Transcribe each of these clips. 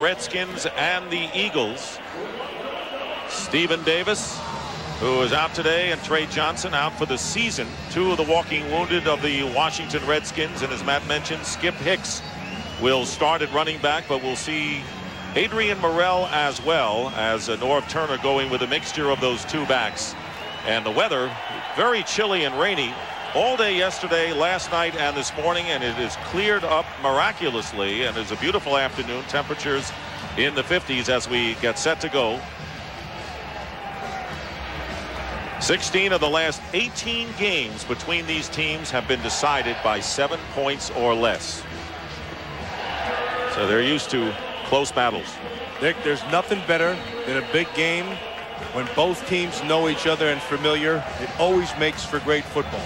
Redskins and the Eagles. Stephen Davis, who is out today, and Trey Johnson out for the season. Two of the walking wounded of the Washington Redskins, and as Matt mentioned, Skip Hicks will start at running back, but we'll see Adrian Murrell as well as uh, Norv Turner going with a mixture of those two backs. And the weather, very chilly and rainy all day yesterday, last night, and this morning, and it is cleared up miraculously. And it's a beautiful afternoon. Temperatures in the 50s as we get set to go. 16 of the last 18 games between these teams have been decided by seven points or less. So they're used to close battles. Dick, there's nothing better than a big game when both teams know each other and familiar. It always makes for great football.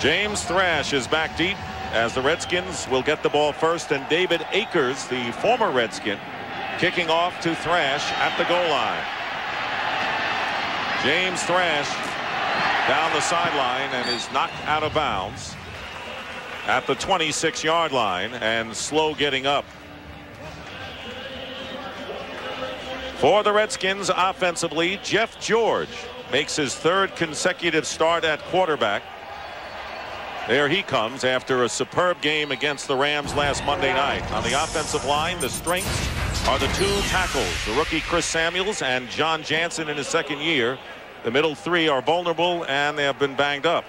James Thrash is back deep as the Redskins will get the ball first and David Akers the former Redskin kicking off to Thrash at the goal line. James Thrash down the sideline and is knocked out of bounds at the 26 yard line and slow getting up. For the Redskins offensively Jeff George makes his third consecutive start at quarterback. There he comes after a superb game against the Rams last Monday night. On the offensive line, the strengths are the two tackles, the rookie Chris Samuels and Jon Jansen in his second year. The middle three are vulnerable and they have been banged up.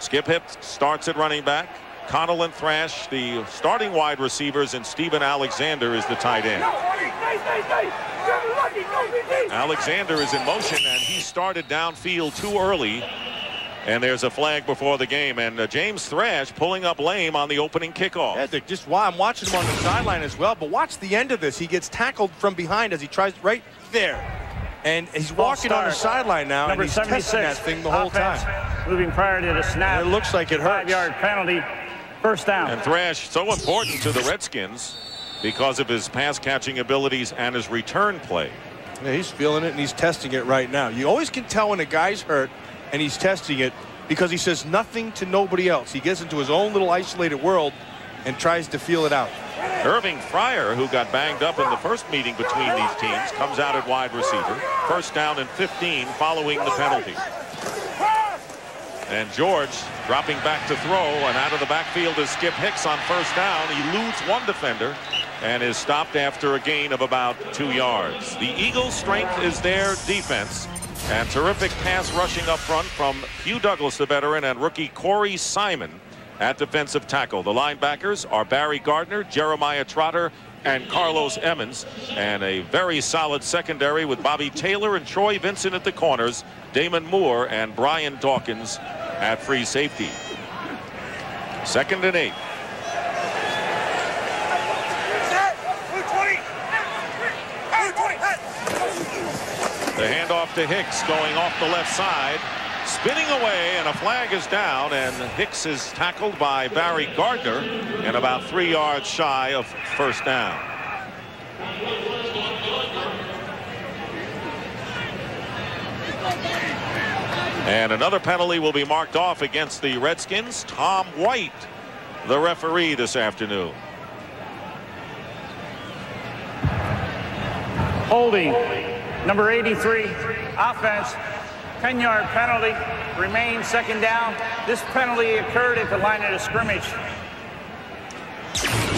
Skip Hicks starts at running back. Connell and Thrash, the starting wide receivers, and Stephen Alexander is the tight end. Alexander is in motion and he started downfield too early and there's a flag before the game. And uh, James Thrash pulling up lame on the opening kickoff. Yeah, just why I'm watching him on the sideline as well. But watch the end of this. He gets tackled from behind as he tries right there. And he's walking on the sideline now, Number and he's 76, testing that thing the whole time. Moving prior to the snap. And it looks like it hurts. Five-yard penalty, first down. And Thrash so important to the Redskins because of his pass-catching abilities and his return play. Yeah, he's feeling it, and he's testing it right now. You always can tell when a guy's hurt and he's testing it because he says nothing to nobody else. He gets into his own little isolated world and tries to feel it out. Irving Fryar, who got banged up in the first meeting between these teams, comes out at wide receiver. First down and 15 following the penalty. And George dropping back to throw and out of the backfield is Skip Hicks on first down. He eludes one defender and is stopped after a gain of about two yards. The Eagles' strength is their defense. And terrific pass rushing up front from Hugh Douglas, the veteran, and rookie Corey Simon at defensive tackle. The linebackers are Barry Gardner, Jeremiah Trotter, and Carlos Emmons. And a very solid secondary with Bobby Taylor and Troy Vincent at the corners, Damon Moore and Brian Dawkins at free safety. Second and eight. The handoff to Hicks going off the left side. Spinning away and a flag is down and Hicks is tackled by Barry Gardner and about three yards shy of first down. And another penalty will be marked off against the Redskins. Tom White, the referee this afternoon. Holding Number 83, offense, 10-yard penalty, remains second down. This penalty occurred at the line of the scrimmage.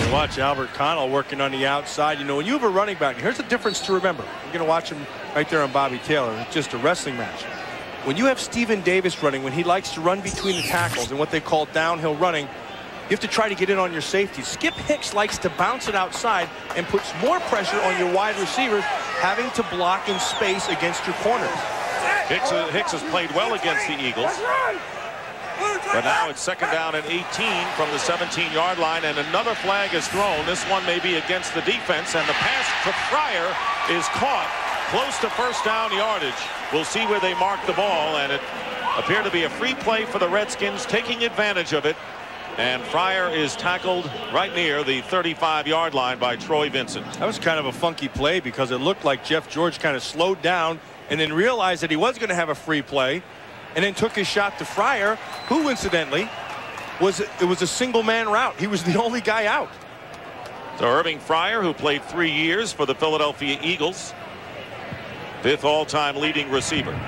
You watch Albert Connell working on the outside. You know, when you have a running back, here's the difference to remember. You're going to watch him right there on Bobby Taylor. It's just a wrestling match. When you have Stephen Davis running, when he likes to run between the tackles and what they call downhill running, you have to try to get in on your safety. Skip Hicks likes to bounce it outside and puts more pressure on your wide receivers having to block in space against your corners. Hicks, uh, Hicks has played well against the Eagles. But now it's second down and 18 from the 17-yard line, and another flag is thrown. This one may be against the defense, and the pass to Fryar is caught close to first down yardage. We'll see where they mark the ball, and it appeared to be a free play for the Redskins, taking advantage of it. And Fryar is tackled right near the 35-yard line by Troy Vincent. That was kind of a funky play because it looked like Jeff George kind of slowed down and then realized that he was going to have a free play and then took his shot to Fryar, who incidentally was it was a single man route. He was the only guy out. So Irving Fryar, who played three years for the Philadelphia Eagles, fifth all-time leading receiver.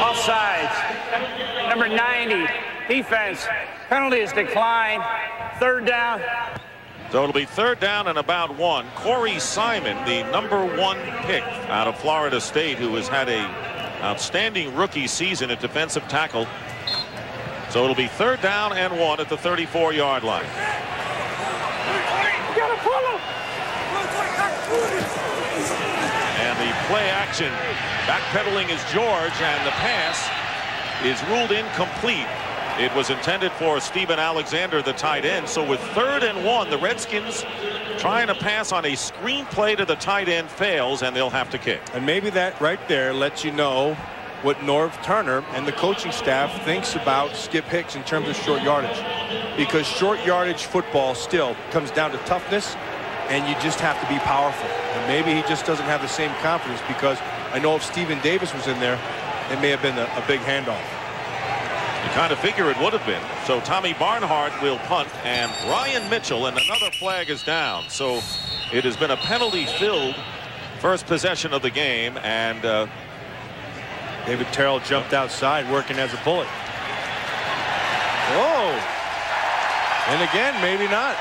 Offsides. Number 90, defense. Penalty is declined. Third down. So it'll be third down and about one. Corey Simon, the number one pick out of Florida State, who has had a outstanding rookie season at defensive tackle. So it'll be third down and one at the 34-yard line. And the play action backpedaling is George, and the pass is ruled incomplete. It was intended for Stephen Alexander, the tight end. So with third and one, the Redskins trying to pass on a screen play to the tight end fails, and they'll have to kick. And maybe that right there lets you know what Norv Turner and the coaching staff thinks about Skip Hicks in terms of short yardage. Because short yardage football still comes down to toughness, and you just have to be powerful. And maybe he just doesn't have the same confidence because I know if Stephen Davis was in there, it may have been a, a big handoff. You kind of figure it would have been. So Tommy Barnhart will punt, and Brian Mitchell, and another flag is down. So it has been a penalty-filled first possession of the game, and uh, David Terrell jumped outside working as a bullet. Whoa. And again, maybe not.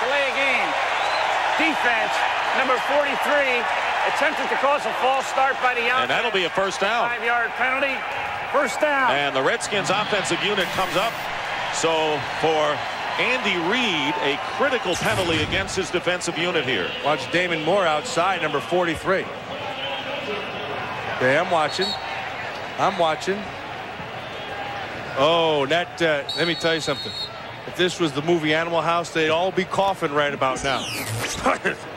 Delay a game. Defense, number 43, attempted to cause a false start by the and that'll be a first down. Five-yard penalty. First down. And the Redskins offensive unit comes up. So for Andy Reid, a critical penalty against his defensive unit here. Watch Damon Moore outside, number 43. Okay, I'm watching. I'm watching. Oh, that, uh, let me tell you something. If this was the movie Animal House, they'd all be coughing right about now.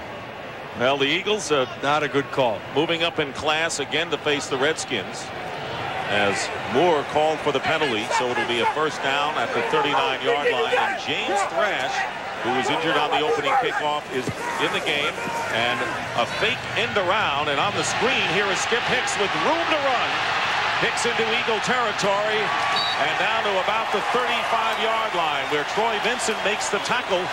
well, the Eagles, uh, not a good call. Moving up in class again to face the Redskins as Moore called for the penalty, so it'll be a first down at the 39-yard line. And James Thrash, who was injured on the opening kickoff, is in the game. And a fake end around, and on the screen here is Skip Hicks with room to run. Hicks into Eagle territory and down to about the 35-yard line where Troy Vincent makes the tackle.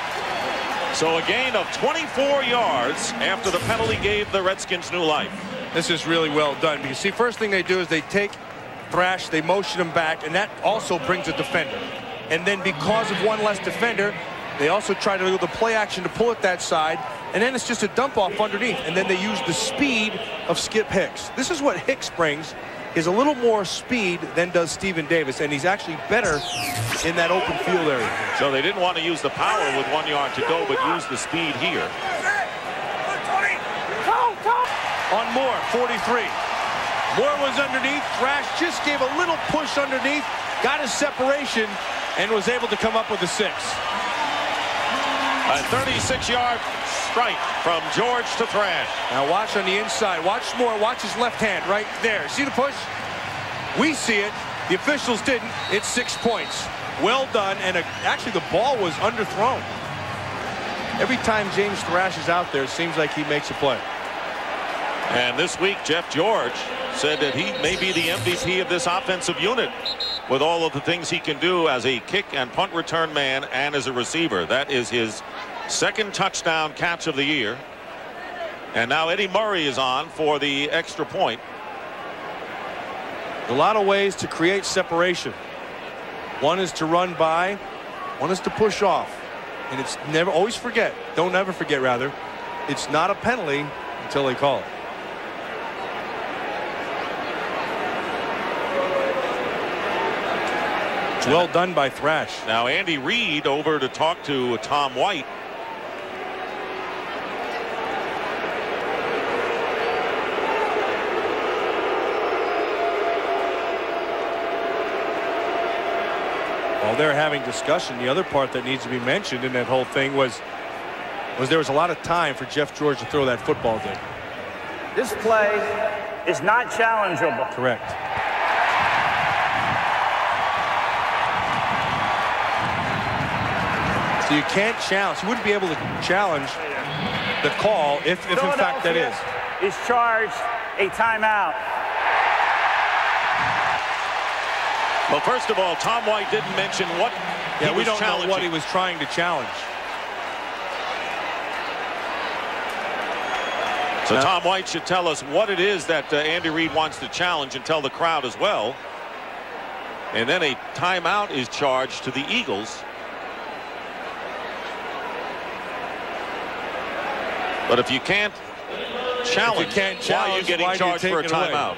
So a gain of 24 yards after the penalty gave the Redskins new life. This is really well done because see first thing they do is they take Thrash they motion him back and that also brings a defender and then because of one less defender they also try to do the play action to pull it that side and then it's just a dump off underneath and then they use the speed of Skip Hicks this is what Hicks brings is a little more speed than does Stephen Davis, and he's actually better in that open field area. So they didn't want to use the power with one yard to go, but use the speed here. On Moore, 43. Moore was underneath. Thrash just gave a little push underneath, got his separation, and was able to come up with a six. A 36-yard strike from George to Thrash. Now watch on the inside. Watch more. Watch his left hand right there. See the push? We see it. The officials didn't. It's six points. Well done. And a, actually, the ball was underthrown. Every time James Thrash is out there, it seems like he makes a play. And this week, Jeff George said that he may be the MVP of this offensive unit with all of the things he can do as a kick and punt return man and as a receiver. That is his second touchdown catch of the year. And now Eddie Murray is on for the extra point. A lot of ways to create separation. One is to run by, one is to push off. And it's never, always forget, don't ever forget rather, it's not a penalty until they call it. It's well done by Thrash. Now Andy Reid over to talk to Tom White. They're having discussion, the other part that needs to be mentioned in that whole thing was was there was a lot of time for Jeff George to throw that football there. This play is not challengeable. Correct. So you can't challenge. You wouldn't be able to challenge the call if, if in fact that is. Is charged a timeout. Well, first of all, Tom White didn't mention what Yeah, he we was don't know what he was trying to challenge. So Now- Tom White should tell us what it is that uh, Andy Reid wants to challenge and tell the crowd as well. And then a timeout is charged to the Eagles. But if you can't challenge, can't why are you getting do you charged for a take it away? timeout?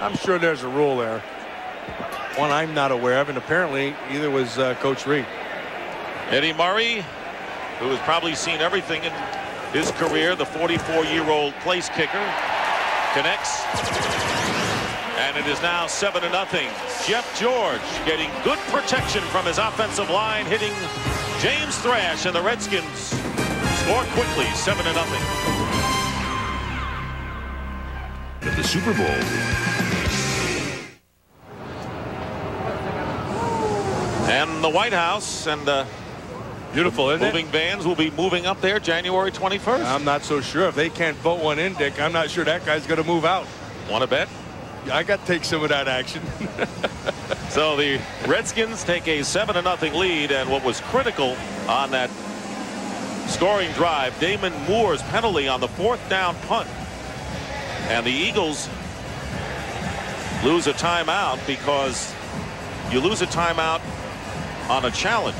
I'm sure there's a rule there. One I'm not aware of, and apparently either was uh, Coach Reid. Eddie Murray, who has probably seen everything in his career, the 44-year-old place kicker, connects. And it is now 7 to nothing. Jeff George getting good protection from his offensive line, hitting James Thrash, and the Redskins score quickly, 7 to nothing. At the Super Bowl, And the White House and the Beautiful, isn't moving vans will be moving up there January 21st. I'm not so sure. If they can't vote one in, Dick, I'm not sure that guy's going to move out. Want to bet? I got to take some of that action. So the Redskins take a 7 to nothing lead and what was critical on that scoring drive Damon Moore's penalty on the fourth down punt and the Eagles lose a timeout because you lose a timeout on a challenge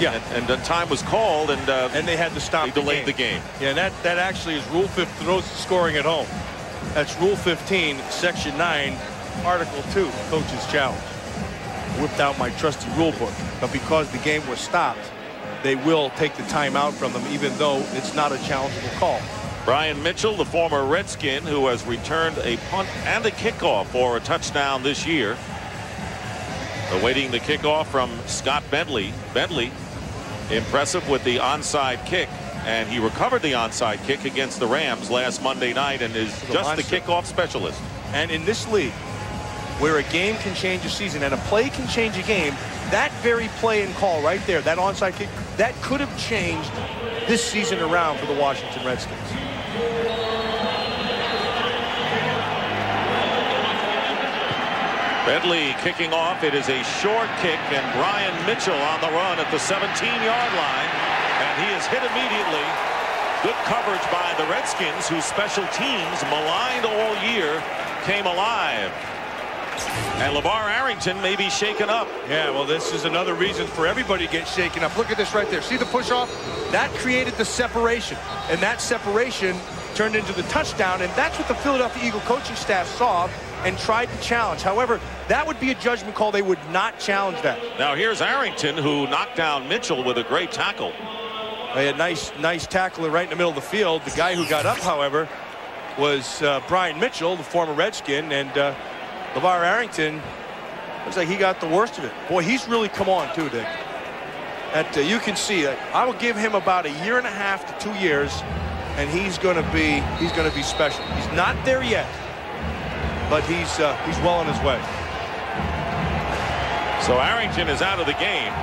yeah, and, and the time was called and, uh, and they had to stop they delayed the game. Yeah, and that, that actually is Rule 15 for those scoring at home. That's Rule 15, Section 9, Article 2, Coach's Challenge. Whipped out my trusty rule book. But because the game was stopped, they will take the timeout from them, even though it's not a challengeable call. Brian Mitchell, the former Redskin, who has returned a punt and a kickoff for a touchdown this year. Awaiting the kickoff from Scott Bentley. Bentley, impressive with the onside kick. And he recovered the onside kick against the Rams last Monday night and is just the kickoff specialist. And in this league, where a game can change a season and a play can change a game, that very play and call right there, that onside kick, that could have changed this season around for the Washington Redskins. Bentley kicking off. It is a short kick and Brian Mitchell on the run at the 17-yard line. And he is hit immediately. Good coverage by the Redskins, whose special teams, maligned all year, came alive. And LaVar Arrington may be shaken up. Yeah, well, this is another reason for everybody to get shaken up. Look at this right there. See the push off? That created the separation. And that separation turned into the touchdown. And that's what the Philadelphia Eagle coaching staff saw and tried to challenge. However, that would be a judgment call. They would not challenge that. Now here's Arrington, who knocked down Mitchell with a great tackle. A nice, nice tackler right in the middle of the field. The guy who got up, however, was uh, Brian Mitchell, the former Redskin, and uh, LaVar Arrington looks like he got the worst of it. Boy, he's really come on too, Dick. That uh, you can see. Uh, I will give him about a year and a half to two years, and he's going to be he's going to be special. He's not there yet, but he's uh, he's well on his way. So Arrington is out of the game.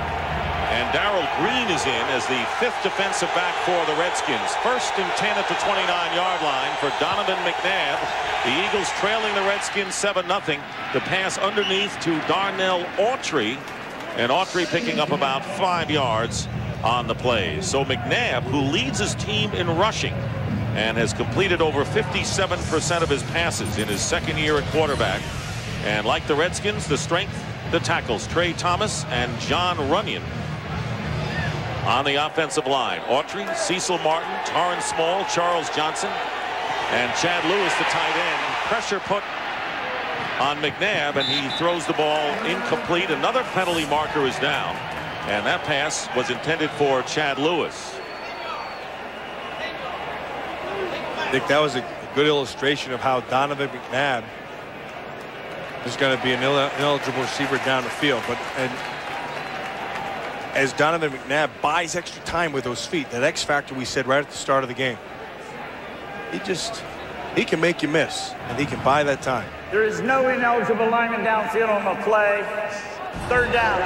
And Darrell Green is in as the fifth defensive back for the Redskins. First and 10 at the 29-yard line for Donovan McNabb. The Eagles trailing the Redskins 7-0. The pass underneath to Darnell Autry. And Autry picking up about five yards on the play. So McNabb, who leads his team in rushing and has completed over 57% of his passes in his second year at quarterback. And like the Redskins, the strength, the tackles, Tra Thomas and Jon Runyan on the offensive line. Autry, Cecil Martin, Torrance Small, Charles Johnson, and Chad Lewis, the tight end. Pressure put on McNabb, and he throws the ball incomplete. Another penalty marker is down, and that pass was intended for Chad Lewis. I think that was a good illustration of how Donovan McNabb is going to be an ineligible receiver down the field. But and as Donovan McNabb buys extra time with those feet, that X factor we said right at the start of the game, he just he can make you miss, and he can buy that time. There is no ineligible lineman downfield on the play. Third down.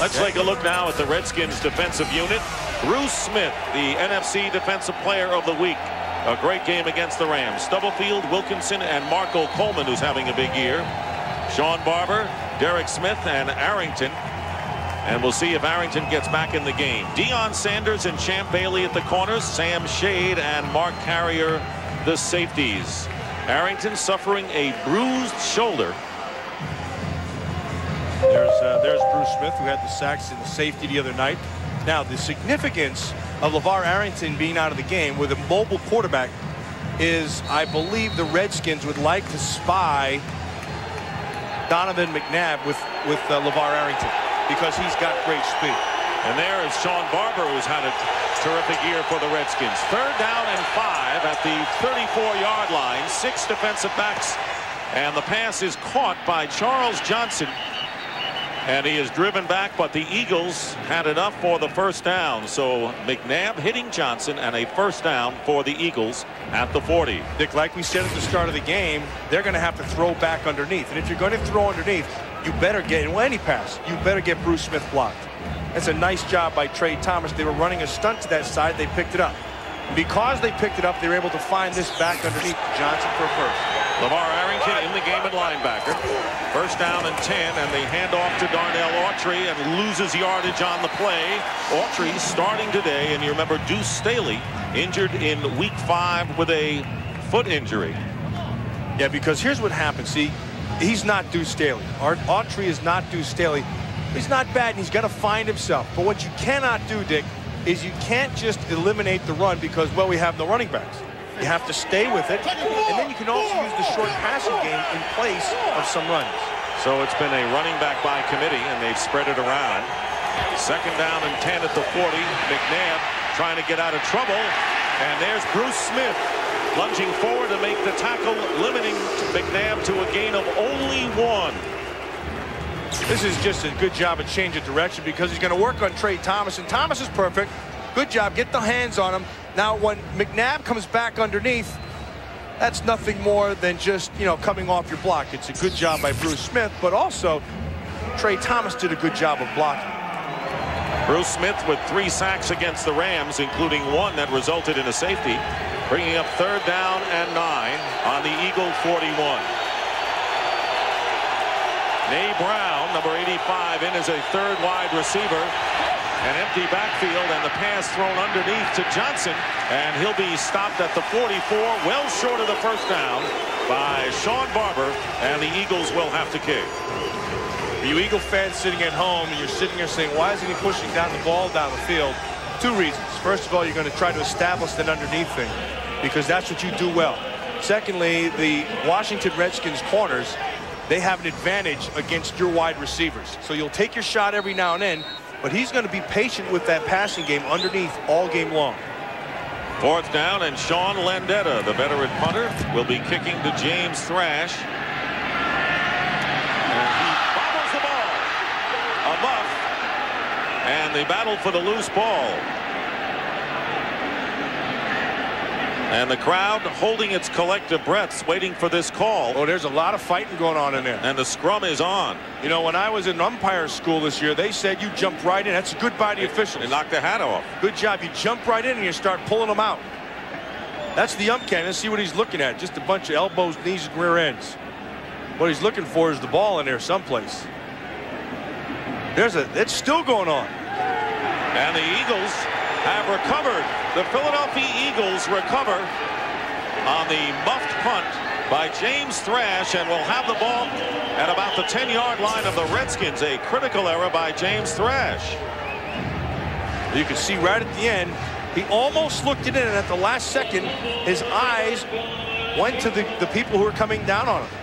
Let's take a look now at the Redskins defensive unit. Bruce Smith, the NFC Defensive Player of the Week. A great game against the Rams. Stubblefield, Wilkinson, and Marco Coleman, who's having a big year. Shawn Barber, Derek Smith, and Arrington And we'll see if Arrington gets back in the game. Deion Sanders and Champ Bailey at the corners. Sam Shade and Mark Carrier the safeties. Arrington suffering a bruised shoulder. There's uh, there's Bruce Smith who had the sacks in the safety the other night. Now the significance of LaVar Arrington being out of the game with a mobile quarterback is I believe the Redskins would like to spy Donovan McNabb with with uh, LaVar Arrington because he's got great speed. And there is Shawn Barber who's had a terrific year for the Redskins. Third down and five at the 34-yard line. Six defensive backs. And the pass is caught by Charles Johnson and he is driven back, but the Eagles had enough for the first down. So McNabb hitting Johnson and a first down for the Eagles at the 40. Dick, like we said at the start of the game, they're going to have to throw back underneath. And if you're going to throw underneath, you better get, in any pass, you better get Bruce Smith blocked. That's a nice job by Tra Thomas. They were running a stunt to that side. They picked it up. Because they picked it up, they were able to find this back underneath Johnson for first. LaVar Arrington in the game at linebacker. First down and 10, and they hand off to Darnell Autry and loses yardage on the play. Autry starting today, and you remember Deuce Staley injured in week five with a foot injury. Yeah, because here's what happens. See, he's not Deuce Staley. Autry is not Deuce Staley. He's not bad, and he's got to find himself. But what you cannot do, Dick, is you can't just eliminate the run because, well, we have no running backs. You have to stay with it, and then you can also use the short passing game in place of some runs. So it's been a running back by committee, and they've spread it around. Second down and 10 at the 40. McNabb trying to get out of trouble. And there's Bruce Smith lunging forward to make the tackle, limiting McNabb to a gain of only one. This is just a good job of change of direction because he's going to work on Tra Thomas, and Thomas is perfect. Good job. Get the hands on him. Now, when McNabb comes back underneath, that's nothing more than just, you know, coming off your block. It's a good job by Bruce Smith, but also Tra Thomas did a good job of blocking. Bruce Smith with three sacks against the Rams, including one that resulted in a safety, bringing up third down and nine on the Eagle 41. Na Brown, number 85, in as a third wide receiver. An empty backfield and the pass thrown underneath to Johnson. And he'll be stopped at the 44, well short of the first down by Shawn Barber. And the Eagles will have to kick. You Eagle fans sitting at home and you're sitting there saying, why isn't he pushing down the ball down the field? Two reasons. First of all, you're going to try to establish that underneath thing because that's what you do well. Secondly, the Washington Redskins corners, they have an advantage against your wide receivers. So you'll take your shot every now and then, but he's going to be patient with that passing game underneath all game long. Fourth down, and Sean Landeta, the veteran punter, will be kicking to James Thrash. And he bobbles the ball. A muff. And they battle for the loose ball. And the crowd holding its collective breaths waiting for this call. Oh, there's a lot of fighting going on in there. And the scrum is on. You know, when I was in umpire school this year, they said you jump right in. That's a good by the officials. They knocked the hat off. Good job. You jump right in and you start pulling them out. That's the ump cannon. See what he's looking at. Just a bunch of elbows, knees, and rear ends. What he's looking for is the ball in there someplace. There's a, it's still going on. And the Eagles have recovered. The Philadelphia Eagles recover on the muffed punt by James Thrash and will have the ball at about the 10-yard line of the Redskins. A critical error by James Thrash. You can see right at the end, he almost looked it in, and at the last second, his eyes went to the, the people who were coming down on him.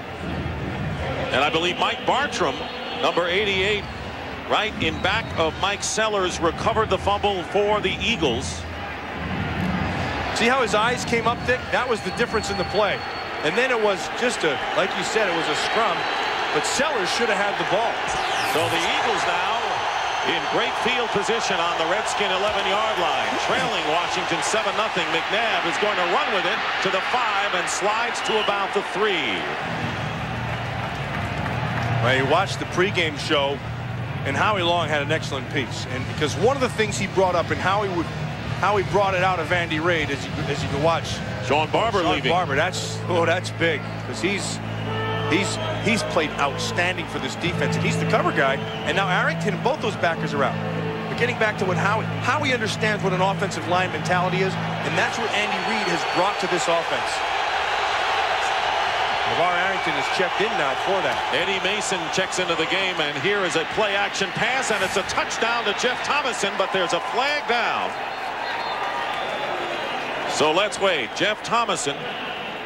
And I believe Mike Bartrum, number 88, right in back of Mike Sellers, recovered the fumble for the Eagles. See how his eyes came up, Dick? That was the difference in the play. And then it was just a, like you said, it was a scrum. But Sellers should have had the ball. So the Eagles now in great field position on the Redskin 11-yard line. Trailing Washington 7-0. McNabb is going to run with it to the 5 and slides to about the 3. Well, you watched the pregame show and Howie Long had an excellent piece. And because one of the things he brought up and how he would how he brought it out of Andy Reid as you as you can watch Shawn Barber Shawn leaving. Barber, that's oh that's big because he's He's he's played outstanding for this defense, and he's the cover guy. And now Arrington and both those backers are out. But getting back to what Howie, Howie understands what an offensive line mentality is, and that's what Andy Reid has brought to this offense. LaVar Arrington is checked in now for that. Eddie Mason checks into the game, and here is a play action pass, and it's a touchdown to Jeff Thomason, but there's a flag down. So let's wait. Jeff Thomason,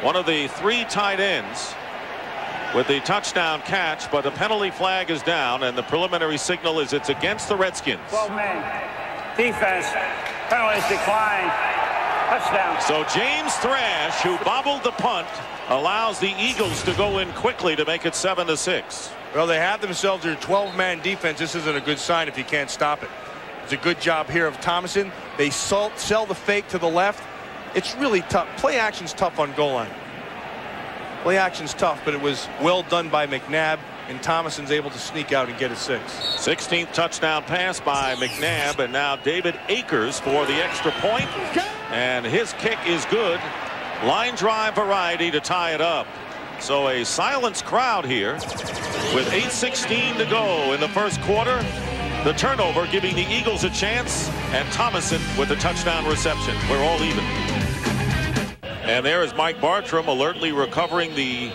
one of the three tight ends, with the touchdown catch, but the penalty flag is down, and the preliminary signal is it's against the Redskins. 12 men. Defense. Penalties decline. Touchdown. So James Thrash, who bobbled the punt, allows the Eagles to go in quickly to make it 7 to 6. Well, they have themselves their 12-man defense. This isn't a good sign if you can't stop it. It's a good job here of Thomason. They sell, sell the fake to the left. It's really tough. Play action's tough on goal line. Play action's tough, but it was well done by McNabb, and Thomason's able to sneak out and get a six. 16th touchdown pass by McNabb, and now David Akers for the extra point, and his kick is good. Line drive variety to tie it up. So a silenced crowd here with 8.16 to go in the first quarter. The turnover giving the Eagles a chance, and Thomason with the touchdown reception. We're all even. And there is Mike Bartrum alertly recovering the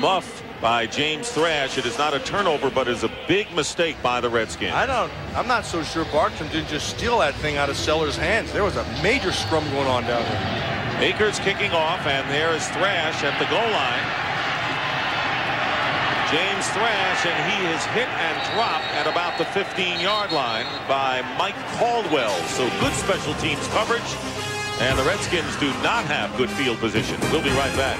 muff by James Thrash. It is not a turnover, but is a big mistake by the Redskins. I don't, I'm not so sure Bartrum didn't just steal that thing out of Sellers' hands. There was a major scrum going on down there. Akers kicking off, and there is Thrash at the goal line. James Thrash, and he is hit and dropped at about the 15-yard line by Mike Caldwell. So good special teams coverage and the Redskins do not have good field position. We'll be right back.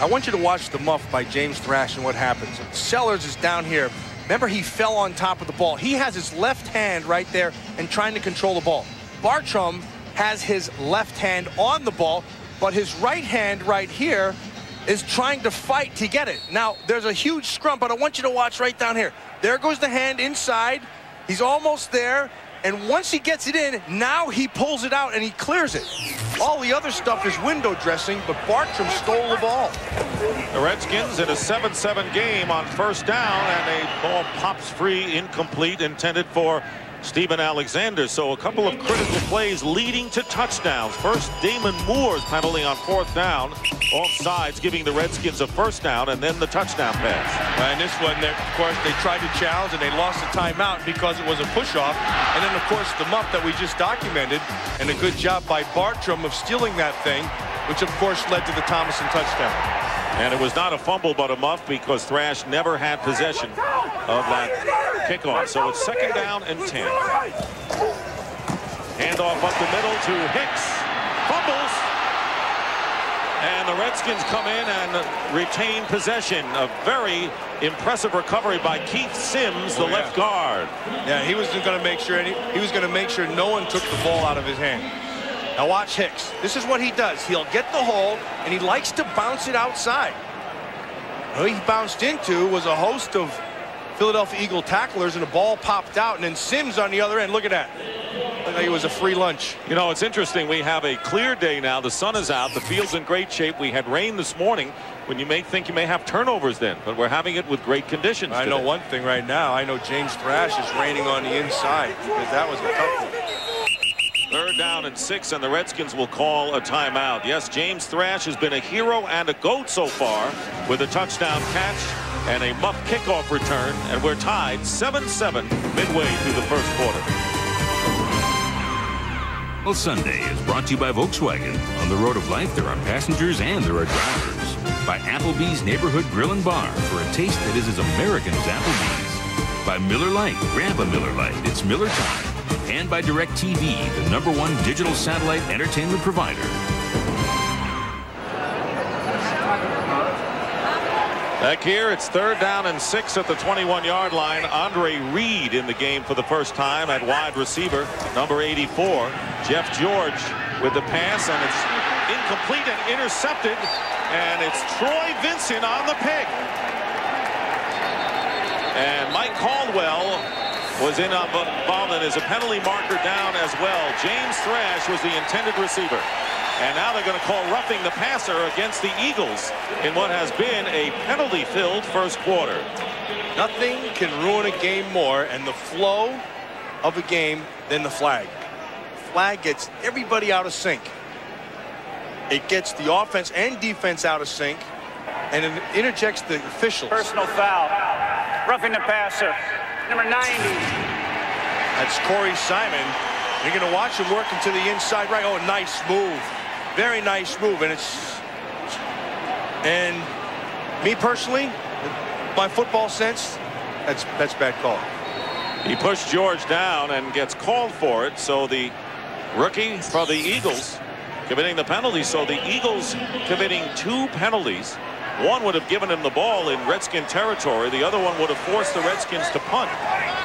I want you to watch the muff by James Thrash and what happens. Sellers is down here. Remember, he fell on top of the ball. He has his left hand right there and trying to control the ball. Bartrum has his left hand on the ball, but his right hand right here is trying to fight to get it. Now, there's a huge scrum, but I want you to watch right down here. There goes the hand inside. He's almost there. And once he gets it in, now he pulls it out and he clears it. All the other stuff is window dressing, but Bartrum stole the ball. The Redskins in a 7-7 game on first down, and a ball pops free, incomplete, intended for Stephen Alexander. So a couple of critical plays leading to touchdowns. First, Damon Moore's penalty on fourth down. Offsides, giving the Redskins a first down, and then the touchdown pass. And this one, of course, they tried to challenge, and they lost the timeout because it was a push-off. And then, of course, the muff that we just documented, and a good job by Bartrum of stealing that thing, which, of course, led to the Thomason touchdown. And it was not a fumble, but a muff because Thrash never had possession of that kickoff. So it's second down and 10. Handoff up the middle to Hicks. Fumbles. And the Redskins come in and retain possession. A very impressive recovery by Keith Sims, the oh, yeah. left guard. Yeah, he was going to make sure any, he was going to make sure no one took the ball out of his hand. Now watch Hicks. This is what he does. He'll get the hold, and he likes to bounce it outside. Who he bounced into was a host of Philadelphia Eagle tacklers, and the ball popped out, and then Sims on the other end. Look at that. Looked like it was a free lunch. You know, it's interesting. We have a clear day now. The sun is out. The field's in great shape. We had rain this morning when you may think you may have turnovers then, but we're having it with great conditions. I today. know one thing right now. I know James Thrash is raining on the inside because that was a tough one. Third down and six, and the Redskins will call a timeout. Yes, James Thrash has been a hero and a GOAT so far with a touchdown catch and a muff kickoff return, and we're tied 7-7 midway through the first quarter. Well, Sunday is brought to you by Volkswagen. On the road of life, there are passengers and there are drivers. By Applebee's Neighborhood Grill and Bar for a taste that is as American as Applebee's. By Miller Lite, grab a Miller Lite, it's Miller time. And by DirecTV, the number one digital satellite entertainment provider. Back here, it's third down and six at the 21-yard line. Andre Reed in the game for the first time at wide receiver, number 84. Jeff George with the pass, and it's incomplete and intercepted. And it's Troy Vincent on the pick. And Mike Caldwell was involved and is a penalty marker down as well. James Thrash was the intended receiver. And now they're going to call roughing the passer against the Eagles in what has been a penalty-filled first quarter. Nothing can ruin a game more and the flow of a game than the flag. Flag gets everybody out of sync. It gets the offense and defense out of sync, and it interjects the officials. Personal foul. Roughing the passer. Number 90. That's Corey Simon. You're going to watch him working to the inside right. Oh, nice move. Very nice move. And it's... And me personally, my football sense, that's, that's bad call. He pushed George down and gets called for it. So the rookie for the Eagles committing the penalty. So the Eagles committing two penalties. One would have given him the ball in Redskin territory. The other one would have forced the Redskins to punt.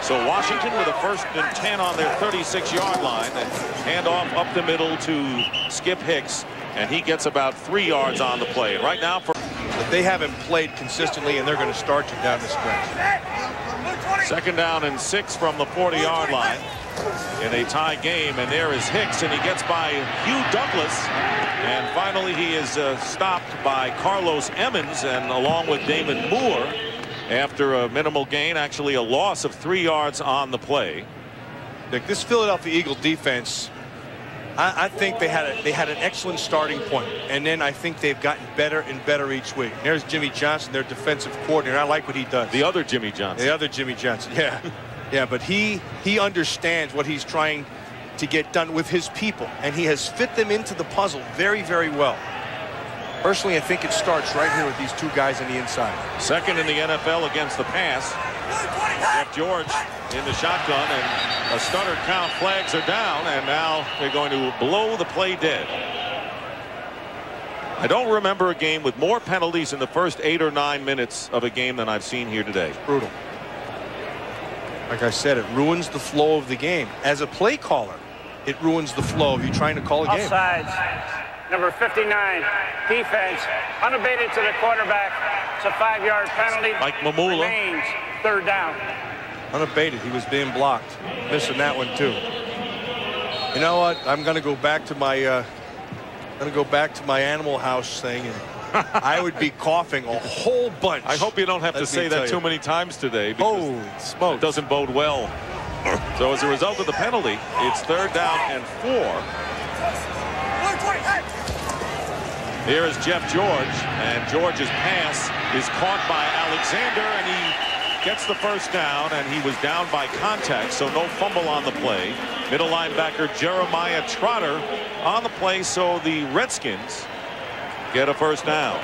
So Washington with a first and 10 on their 36-yard line. And hand off up the middle to Skip Hicks. And he gets about three yards on the play. And right now for but they haven't played consistently and they're going to start you down the stretch. Second down and six from the 40-yard line in a tie game. And there is Hicks, and he gets by Hugh Douglas. And finally, he is uh, stopped by Carlos Emmons, and along with Damon Moore, after a minimal gain, actually a loss of three yards on the play. Dick, this Philadelphia Eagle defense, I, I, think they had a, they had an excellent starting point, and then I think they've gotten better and better each week. There's Jimmy Johnson, their defensive coordinator. I like what he does. The other Jimmy Johnson. The other Jimmy Johnson, yeah. Yeah, but he he understands what he's trying to get done with his people, and he has fit them into the puzzle very, very well. Personally, I think it starts right here with these two guys on the inside. Second in the NFL against the pass. Jeff George in the shotgun, and a stutter count. Flags are down, and now they're going to blow the play dead. I don't remember a game with more penalties in the first eight or nine minutes of a game than I've seen here today. Brutal like I said, it ruins the flow of the game. As a play caller, it ruins the flow of you trying to call a game. Offsides. Number 59, defense, unabated to the quarterback. It's a five-yard penalty. Mike Mamula. Remains third down. Unabated. He was being blocked. Missing that one, too. You know what? I'm going to go back to my uh, I'm going to go back to my Animal House thing and I would be coughing a whole bunch. I hope you don't have to say that too many times today. Oh, smoke. It doesn't bode well. So as a result of the penalty, it's third down and four. Here is Jeff George, and George's pass is caught by Alexander, and he gets the first down, and he was down by contact, so no fumble on the play. Middle linebacker Jeremiah Trotter on the play, so the Redskins get a first down.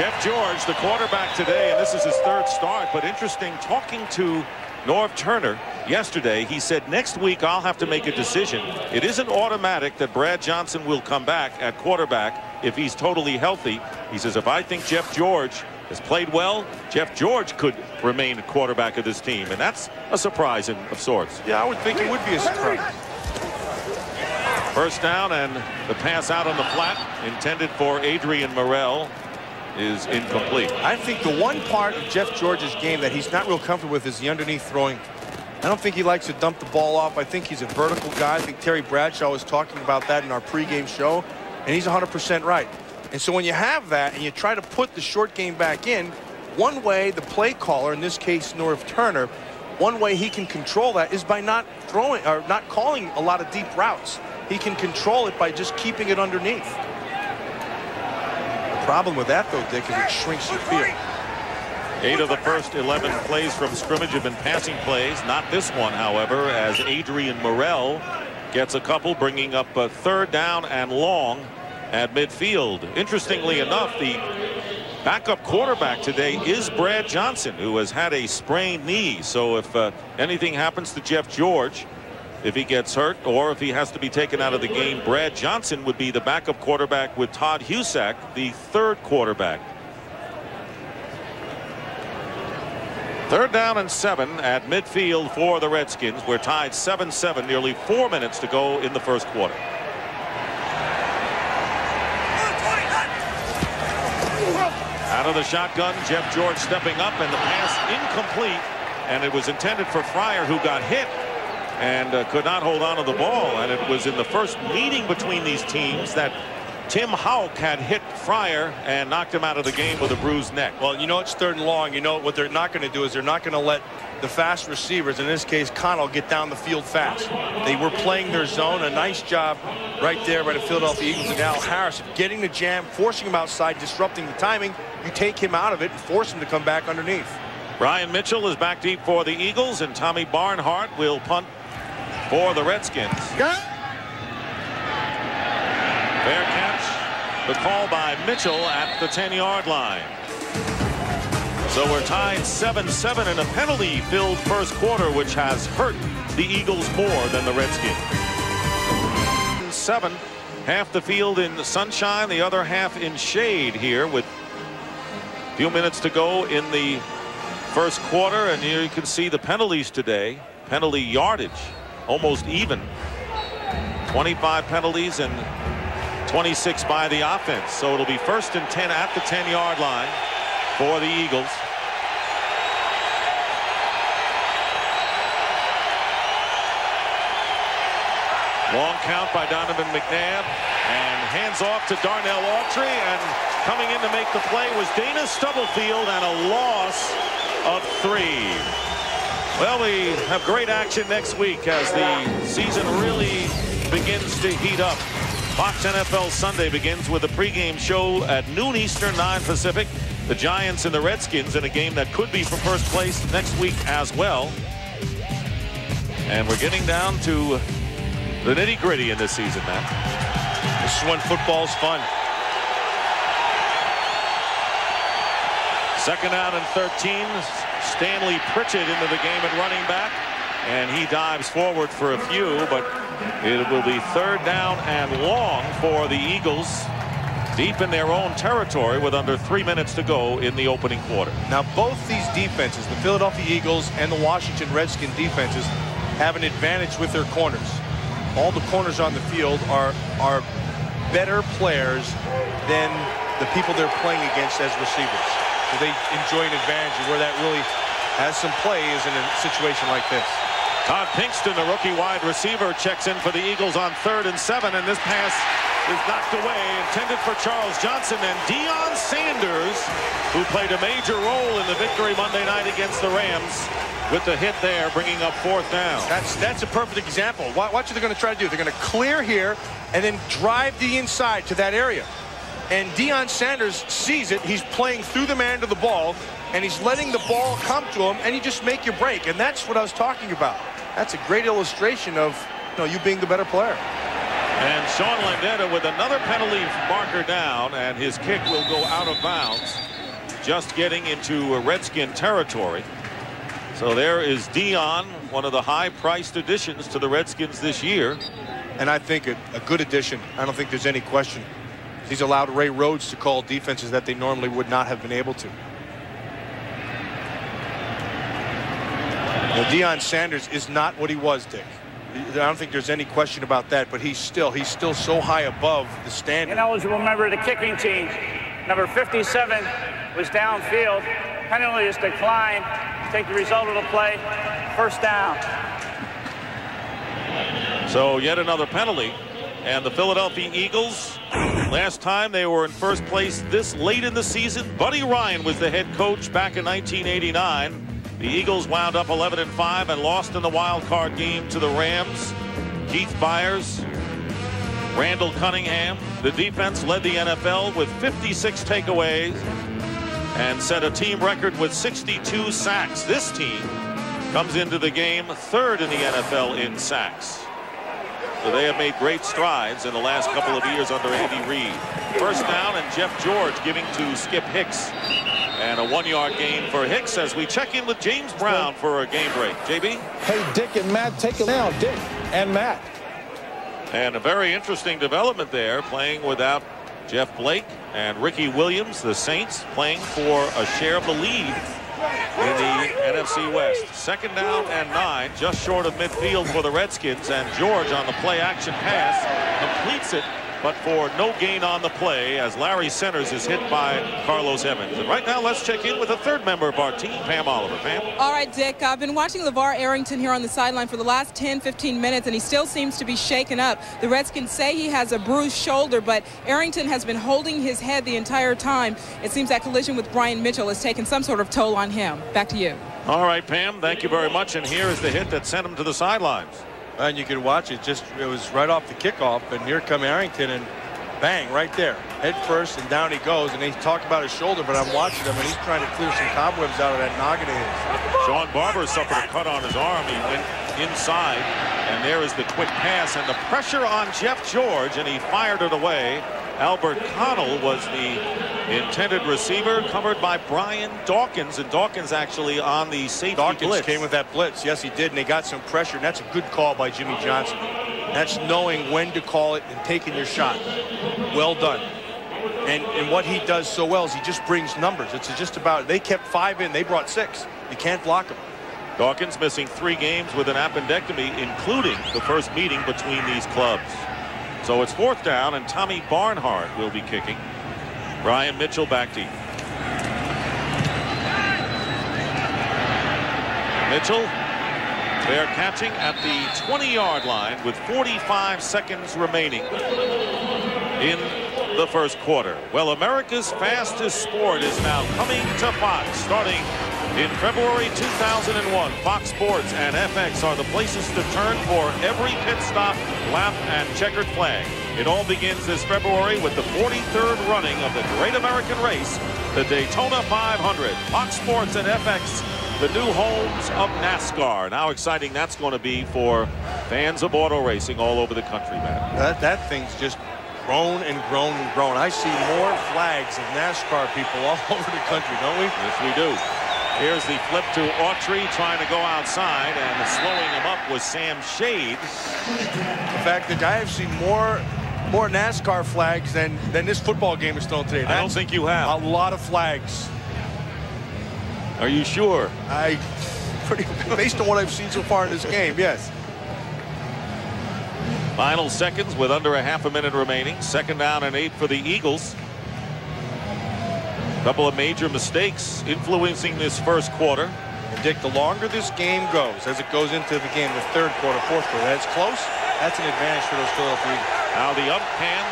Jeff George, the quarterback today, and this is his third start, but interesting talking to Norv Turner yesterday. He said next week I'll have to make a decision. It isn't automatic that Brad Johnson will come back at quarterback if he's totally healthy. He says if I think Jeff George has played well, Jeff George could remain quarterback of this team, and that's a surprise in, of sorts. Yeah, I would think it would be a surprise. First down and the pass out on the flat intended for Adrian Murrell is incomplete. I think the one part of Jeff George's game that he's not real comfortable with is the underneath throwing. I don't think he likes to dump the ball off. I think he's a vertical guy. I think Terry Bradshaw was talking about that in our pregame show, and he's 100% right. And so when you have that and you try to put the short game back in, one way the play caller, in this case Norv Turner, one way he can control that is by not throwing or not calling a lot of deep routes he can control it by just keeping it underneath. Problem with that, though, Dick, is it shrinks your field. Eight of the first 11 plays from scrimmage have been passing plays. Not this one, however, as Adrian Murrell gets a couple, bringing up a third down and long at midfield. Interestingly enough, the backup quarterback today is Brad Johnson, who has had a sprained knee. So if uh, anything happens to Jeff George, if he gets hurt or if he has to be taken out of the game. Brad Johnson would be the backup quarterback with Todd Husak, the third quarterback. Third down and seven at midfield for the Redskins. We're tied 7-7, nearly four minutes to go in the first quarter. Out of the shotgun, Jeff George stepping up, and the pass incomplete. And it was intended for Fryar, who got hit and uh, could not hold on to the ball. And it was in the first meeting between these teams that Tim Hauck had hit Fryar and knocked him out of the game with a bruised neck. Well, you know it's third and long. You know what they're not going to do is they're not going to let the fast receivers, in this case Connell, get down the field fast. They were playing their zone. A nice job right there by the Philadelphia Eagles and Al Harris getting the jam, forcing him outside, disrupting the timing. You take him out of it and force him to come back underneath. Brian Mitchell is back deep for the Eagles, and Tommy Barnhart will punt for the Redskins. Fair catch. The call by Mitchell at the 10-yard line. So we're tied 7-7 in a penalty-filled first quarter, which has hurt the Eagles more than the Redskins. Seven, half the field in the sunshine, the other half in shade here with a few minutes to go in the first quarter. And here you can see the penalties today. Penalty yardage almost even. 25 penalties and 26 by the offense. So it'll be first and 10 at the 10 yard line for the Eagles. Long count by Donovan McNabb and hands off to Darnell Autry and coming in to make the play was Dana Stubblefield and a loss of three. Well, we have great action next week as the season really begins to heat up. Fox NFL Sunday begins with a pregame show at noon Eastern, 9 Pacific. The Giants and the Redskins in a game that could be for first place next week as well. And we're getting down to the nitty gritty in this season, Matt. This is when football's fun. Second out and 13. Stanley Pritchett into the game at running back. And he dives forward for a few, but it will be third down and long for the Eagles deep in their own territory with under three minutes to go in the opening quarter. Now both these defenses, the Philadelphia Eagles and the Washington Redskin defenses, have an advantage with their corners. All the corners on the field are, are better players than the people they're playing against as receivers. So they enjoy an advantage where that really has some play is in a situation like this. Todd Pinkston, the rookie wide receiver, checks in for the Eagles on third and seven, and this pass is knocked away, intended for Charles Johnson and Deion Sanders, who played a major role in the victory Monday night against the Rams with the hit there, bringing up fourth down. That's that's a perfect example. Watch what are they're going to try to do. They're going to clear here and then drive the inside to that area. And Deion Sanders sees it. He's playing through the man to the ball, and he's letting the ball come to him, and you just make your break. And that's what I was talking about. That's a great illustration of you, know, you being the better player. And Sean Landeta with another penalty marker down, and his kick will go out of bounds, just getting into Redskin territory. So there is Deion, one of the high-priced additions to the Redskins this year. And I think a, a good addition. I don't think there's any question. He's allowed Ray Rhodes to call defenses that they normally would not have been able to. Now, Deion Sanders is not what he was, Dick. I don't think there's any question about that, but he's still he's still so high above the standard. An eligible member of the kicking team, number 57, was downfield. Penalty is declined. Take the result of the play. First down. So yet another penalty. And the Philadelphia Eagles, last time they were in first place this late in the season, Buddy Ryan was the head coach back in 1989. The Eagles wound up 11 and 5 and lost in the wild card game to the Rams. Keith Byars, Randall Cunningham. The defense led the NFL with 56 takeaways and set a team record with 62 sacks. This team comes into the game third in the NFL in sacks. So they have made great strides in the last couple of years under Andy Reid. First down and Jeff George giving to Skip Hicks. And a one-yard gain for Hicks as we check in with James Brown for a game break. JB? Hey, Dick and Matt, take it now. Dick and Matt. And a very interesting development there, playing without Jeff Blake and Ricky Williams, the Saints, playing for a share of the lead in the NFC West. Second down and nine, just short of midfield for the Redskins. And George on the play action pass completes it but for no gain on the play as Larry Centers is hit by Carlos Evans. And right now, let's check in with a third member of our team, Pam Oliver. Pam? All right, Dick. I've been watching LaVar Arrington here on the sideline for the last 10, 15 minutes, and he still seems to be shaken up. The Redskins say he has a bruised shoulder, but Arrington has been holding his head the entire time. It seems that collision with Brian Mitchell has taken some sort of toll on him. Back to you. All right, Pam. Thank you very much. And here is the hit that sent him to the sidelines. And you can watch it. Just it was right off the kickoff, and here come Arrington, and bang, right there, head first, and down he goes. And they talk about his shoulder, but I'm watching him, and he's trying to clear some cobwebs out of that noggin of his. Shawn Barber suffered a cut on his arm. He went inside, and there is the quick pass, and the pressure on Jeff George, and he fired it away. Albert Connell was the intended receiver, covered by Brian Dawkins, and Dawkins actually on the safety Dawkins blitz. came with that blitz. Yes, he did, and he got some pressure, and that's a good call by Jimmy Johnson. That's knowing when to call it and taking your shot. Well done. And, and what he does so well is he just brings numbers. It's just about, they kept five in, they brought six. You can't block them. Dawkins missing three games with an appendectomy, including the first meeting between these clubs. So it's fourth down, and Tommy Barnhart will be kicking. Brian Mitchell back deep. Mitchell, they're catching at the 20-yard line with 45 seconds remaining in the first quarter. Well, America's fastest sport is now coming to Fox starting in February 2001. Fox Sports and FX are the places to turn for every pit stop, lap, and checkered flag. It all begins this February with the 43rd running of the Great American Race, the Daytona 500. Fox Sports and FX, the new homes of NASCAR. How exciting that's going to be for fans of auto racing all over the country, man. That, that thing's just grown and grown and grown. I see more flags of NASCAR people all over the country, don't we? Yes, we do. Here's the flip to Autry trying to go outside and slowing him up was Sam Shade. In fact, that I have seen more more NASCAR flags than than this football game is thrown today. I don't think you have. A lot of flags. Are you sure? I pretty based on what I've seen so far in this game, yes. Final seconds with under a half a minute remaining. Second down and eight for the Eagles. Couple of major mistakes influencing this first quarter. And Dick, the longer this game goes, as it goes into the game, the third quarter, fourth quarter, that's close. That's an advantage for those Philadelphia Eagles. Now the ump can,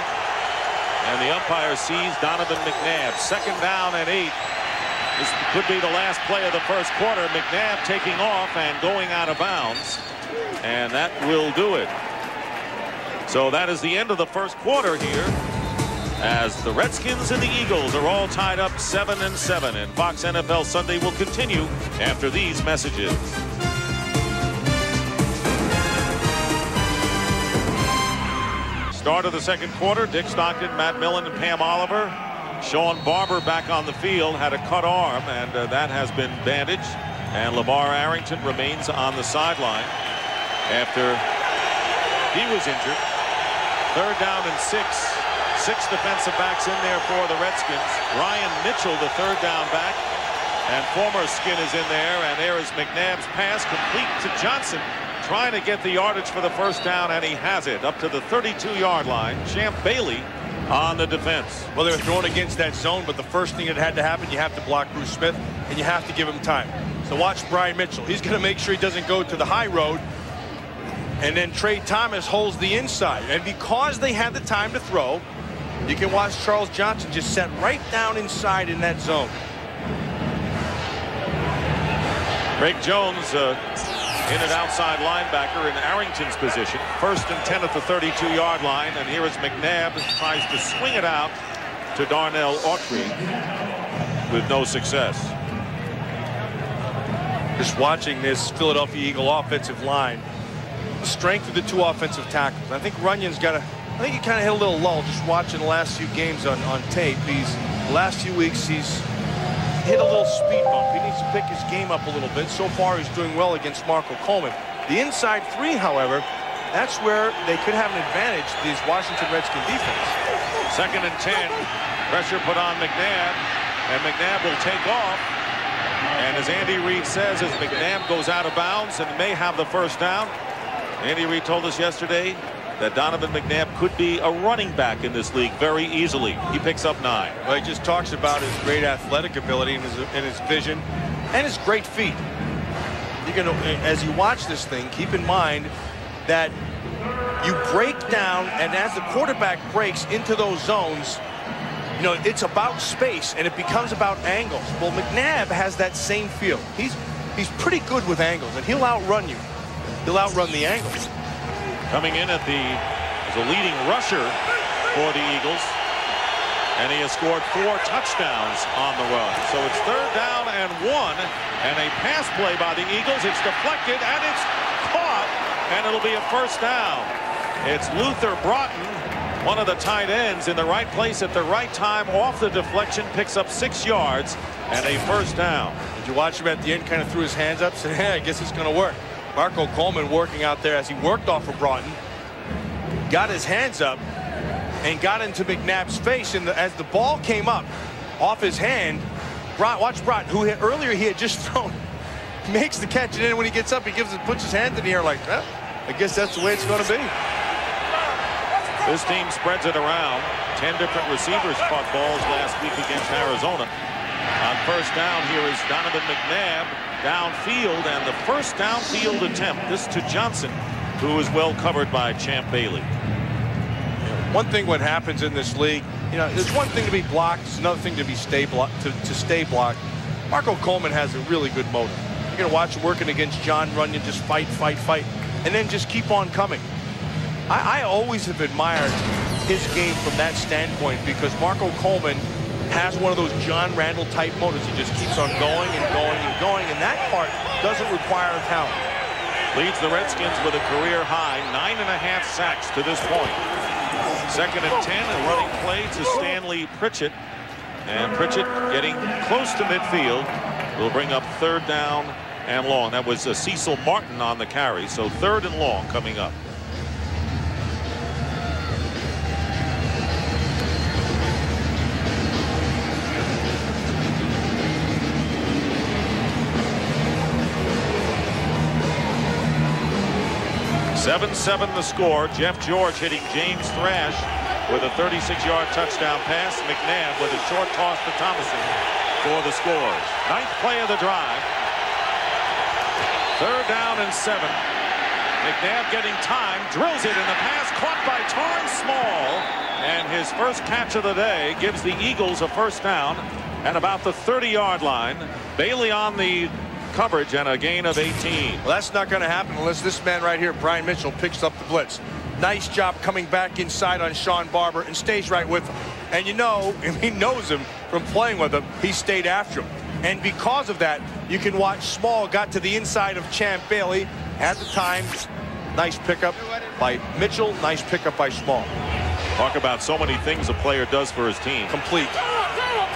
and the umpire sees Donovan McNabb. Second down and eight. This could be the last play of the first quarter. McNabb taking off and going out of bounds. And that will do it. So that is the end of the first quarter here as the Redskins and the Eagles are all tied up 7 and 7 and Fox NFL Sunday will continue after these messages. Start of the second quarter, Dick Stockton, Matt Millen, and Pam Oliver. Shawn Barber back on the field, had a cut arm, and uh, that has been bandaged. And LaVar Arrington remains on the sideline after he was injured. Third down and six. Six defensive backs in there for the Redskins. Brian Mitchell, the third down back. And former skin is in there. And there is McNabb's pass complete to Johnson. Trying to get the yardage for the first down, and he has it up to the 32-yard line. Champ Bailey on the defense. Well, they're throwing against that zone, but the first thing that had to happen, you have to block Bruce Smith, and you have to give him time. So watch Brian Mitchell. He's going to make sure he doesn't go to the high road. And then Tra Thomas holds the inside. And because they had the time to throw, you can watch Charles Johnson just set right down inside in that zone. Greg Jones, uh, in an outside linebacker in Arrington's position. First and 10 at the 32-yard line. And here is McNabb tries to swing it out to Darnell Autry with no success. Just watching this Philadelphia Eagle offensive line, the strength of the two offensive tackles. I think Runyan's got a, I think he kind of hit a little lull just watching the last few games on, on tape. These last few weeks, he's hit a little speed bump. He needs to pick his game up a little bit. So far, he's doing well against Marco Coleman. The inside three, however, that's where they could have an advantage, these Washington Redskin defense. Second and 10. Pressure put on McNabb, and McNabb will take off. And as Andy Reid says, as McNabb goes out of bounds and may have the first down, Andy Reid told us yesterday that Donovan McNabb could be a running back in this league very easily. He picks up nine. Well, he just talks about his great athletic ability and his, and his vision and his great feet. You're gonna, as you watch this thing, keep in mind that you break down, and as the quarterback breaks into those zones, you know, it's about space, and it becomes about angles. Well, McNabb has that same feel. He's he's pretty good with angles, and he'll outrun you. He'll outrun the angles. Coming in at the as a leading rusher for the Eagles. And he has scored four touchdowns on the run. So it's third down and one. And a pass play by the Eagles. It's deflected and it's caught. And it'll be a first down. It's Luther Broughton, one of the tight ends in the right place at the right time off the deflection, picks up six yards and a first down. Did you watch him at the end kind of threw his hands up said, hey, I guess it's going to work. Marco Coleman working out there as he worked off of Broughton. Got his hands up and got into McNabb's face. And as the ball came up off his hand, Broughton, watch Broughton, who had, earlier he had just thrown, makes the catch. And then when he gets up, he gives it, puts his hands in the air like, that. I guess that's the way it's going to be. This team spreads it around. Ten different receivers caught balls last week against Arizona. On first down, here is Donovan McNabb downfield, and the first downfield attempt. This to Johnson, who is well covered by Champ Bailey. One thing what happens in this league, you know, there's one thing to be blocked, it's another thing to be stay blocked, to, to stay blocked. Marco Coleman has a really good motor. You're to watch him working against Jon Runyan, just fight, fight, fight, and then just keep on coming. I, I always have admired his game from that standpoint because Marco Coleman has one of those John Randle type motors. He just keeps on going and going and going, and that part doesn't require talent. Leads the Redskins with a career high nine and a half sacks to this point. Second and 10, and running play to Stanley Pritchett. And Pritchett getting close to midfield will bring up third down and long. That was uh, Cecil Martin on the carry, so third and long coming up. Seven seven the score. Jeff George hitting James Thrash with a 36-yard touchdown pass. McNabb with a short toss to Thomason for the scores. Ninth play of the drive. Third down and seven. McNabb getting time, drills it in the pass, caught by Torrance Small. And his first catch of the day gives the Eagles a first down at about the 30-yard line. Bailey on the coverage and a gain of 18. Well, that's not going to happen unless this man right here, Brian Mitchell, picks up the blitz. Nice job coming back inside on Shawn Barber and stays right with him. And you know, he knows him from playing with him, he stayed after him. And because of that, you can watch Small got to the inside of Champ Bailey at the time. Nice pickup by Mitchell, nice pickup by Small. Talk about so many things a player does for his team. Complete. Oh,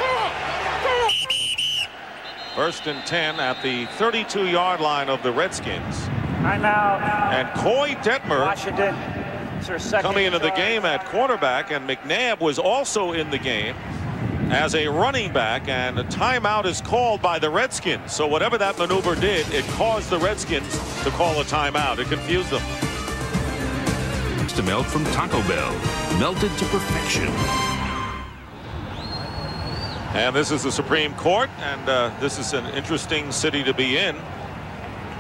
First and 10 at the 32-yard line of the Redskins. Timeout. And Koy Detmer Washington. coming into the game at quarterback, and McNabb was also in the game as a running back, and a timeout is called by the Redskins. So whatever that maneuver did, it caused the Redskins to call a timeout. It confused them. To melt from Taco Bell, melted to perfection. And this is the Supreme Court, and uh, this is an interesting city to be in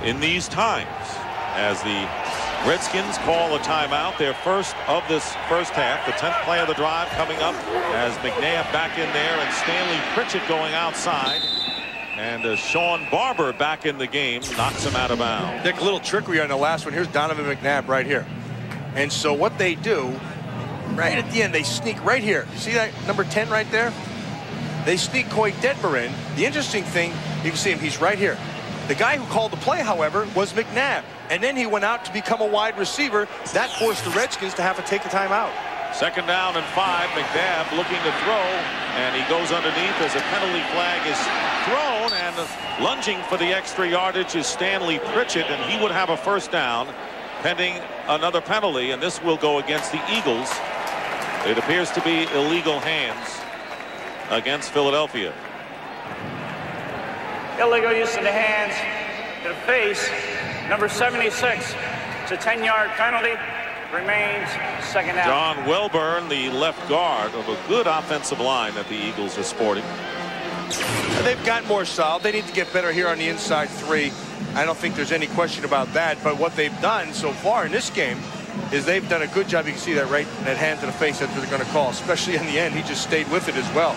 in these times as the Redskins call a timeout, their first of this first half, the 10th play of the drive coming up as McNabb back in there and Stanley Pritchett going outside. And uh, Shawn Barber back in the game knocks him out of bounds. Dick, a little trickery on the last one. Here's Donovan McNabb right here. And so what they do, right at the end, they sneak right here. See that number 10 right there? They sneak Koy Detmer in. The interesting thing, you can see him, he's right here. The guy who called the play, however, was McNabb. And then he went out to become a wide receiver. That forced the Redskins to have to take a timeout. Second down and five. McNabb looking to throw, and he goes underneath as a penalty flag is thrown, and lunging for the extra yardage is Stanley Pritchett, and he would have a first down pending another penalty, and this will go against the Eagles. It appears to be illegal hands against Philadelphia. Illegal use of the hands to the face. Number 76. It's a 10-yard penalty. remains second down. John Welbourn, the left guard of a good offensive line that the Eagles are sporting. They've got more solid. They need to get better here on the inside three. I don't think there's any question about that. But what they've done so far in this game is they've done a good job. You can see that right, that hand to the face. What they're going to call. Especially in the end, he just stayed with it as well.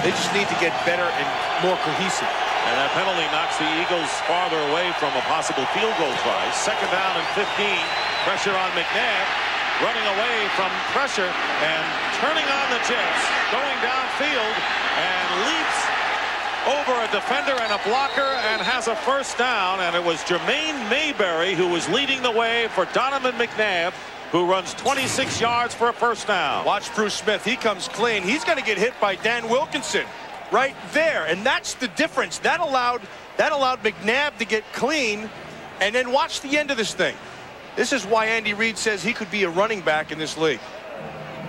They just need to get better and more cohesive. And that penalty knocks the Eagles farther away from a possible field goal try. Second down and 15. Pressure on McNabb. Running away from pressure and turning on the jets. Going downfield and leaps over a defender and a blocker and has a first down. And it was Jermaine Mayberry who was leading the way for Donovan McNabb who runs 26 yards for a first down. Watch Bruce Smith. He comes clean. He's going to get hit by Dan Wilkinson right there. And that's the difference. That allowed that allowed McNabb to get clean. And then watch the end of this thing. This is why Andy Reid says he could be a running back in this league.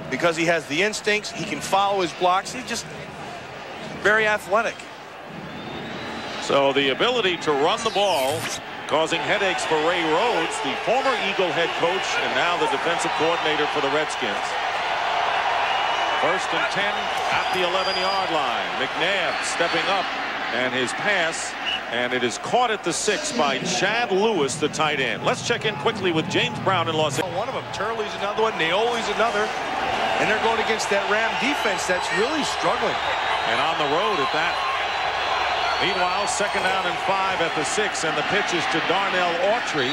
Because he has the instincts. He can follow his blocks. He's just very athletic. So the ability to run the ball causing headaches for Ray Rhodes, the former Eagle head coach and now the defensive coordinator for the Redskins. First and 10 at the 11-yard line. McNabb stepping up and his pass and it is caught at the six by Chad Lewis, the tight end. Let's check in quickly with James Brown in Los Angeles. One of them, Turley's another one, Naoli's another. And they're going against that Ram defense that's really struggling. And on the road at that Meanwhile, second down and five at the six, and the pitch is to Darnell Autry.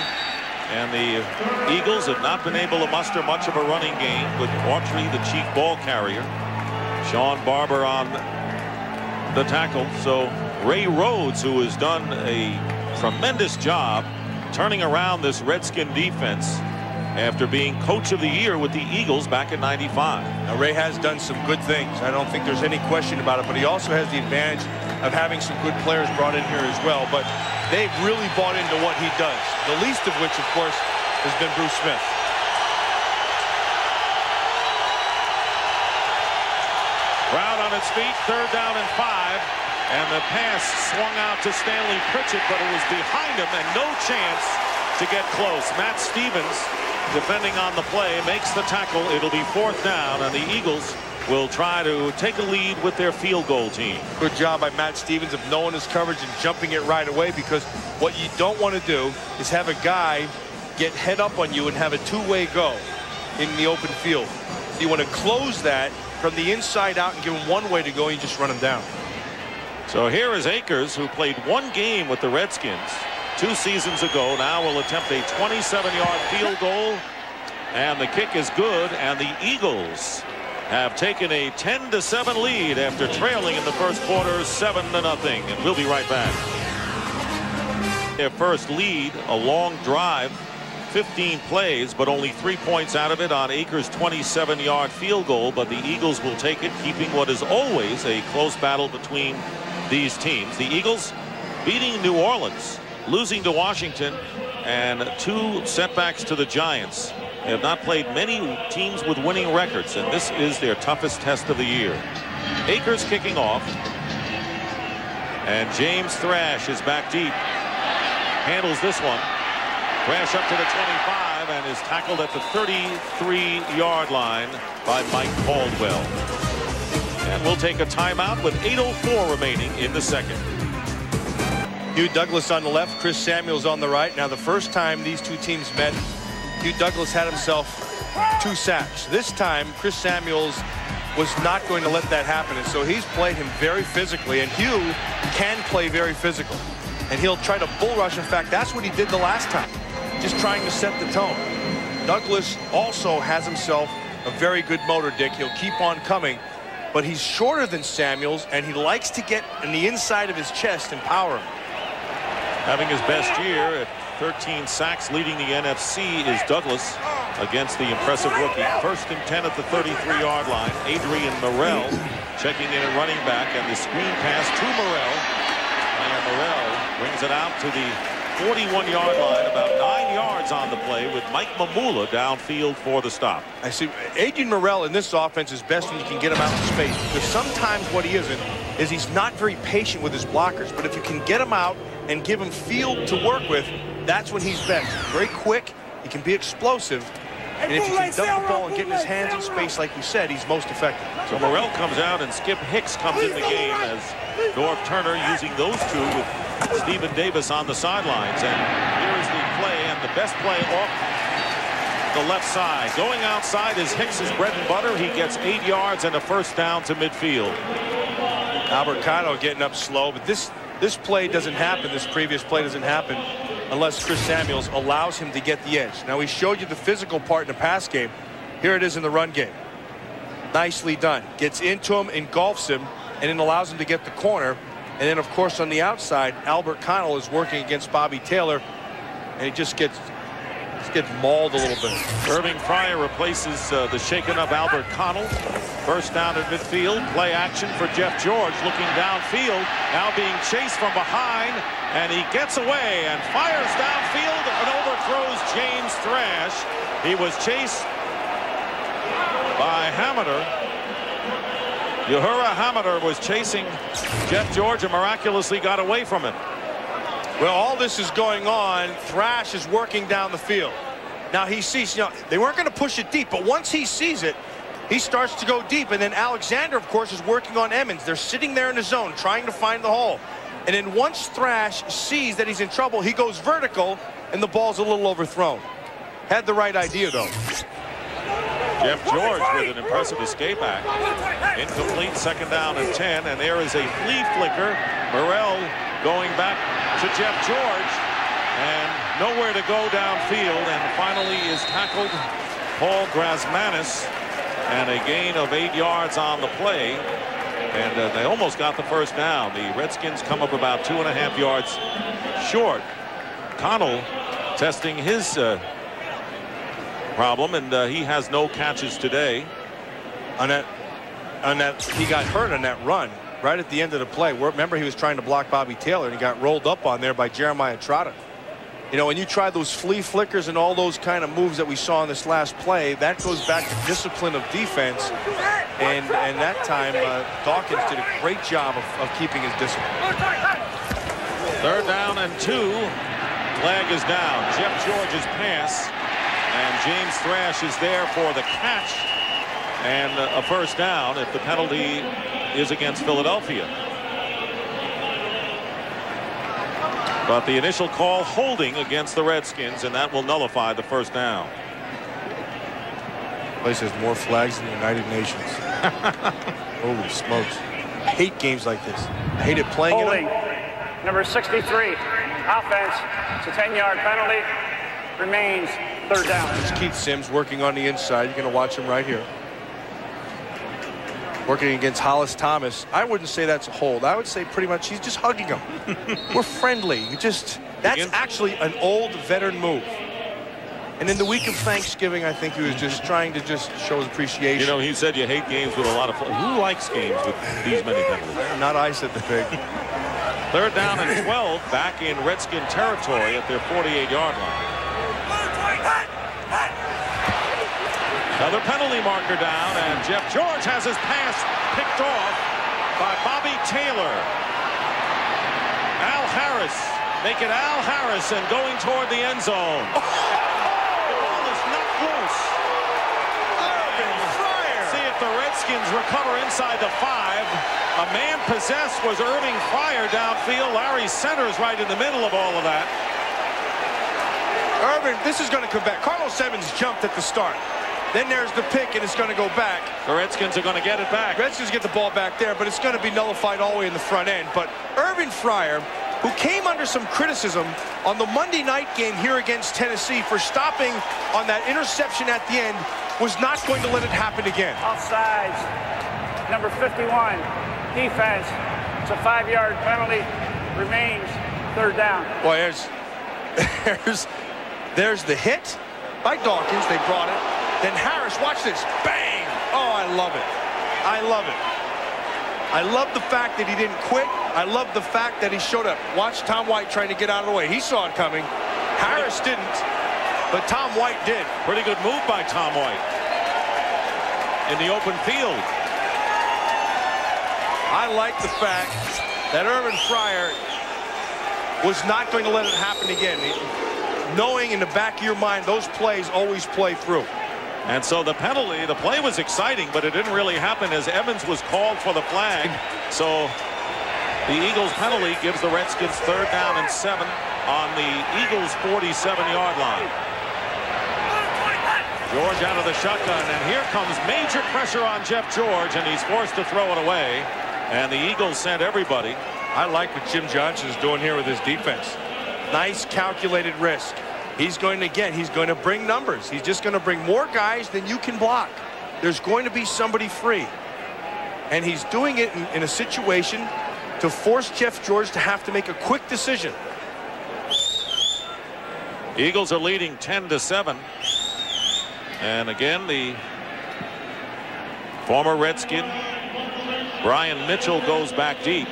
And the Eagles have not been able to muster much of a running game with Autry, the chief ball carrier. Shawn Barber on the tackle. So Ray Rhodes, who has done a tremendous job turning around this Redskin defense after being coach of the year with the Eagles back in 95. Now, Ray has done some good things. I don't think there's any question about it, but he also has the advantage of having some good players brought in here as well. But they've really bought into what he does, the least of which, of course, has been Bruce Smith. Brown on its feet, third down and five. And the pass swung out to Stanley Pritchett, but it was behind him and no chance to get close. Matt Stevens defending on the play makes the tackle. It'll be fourth down, and the Eagles will try to take a lead with their field goal team. Good job by Matt Stevens of knowing his coverage and jumping it right away because what you don't want to do is have a guy get head up on you and have a two-way go in the open field. So you want to close that from the inside out and give him one way to go and you just run him down. So here is Akers who played one game with the Redskins two seasons ago. Now will attempt a 27-yard field goal. And the kick is good. And the Eagles have taken a 10 to 7 lead after trailing in the first quarter 7 to nothing. And we'll be right back. Their first lead, a long drive, 15 plays, but only three points out of it on Akers' 27-yard field goal. But the Eagles will take it, keeping what is always a close battle between these teams. The Eagles beating New Orleans, losing to Washington, and two setbacks to the Giants. They have not played many teams with winning records, and this is their toughest test of the year. Akers kicking off. And James Thrash is back deep. Handles this one. Thrash up to the 25 and is tackled at the 33-yard line by Mike Caldwell. And we'll take a timeout with 8.04 remaining in the second. Hugh Douglas on the left, Chris Samuels on the right. Now, the first time these two teams met, Hugh Douglas had himself two sacks. This time, Chris Samuels was not going to let that happen. And so he's played him very physically. And Hugh can play very physical. And he'll try to bull rush. In fact, that's what he did the last time. Just trying to set the tone. Douglas also has himself a very good motor, Dick. He'll keep on coming. But he's shorter than Samuels, and he likes to get in the inside of his chest and power him. Having his best year at 13 sacks leading the NFC is Douglas against the impressive rookie. First and 10 at the 33-yard line. Adrian Murrell checking in at running back and the screen pass to Murrell. And Murrell brings it out to the 41-yard line, about nine yards on the play with Mike Mamula downfield for the stop. I see Adrian Murrell in this offense is best when you can get him out in space because sometimes what he isn't is he's not very patient with his blockers. But if you can get him out and give him field to work with, that's when he's best. Very quick, He can be explosive. And if he can dump the ball and get in his hands in space, like you said, he's most effective. So Murrell comes out and Skip Hicks comes in the game as Norv Turner using those two with Stephen Davis on the sidelines. And here's the play and the best play off the left side. Going outside is Hicks's bread and butter. He gets eight yards and a first down to midfield. Albert Connell getting up slow, but this this play doesn't happen. This previous play doesn't happen unless Chris Samuels allows him to get the edge. Now, he showed you the physical part in the pass game. Here it is in the run game. Nicely done. Gets into him, engulfs him, and then allows him to get the corner. And then, of course, on the outside, Albert Connell is working against Bobby Taylor, and he just gets just gets mauled a little bit. Irving Fryar replaces uh, the shaken up Albert Connell. First down at midfield. Play action for Jeff George looking downfield. Now being chased from behind. And he gets away and fires downfield and overthrows James Thrash. He was chased by Hamiter. Uhuru Hamiter was chasing Jeff George and miraculously got away from him. Well, all this is going on. Thrash is working down the field. Now he sees, you know, they weren't going to push it deep, but once he sees it, he starts to go deep. And then Alexander, of course, is working on Emmons. They're sitting there in the zone trying to find the hole. And then once Thrash sees that he's in trouble, he goes vertical, and the ball's a little overthrown. Had the right idea, though. Jeff George with an impressive escape act. Incomplete, second down and 10, and there is a flea flicker. Murrell going back to Jeff George, and nowhere to go downfield, and finally is tackled Paul Grasmanis and a gain of eight yards on the play. And uh, they almost got the first down. The Redskins come up about two and a half yards short. Connell testing his uh, problem, and uh, he has no catches today. On that, on that, he got hurt on that run right at the end of the play. Remember, he was trying to block Bobby Taylor, and he got rolled up on there by Jeremiah Trotter. You know, when you try those flea flickers and all those kind of moves that we saw in this last play, that goes back to discipline of defense. And, and that time, uh, Dawkins did a great job of, of keeping his discipline. Third down and two. Flag is down. Jeff George's pass. And James Thrash is there for the catch and a first down if the penalty is against Philadelphia. But the initial call holding against the Redskins, and that will nullify the first down. Place has more flags than the United Nations. Holy smokes. I hate games like this. I hate it playing Holding. Number 63, offense. It's a 10-yard penalty. Remains third down. It's Keith Sims working on the inside. You're going to watch him right here. Working against Hollis Thomas. I wouldn't say that's a hold. I would say pretty much he's just hugging him. We're friendly. You just That's actually an old veteran move. And in the week of Thanksgiving, I think he was just trying to just show his appreciation. You know, he said you hate games with a lot of fun. Who likes games with these many penalties? Not I said the pig. Third down and 12 back in Redskin territory at their 48-yard line. Another penalty marker down, and Jeff George has his pass picked off by Bobby Taylor. Al Harris, make it Al Harris and going toward the end zone. The ball is not loose. Fryar. See if the Redskins recover inside the five. A man possessed was Irving Fryar downfield. Larry Centers right in the middle of all of that. Irvin, this is going to come back. Carlos Evans jumped at the start. Then there's the pick, and it's going to go back. The Redskins are going to get it back. Redskins get the ball back there, but it's going to be nullified all the way in the front end. But Irvin Fryar, who came under some criticism on the Monday night game here against Tennessee for stopping on that interception at the end, was not going to let it happen again. Offsides. Number 51, defense. It's a five-yard penalty. Remains third down. Boy, there's, there's, there's the hit by Dawkins. They brought it. Then Harris, watch this. Bang! Oh, I love it. I love it. I love the fact that he didn't quit. I love the fact that he showed up. Watch Tom White trying to get out of the way. He saw it coming. Harris didn't, but Tom White did. Pretty good move by Tom White in the open field. I like the fact that Irvin Fryar was not going to let it happen again. knowing in the back of your mind those plays always play through. And so the penalty, the play was exciting, but it didn't really happen as Evans was called for the flag. So the Eagles penalty gives the Redskins third down and seven on the Eagles 47-yard line. George out of the shotgun, and here comes major pressure on Jeff George, and he's forced to throw it away. And the Eagles sent everybody. I like what Jim Johnson is doing here with his defense. Nice calculated risk. He's going to, get, he's going to bring numbers. He's just going to bring more guys than you can block. There's going to be somebody free. And he's doing it in, in a situation to force Jeff George to have to make a quick decision. Eagles are leading 10 to 7. And again, the former Redskin Brian Mitchell goes back deep.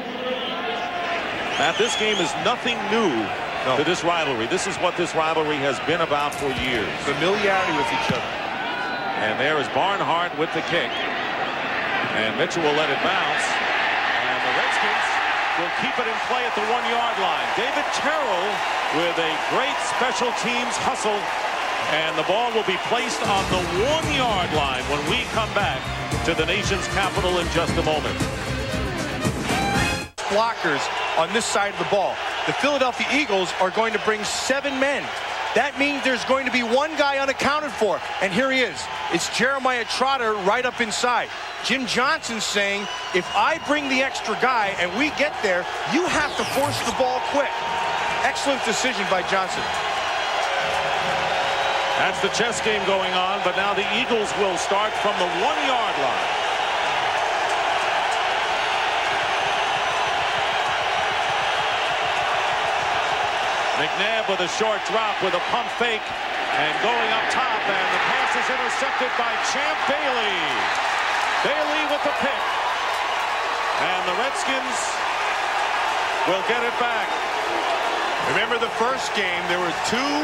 Matt, this game is nothing new no. to this rivalry. This is what this rivalry has been about for years. Familiarity with each other. And there is Barnhart with the kick. And Mitchell will let it bounce. And the Redskins will keep it in play at the one-yard line. David Terrell with a great special teams hustle and the ball will be placed on the one-yard line when we come back to the nation's capital in just a moment. Blockers on this side of the ball. The Philadelphia Eagles are going to bring seven men. That means there's going to be one guy unaccounted for. And here he is. It's Jeremiah Trotter right up inside. Jim Johnson saying, if I bring the extra guy and we get there, you have to force the ball quick. Excellent decision by Johnson. That's the chess game going on, but now the Eagles will start from the one-yard line. McNabb with a short drop with a pump fake and going up top and the pass is intercepted by Champ Bailey. Bailey with the pick. And the Redskins will get it back. Remember the first game, there were two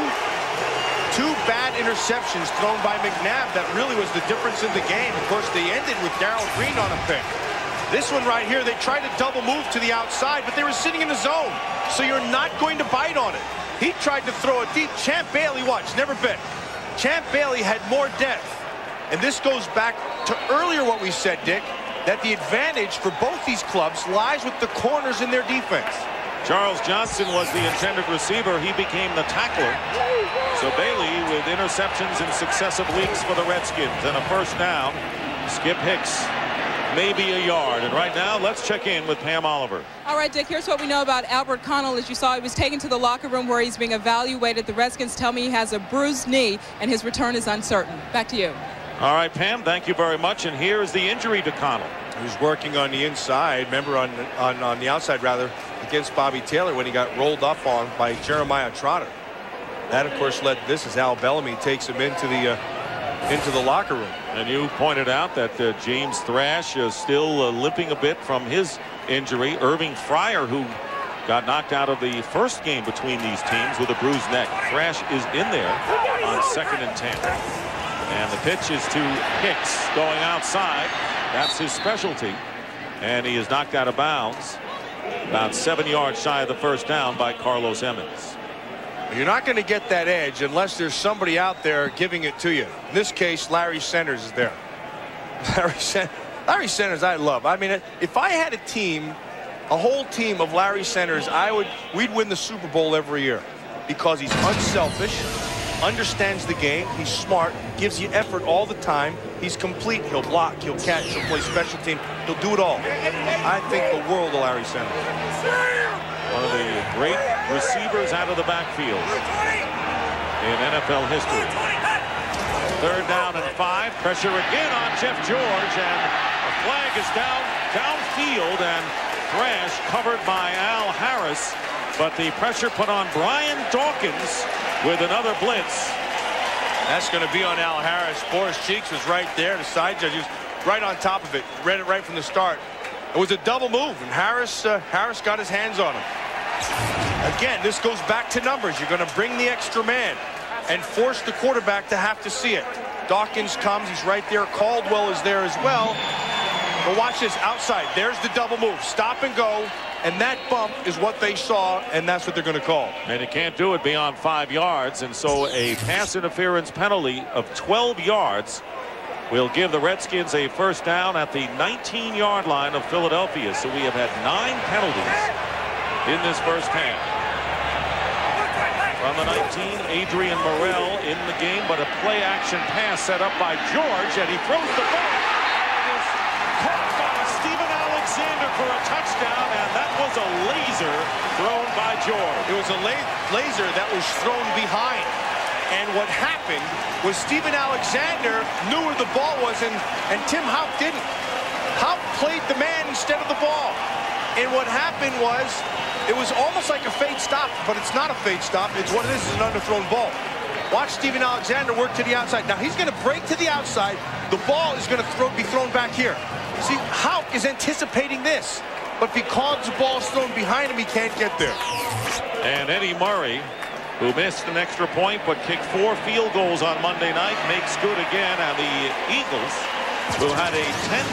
two bad interceptions thrown by McNabb that really was the difference in the game. Of course, they ended with Darrell Green on a pick. This one right here, they tried to double move to the outside, but they were sitting in the zone. So you're not going to bite on it. He tried to throw it deep. Champ Bailey, watch, never bit. Champ Bailey had more depth. And this goes back to earlier what we said, Dick, that the advantage for both these clubs lies with the corners in their defense. Charles Johnson was the intended receiver. He became the tackler. So Bailey with interceptions in successive weeks for the Redskins and a first down. Skip Hicks maybe a yard. And right now, let's check in with Pam Oliver. All right, Dick, here's what we know about Albert Connell. As you saw, he was taken to the locker room where he's being evaluated. The Redskins tell me he has a bruised knee, and his return is uncertain. Back to you. All right, Pam, thank you very much. And here is the injury to Connell. He was working on the inside, remember, on, on, on the outside, rather, against Bobby Taylor when he got rolled up on by Jeremiah Trotter. That, of course, led this as Al Bellamy takes him into the uh, into the locker room. And you pointed out that uh, James Thrash is still uh, limping a bit from his injury. Irving Fryar, who got knocked out of the first game between these teams with a bruised neck. Thrash is in there on second and ten. And the pitch is to Hicks going outside. That's his specialty. And he is knocked out of bounds. About seven yards shy of the first down by Carlos Emmons. You're not going to get that edge unless there's somebody out there giving it to you. In this case, Larry Centers is there. Larry, Sen Larry Centers, I love. I mean, if I had a team, a whole team of Larry Centers, I would, we'd win the Super Bowl every year because he's unselfish, understands the game, he's smart, gives you effort all the time, he's complete, he'll block, he'll catch, he'll play special team, he'll do it all. I think the world of Larry Centers. One of the great receivers out of the backfield in NFL history. Third down and five, pressure again on Jeff George, and the flag is down downfield, and Thrash covered by Al Harris but the pressure put on Brian Dawkins with another blitz. That's going to be on Al Harris. Boris Cheeks was right there. The side judge was right on top of it. Read it right from the start. It was a double move, and Harris uh, Harris got his hands on him. Again, this goes back to numbers. You're going to bring the extra man and force the quarterback to have to see it. Dawkins comes. He's right there. Caldwell is there as well. But watch this outside. There's the double move. Stop and go. And that bump is what they saw, and that's what they're going to call. And you can't do it beyond five yards, and so a pass interference penalty of 12 yards will give the Redskins a first down at the 19-yard line of Philadelphia. So we have had nine penalties in this first half. From the 19, Adrian Murrell in the game, but a play-action pass set up by George, and he throws the ball. It is caught by Stephen Alexander for a touchdown, and that was a laser thrown by George. It was a la laser that was thrown behind. And what happened was Stephen Alexander knew where the ball was, and, and Tim Hauck didn't. Hauck played the man instead of the ball. And what happened was, it was almost like a fade stop, but it's not a fade stop. It's what it is, is an underthrown ball. Watch Stephen Alexander work to the outside. Now, he's going to break to the outside. The ball is going to throw, be thrown back here. See, Hauck is anticipating this. But because the ball thrown behind him, he can't get there. And Eddie Murray who missed an extra point but kicked four field goals on Monday night, makes good again. And the Eagles, who had a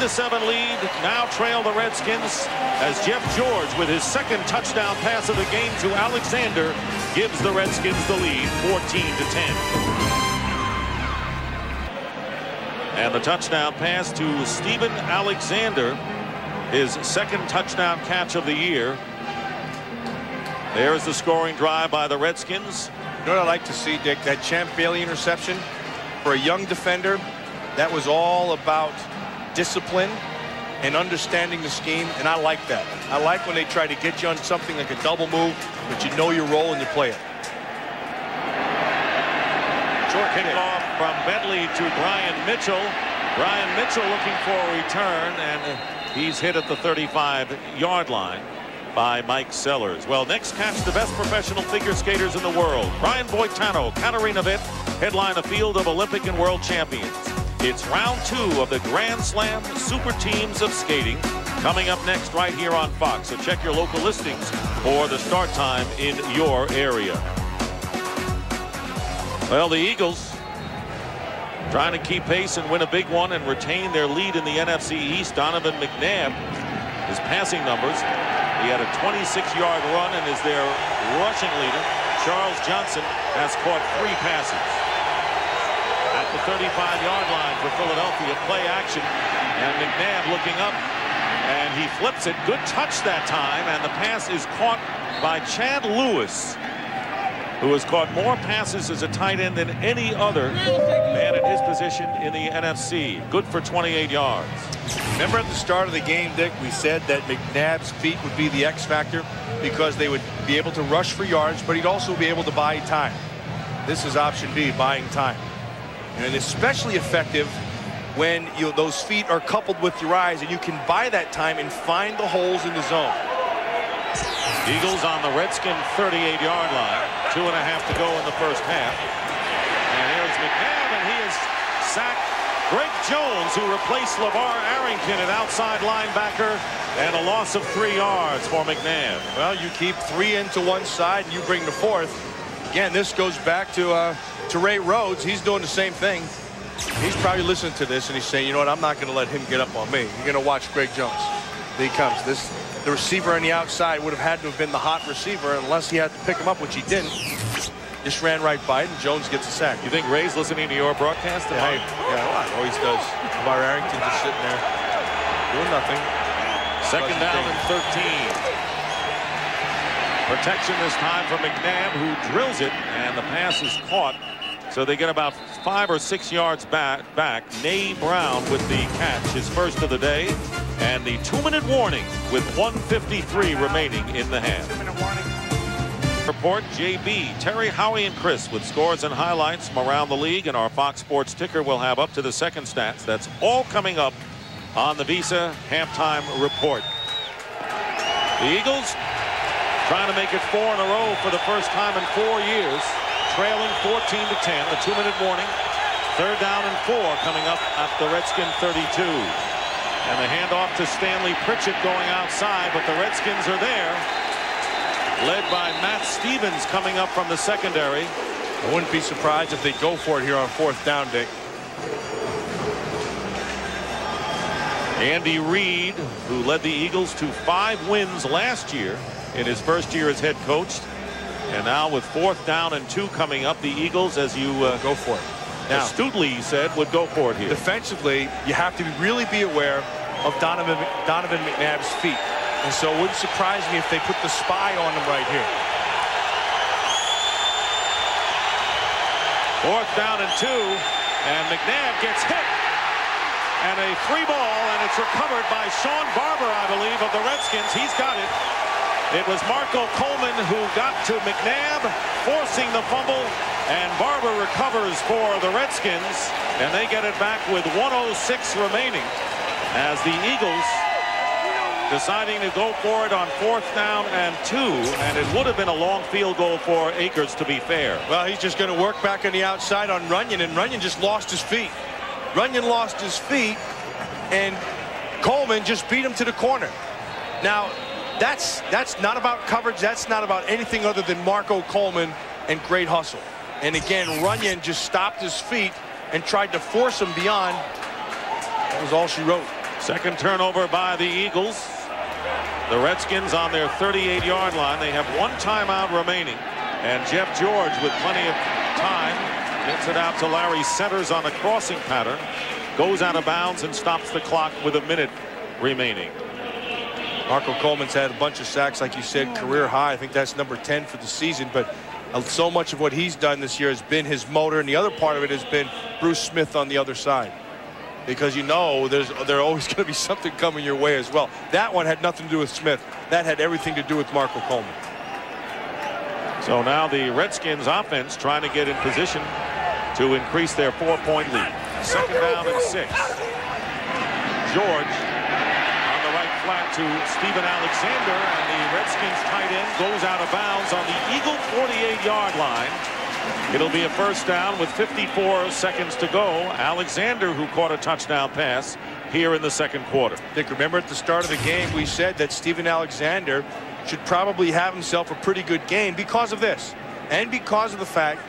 10-7 lead, now trail the Redskins as Jeff George, with his second touchdown pass of the game to Alexander, gives the Redskins the lead 14 to 10. And the touchdown pass to Stephen Alexander, his second touchdown catch of the year. There's the scoring drive by the Redskins. You know what I like to see, Dick? That Champ Bailey interception for a young defender, that was all about discipline and understanding the scheme, and I like that. I like when they try to get you on something like a double move, but you know your role and you play it. Short kickoff from Bentley to Brian Mitchell. Brian Mitchell looking for a return, and he's hit at the 35-yard line by Mike Sellers. Well, next catch the best professional figure skaters in the world. Brian Boitano, Katarina Witt, headline a field of Olympic and world champions. It's round two of the Grand Slam Super Teams of Skating coming up next right here on Fox. So check your local listings for the start time in your area. Well, the Eagles trying to keep pace and win a big one and retain their lead in the NFC East. Donovan McNabb, his passing numbers he had a 26-yard run and is their rushing leader. Charles Johnson has caught three passes. At the 35-yard line for Philadelphia, play action. And McNabb looking up, and he flips it. Good touch that time, and the pass is caught by Chad Lewis, who has caught more passes as a tight end than any other man in his position in the NFC. Good for 28 yards. Remember at the start of the game, Dick, we said that McNabb's feet would be the X factor because they would be able to rush for yards, but he'd also be able to buy time. This is option B, buying time. And especially effective when you, those feet are coupled with your eyes and you can buy that time and find the holes in the zone. Eagles on the Redskin 38-yard line. Two and a half to go in the first half. And here's McNabb, and he is sacked Greg Jones, who replaced LaVar Arrington an outside linebacker, and a loss of three yards for McNabb. Well, you keep three into one side, and you bring the fourth. Again, this goes back to uh, to Ray Rhodes. He's doing the same thing. He's probably listening to this, and he's saying, you know what, I'm not going to let him get up on me. You're going to watch Greg Jones. He comes. This The receiver on the outside would have had to have been the hot receiver unless he had to pick him up, which he didn't. Just ran right by it, and Jones gets a sack. You think Ray's listening to your broadcast? Yeah, hey, yeah, always does. Bar Arrington just sitting there doing nothing. Second down and 13. Protection this time for McNabb, who drills it, and the pass is caught. So they get about five or six yards back. back. Na Brown with the catch, his first of the day, and the two-minute warning with 153 remaining in the half report, JB, Terry, Howie, and Chris with scores and highlights from around the league. And our Fox Sports ticker will have up to the second stats. That's all coming up on the Visa halftime report. The Eagles trying to make it four in a row for the first time in four years, trailing 14 to 10. The two-minute warning. Third down and four coming up at the Redskin 32. And the handoff to Stanley Pritchett going outside, but the Redskins are there led by Matt Stevens coming up from the secondary. I wouldn't be surprised if they go for it here on fourth down, Dick. Andy Reid, who led the Eagles to five wins last year in his first year as head coach. And now with fourth down and two coming up, the Eagles, as you uh, Go for it. Now, astutely he said, would go for it here. Defensively, you have to really be aware of Donovan, Donovan McNabb's feet. And so it wouldn't surprise me if they put the spy on him right here. Fourth down and two, and McNabb gets hit. And a free ball, and it's recovered by Shawn Barber, I believe, of the Redskins. He's got it. It was Marco Coleman who got to McNabb, forcing the fumble, and Barber recovers for the Redskins, and they get it back with 106 remaining as the Eagles deciding to go for it on fourth down and two, and it would have been a long field goal for Akers to be fair. Well, he's just going to work back on the outside on Runyan, and Runyan just lost his feet. Runyan lost his feet, and Coleman just beat him to the corner. Now, that's that's not about coverage. That's not about anything other than Marco Coleman and great hustle. And again, Runyan just stopped his feet and tried to force him beyond. That was all she wrote. Second turnover by the Eagles. The Redskins on their 38-yard line. They have one timeout remaining. And Jeff George with plenty of time gets it out to Larry Centers on a crossing pattern. Goes out of bounds and stops the clock with a minute remaining. Marco Coleman's had a bunch of sacks, like you said, career high. I think that's number 10 for the season. But uh, so much of what he's done this year has been his motor, and the other part of it has been Bruce Smith on the other side. Because you know there's there's always going to be something coming your way as well. That one had nothing to do with Smith. That had everything to do with Marco Coleman. So now the Redskins offense trying to get in position to increase their four-point lead. Second down and six. George flat to Stephen Alexander, and the Redskins tight end goes out of bounds on the Eagle 48-yard line. It'll be a first down with 54 seconds to go. Alexander, who caught a touchdown pass here in the second quarter. Dick, remember at the start of the game, we said that Stephen Alexander should probably have himself a pretty good game because of this. And because of the fact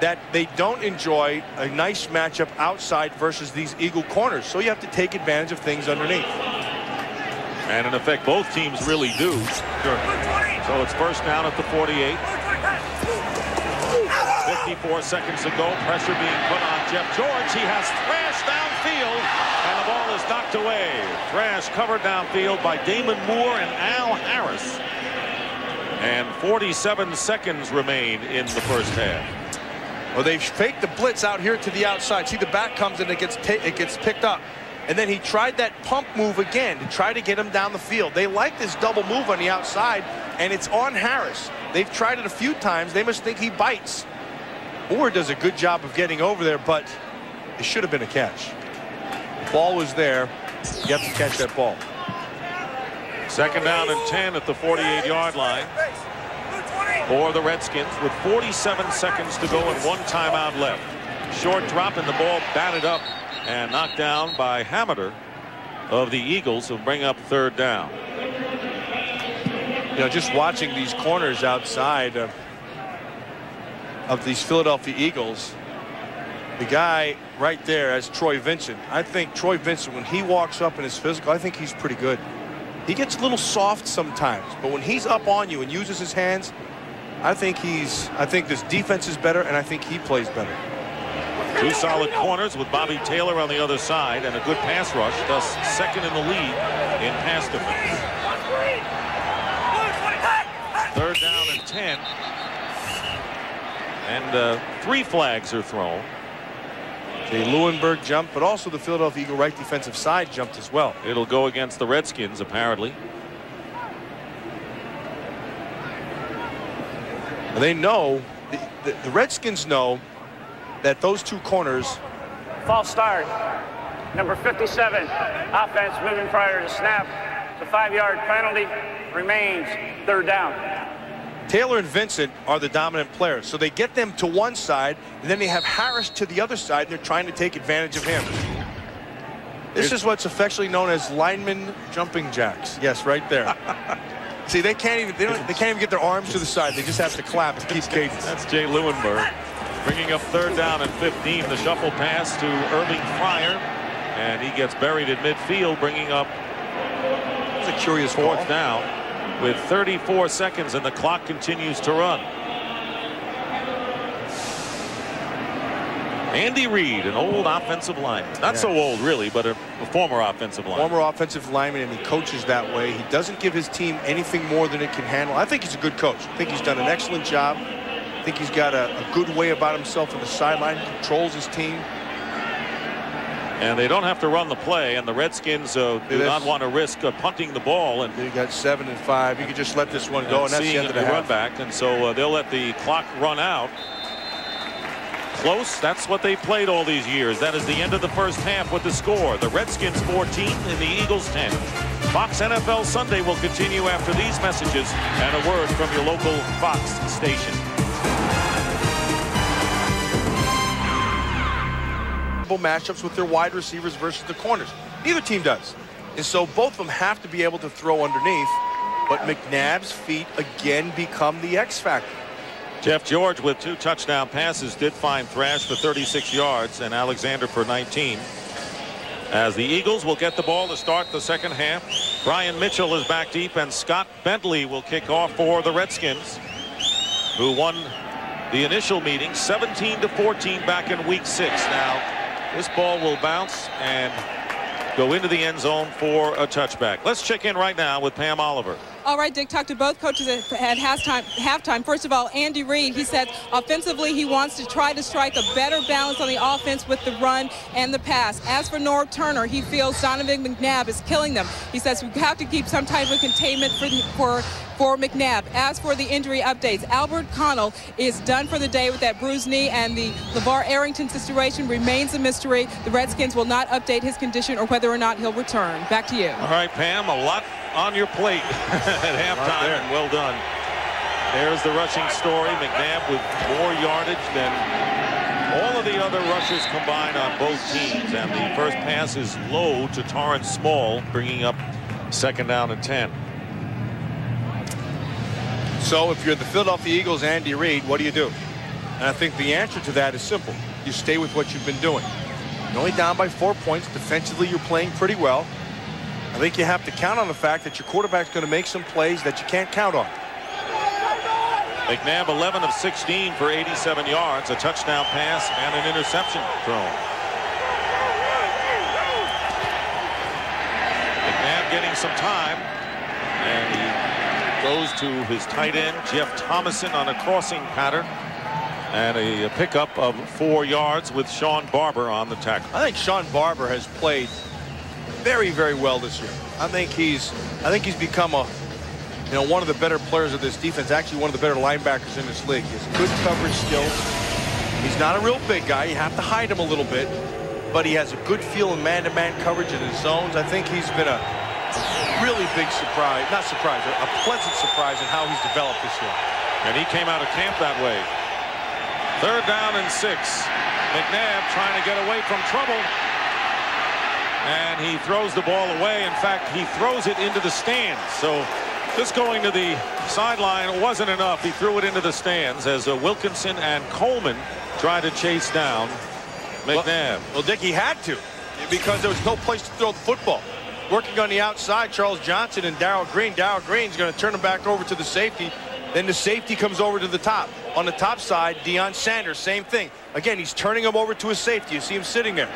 that they don't enjoy a nice matchup outside versus these Eagle corners. So you have to take advantage of things underneath. And in effect, both teams really do. Sure. So it's first down at the 48. 54 seconds to go. Pressure being put on Jeff George. He has Thrash downfield, and the ball is knocked away. Thrash covered downfield by Damon Moore and Al Harris. And 47 seconds remain in the first half. Well, they've faked the blitz out here to the outside. See, the back comes and it gets it gets picked up. And then he tried that pump move again to try to get him down the field. They like this double move on the outside, and it's on Harris. They've tried it a few times. They must think he bites. Moore does a good job of getting over there, but it should have been a catch. The ball was there. You have to catch that ball. Second down and 10 at the 48-yard line for the Redskins with 47 seconds to go and one timeout left. Short drop and the ball batted up and knocked down by Hamiter of the Eagles who bring up third down. You know, just watching these corners outside of, of these Philadelphia Eagles, the guy right there as Troy Vincent. I think Troy Vincent, when he walks up in his physical, I think he's pretty good. He gets a little soft sometimes, but when he's up on you and uses his hands, I think he's, I think this defense is better, and I think he plays better. Two solid corners with Bobby Taylor on the other side and a good pass rush, thus second in the league in pass defense. Third down and 10. And uh, three flags are thrown. The Leeuwenburg jump, but also the Philadelphia Eagle right defensive side jumped as well. It'll go against the Redskins, apparently. And they know, the, the, the Redskins know that those two corners. False start. Number 57, offense moving prior to snap. The five-yard penalty remains third down. Taylor and Vincent are the dominant players. So they get them to one side, and then they have Harris to the other side, and they're trying to take advantage of him. This is what's affectionately known as lineman jumping jacks. Yes, right there. See, they can't even they, they, can't even get their arms to the side. They just have to clap to keep cadence. That's Jay Leeuwenburg bringing up third down and 15. The shuffle pass to Irving Fryar, and he gets buried at midfield, bringing up It's a curious fourth call. down with 34 seconds, and the clock continues to run. Andy Reid, an old offensive lineman. Not Yeah. so old, really, but a, a former offensive lineman. Former offensive lineman, and he coaches that way. He doesn't give his team anything more than it can handle. I think he's a good coach. I think he's done an excellent job. I think he's got a, a good way about himself on the sideline, controls his team. And they don't have to run the play, and the Redskins uh, do not want to risk uh, punting the ball and You got seven and five. You could just let this one go, and that's the end of the run back. And so uh, they'll let the clock run out. Close. That's what they played all these years. That is the end of the first half with the score. The Redskins 14 and the Eagles 10. Fox NFL Sunday will continue after these messages and a word from your local Fox station. Matchups with their wide receivers versus the corners. Neither team does. And so both of them have to be able to throw underneath. But McNabb's feet again become the X factor. Jeff George with two touchdown passes did find Thrash for 36 yards and Alexander for 19. As the Eagles will get the ball to start the second half. Brian Mitchell is back deep and Scott Bentley will kick off for the Redskins who won the initial meeting 17 to 14 back in week six. Now this ball will bounce and go into the end zone for a touchback. Let's check in right now with Pam Oliver. All right, Dick talked to both coaches at, halftime, halftime. First of all, Andy Reid, he said offensively he wants to try to strike a better balance on the offense with the run and the pass. As for Norv Turner, he feels Donovan McNabb is killing them. He says we have to keep some type of containment for for for McNabb. As for the injury updates, Albert Connell is done for the day with that bruised knee, and the LaVar Arrington situation remains a mystery. The Redskins will not update his condition or whether or not he'll return. Back to you. All right, Pam, a lot on your plate at halftime, there. and well done. There's the rushing story. McNabb with more yardage than all of the other rushers combined on both teams. And the first pass is low to Torrance Small, bringing up second down and 10. So if you're the Philadelphia Eagles, Andy Reid, what do you do? And I think the answer to that is simple. You stay with what you've been doing. You're only down by four points. Defensively, you're playing pretty well. I think you have to count on the fact that your quarterback's going to make some plays that you can't count on. McNabb 11 of 16 for 87 yards, a touchdown pass, and an interception thrown. McNabb getting some time, and he goes to his tight end, Jeff Thomason, on a crossing pattern, and a pickup of four yards with Shawn Barber on the tackle. I think Shawn Barber has played very, very well this year. I think he's I think he's become a you know one of the better players of this defense, actually one of the better linebackers in this league. He has good coverage skills. He's not a real big guy. You have to hide him a little bit, but he has a good feel in man-to-man coverage in his zones. I think he's been a really big surprise, not surprise, a pleasant surprise in how he's developed this year. And he came out of camp that way. Third down and six. McNabb trying to get away from trouble. And he throws the ball away. In fact, he throws it into the stands. So just going to the sideline wasn't enough. He threw it into the stands as uh, Wilkinson and Coleman tried to chase down McNabb. Well, Dick, he had to because there was no place to throw the football. Working on the outside, Charles Johnson and Darrell Green. Darrell Green's going to turn him back over to the safety. Then the safety comes over to the top. On the top side, Deion Sanders, same thing. Again, he's turning him over to his safety. You see him sitting there.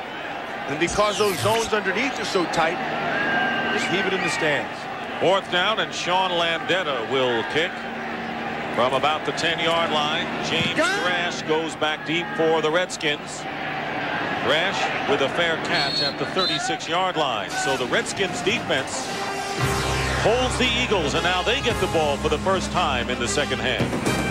And because those zones underneath are so tight, just heave it in the stands. Fourth down, and Sean Landeta will kick from about the 10-yard line. James Thrash goes back deep for the Redskins. Thrash with a fair catch at the 36-yard line. So the Redskins defense holds the Eagles, and now they get the ball for the first time in the second half.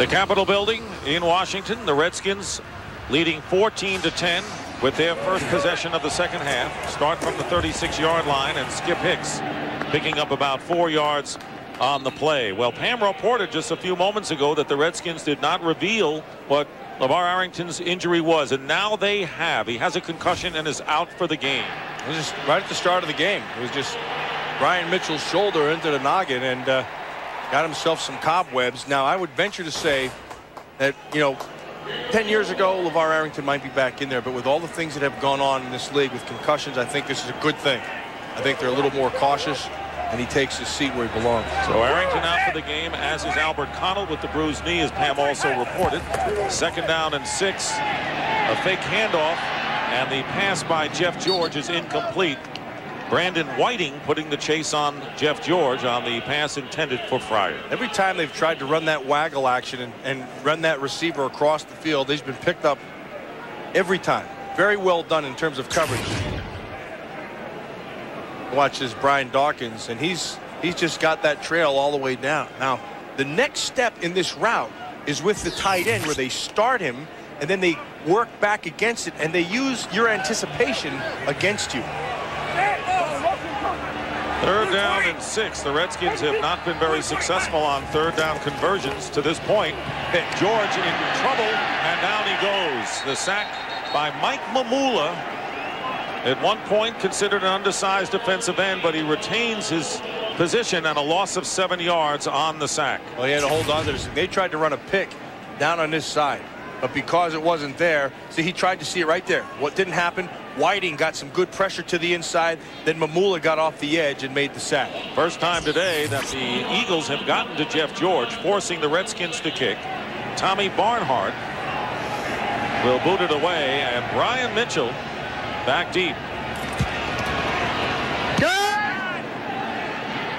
The Capitol Building in Washington, the Redskins leading 14 to 10 with their first possession of the second half. Start from the 36-yard line, and Skip Hicks picking up about four yards on the play. Well, Pam reported just a few moments ago that the Redskins did not reveal what LaVar Arrington's injury was, and now they have. He has a concussion and is out for the game. It was just right at the start of the game. It was just Brian Mitchell's shoulder into the noggin and uh, got himself some cobwebs. Now, I would venture to say that, you know, 10 years ago, LaVar Arrington might be back in there, but with all the things that have gone on in this league with concussions, I think this is a good thing. I think they're a little more cautious, and he takes his seat where he belongs. So Arrington out for the game, as is Albert Connell with the bruised knee, as Pam also reported. Second down and six. A fake handoff, and the pass by Jeff George is incomplete. Brandon Whiting putting the chase on Jeff George on the pass intended for Fryar. Every time they've tried to run that waggle action and, and run that receiver across the field, he's been picked up every time. Very well done in terms of coverage. Watch this Brian Dawkins, and he's he's just got that trail all the way down. Now, the next step in this route is with the tight end where they start him and then they work back against it and they use your anticipation against you. Third down and six. The Redskins have not been very successful on third down conversions to this point. George in trouble, and down he goes. The sack by Mike Mamula. At one point considered an undersized defensive end, but he retains his position and a loss of seven yards on the sack. Well, he had to hold on. They tried to run a pick down on this side, but because it wasn't there, see, he tried to see it right there. What didn't happen, Whiting got some good pressure to the inside. Then Mamula got off the edge and made the sack. First time today that the Eagles have gotten to Jeff George, forcing the Redskins to kick. Tommy Barnhart will boot it away, and Brian Mitchell back deep.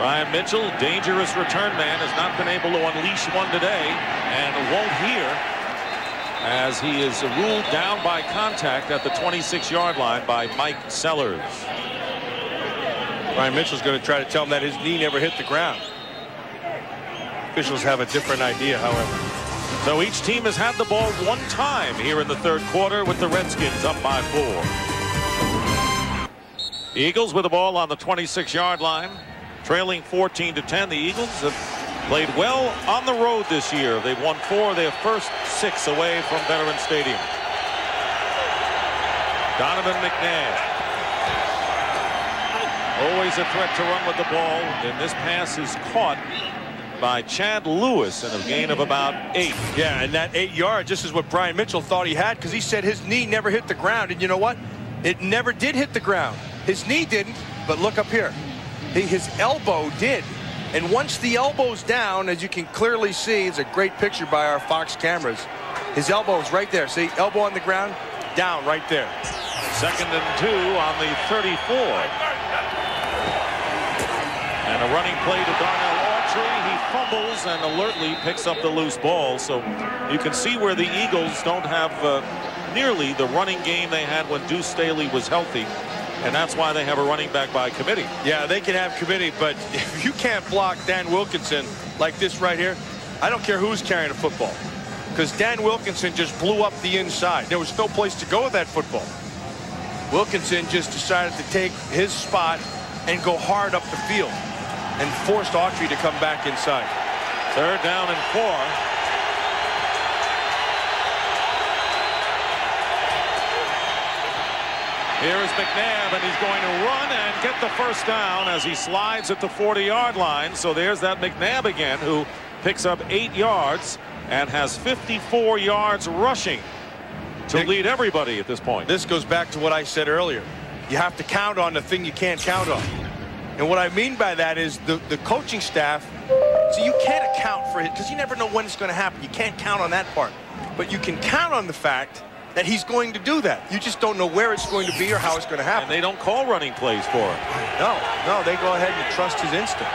Brian Mitchell, dangerous return man, has not been able to unleash one today and won't here as he is ruled down by contact at the 26-yard line by Mike Sellers. Brian Mitchell's going to try to tell him that his knee never hit the ground. Officials have a different idea, however. So each team has had the ball one time here in the third quarter with the Redskins up by four. Eagles with the ball on the 26-yard line, trailing 14 to 10. The Eagles have Played well on the road this year. They've won four of their first six away from Veterans Stadium. Donovan McNabb. Always a threat to run with the ball. And this pass is caught by Chad Lewis in a gain of about eight. Yeah, and that eight yards, this is what Brian Mitchell thought he had because he said his knee never hit the ground. And you know what? It never did hit the ground. His knee didn't, but look up here. His elbow did. And once the elbow's down, as you can clearly see, it's a great picture by our Fox cameras. His elbow is right there. See, elbow on the ground, down right there. Second and two on the 34. And a running play to Darnell Autry. He fumbles and alertly picks up the loose ball. So you can see where the Eagles don't have uh, nearly the running game they had when Deuce Staley was healthy and that's why they have a running back by committee. Yeah, they can have committee, but if you can't block Dan Wilkinson like this right here, I don't care who's carrying a football. Because Dan Wilkinson just blew up the inside. There was no place to go with that football. Wilkinson just decided to take his spot and go hard up the field and forced Autry to come back inside. Third down and four. Here is McNabb, and he's going to run and get the first down as he slides at the 40-yard line. So there's that McNabb again, who picks up eight yards and has 54 yards rushing to Nick, lead everybody at this point. This goes back to what I said earlier. You have to count on the thing you can't count on. And what I mean by that is the, the coaching staff, so you can't account for it because you never know when it's going to happen. You can't count on that part. But you can count on the fact that he's going to do that. You just don't know where it's going to be or how it's going to happen. And they don't call running plays for him. No, no, they go ahead and trust his instinct.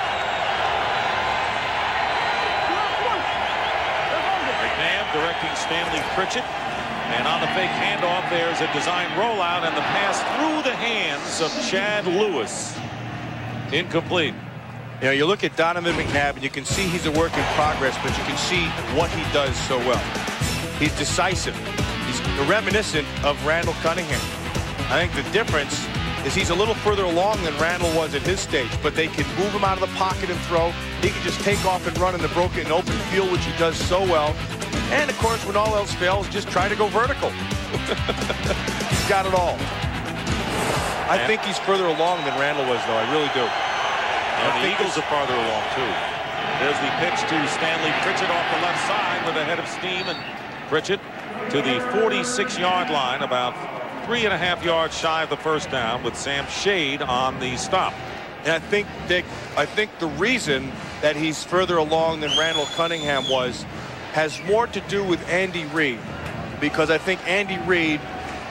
McNabb directing Stanley Pritchett. And on the fake handoff, there's a design rollout and the pass through the hands of Chad Lewis. Incomplete. You know, you look at Donovan McNabb, and you can see he's a work in progress, but you can see what he does so well. He's decisive reminiscent of Randall Cunningham. I think the difference is he's a little further along than Randall was at his stage, but they can move him out of the pocket and throw. He can just take off and run in the broken and open field, which he does so well. And, of course, when all else fails, just try to go vertical. he's got it all. I think he's further along than Randall was, though. I really do. And the Eagles are farther along, too. There's the pitch to Stanley Pritchett off the left side with a head of steam and Pritchett to the 46-yard line, about three and a half yards shy of the first down with Sam Shade on the stop. And I think, Dick, I think the reason that he's further along than Randall Cunningham was has more to do with Andy Reid because I think Andy Reid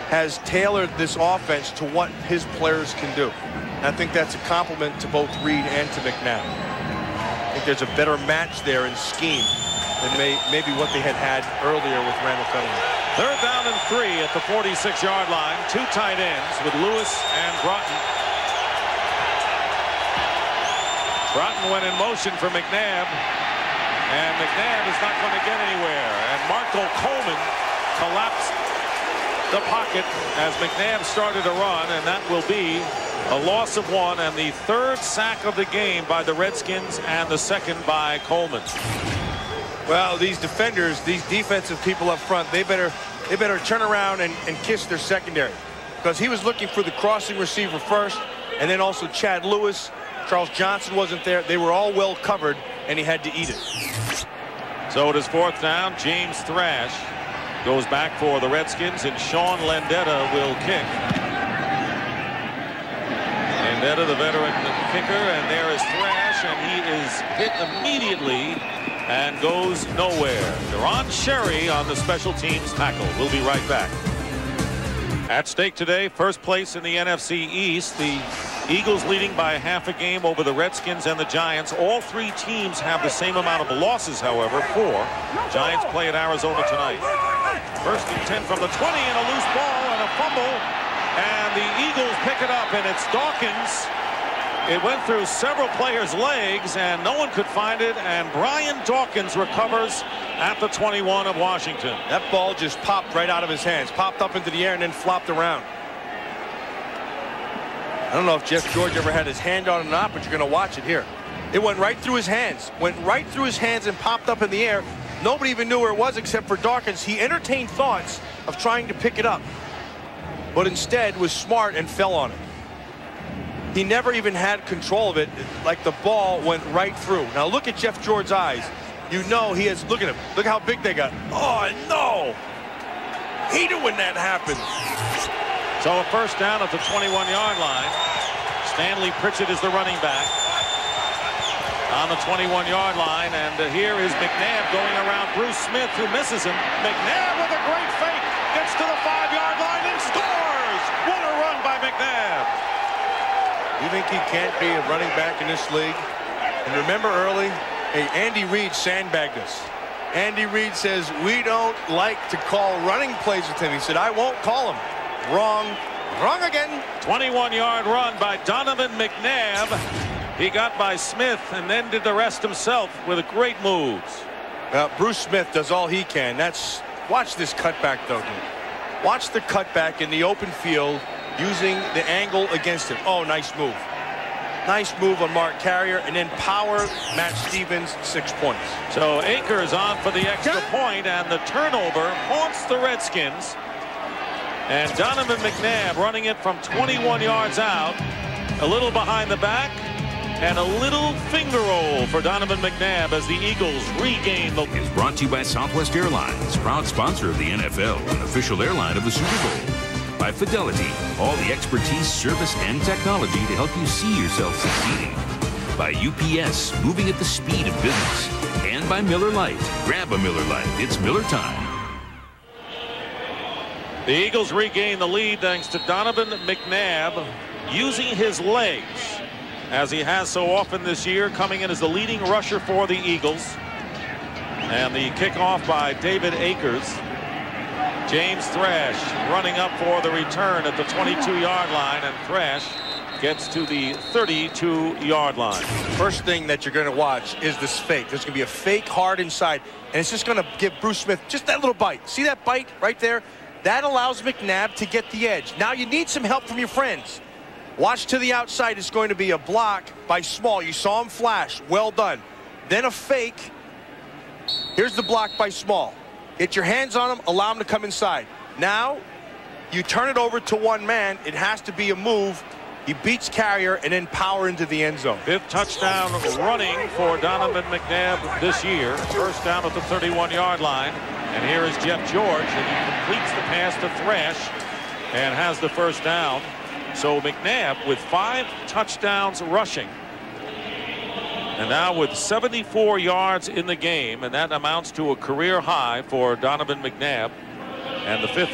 has tailored this offense to what his players can do. And I think that's a compliment to both Reid and to McNabb. I think there's a better match there in scheme than may, maybe what they had had earlier with Randall Cunningham. Third down and three at the 46-yard line. Two tight ends with Lewis and Broughton. Broughton went in motion for McNabb. And McNabb is not going to get anywhere. And Marco Coleman collapsed the pocket as McNabb started to run. And that will be a loss of one and the third sack of the game by the Redskins and the second by Coleman. Well, these defenders, these defensive people up front, they better they better turn around and, and kiss their secondary because he was looking for the crossing receiver first and then also Chad Lewis Charles Johnson wasn't there. They were all well covered, and he had to eat it. So it is fourth down. James Thrash goes back for the Redskins, and Sean Landeta will kick. Landeta, the veteran kicker, and there is Thrash, and he is hit immediately and goes nowhere. Deron Sherry on the special teams tackle. We'll be right back. At stake today, first place in the NFC East. The Eagles leading by half a game over the Redskins and the Giants. All three teams have the same amount of losses, however, four. Giants play at Arizona tonight. First and 10 from the 20 and a loose ball and a fumble. And the Eagles pick it up, and it's Dawkins it went through several players' legs, and no one could find it. And Brian Dawkins recovers at the 21 of Washington. That ball just popped right out of his hands, popped up into the air, and then flopped around. I don't know if Jeff George ever had his hand on it or not, but you're going to watch it here. It went right through his hands, went right through his hands and popped up in the air. Nobody even knew where it was except for Dawkins. He entertained thoughts of trying to pick it up, but instead was smart and fell on it. He never even had control of it. Like the ball went right through. Now look at Jeff George's eyes. You know he has, look at him. Look how big they got. Oh, no. Hated when that happened. So a first down at the 21-yard line. Stanley Pritchett is the running back on the 21-yard line. And here is McNabb going around Bruce Smith, who misses him. McNabb with a great fake. Gets to the five-yard line and scores. What a run by McNabb. You think he can't be a running back in this league? And remember early, hey, Andy Reid sandbagged us. Andy Reid says, we don't like to call running plays with him. He said, I won't call him. Wrong. Wrong again. 21-yard run by Donovan McNabb. He got by Smith and then did the rest himself with great moves. Uh, Bruce Smith does all he can. That's Watch this cutback, though, dude. Watch the cutback in the open field using the angle against him. Oh, nice move. Nice move on Mark Carrier, and then power, Matt Stevens, six points. So Akers on for the extra point, and the turnover haunts the Redskins. And Donovan McNabb running it from 21 yards out, a little behind the back, and a little finger roll for Donovan McNabb as the Eagles regain the... Is brought to you by Southwest Airlines, proud sponsor of the NFL, an official airline of the Super Bowl by Fidelity, all the expertise, service, and technology to help you see yourself succeeding. By UPS, moving at the speed of business. And by Miller Lite. Grab a Miller Lite. It's Miller time. The Eagles regain the lead thanks to Donovan McNabb using his legs as he has so often this year, coming in as the leading rusher for the Eagles. And the kickoff by David Akers. James Thrash running up for the return at the 22-yard line, and Thrash gets to the 32-yard line. First thing that you're going to watch is this fake. There's going to be a fake hard inside, and it's just going to give Bruce Smith just that little bite. See that bite right there? That allows McNabb to get the edge. Now you need some help from your friends. Watch to the outside. It's going to be a block by Small. You saw him flash. Well done. Then a fake. Here's the block by Small. Get your hands on him, allow him to come inside. Now, you turn it over to one man. It has to be a move. He beats Carrier and then power into the end zone. Fifth touchdown running for Donovan McNabb this year. First down at the 31-yard line. And here is Jeff George, and he completes the pass to Thrash and has the first down. So McNabb with five touchdowns rushing. And now with 74 yards in the game, and that amounts to a career high for Donovan McNabb. And the fifth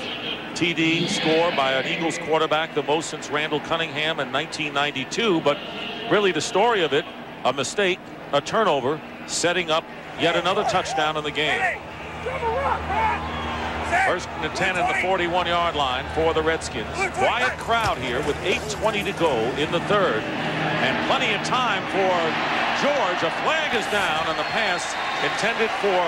TD score by an Eagles quarterback, the most since Randall Cunningham in 1992. But really the story of it, a mistake, a turnover, setting up yet another touchdown in the game. First and 10 in the 41-yard line for the Redskins. Quiet crowd here with 8.20 to go in the third. And plenty of time for George. A flag is down on the pass intended for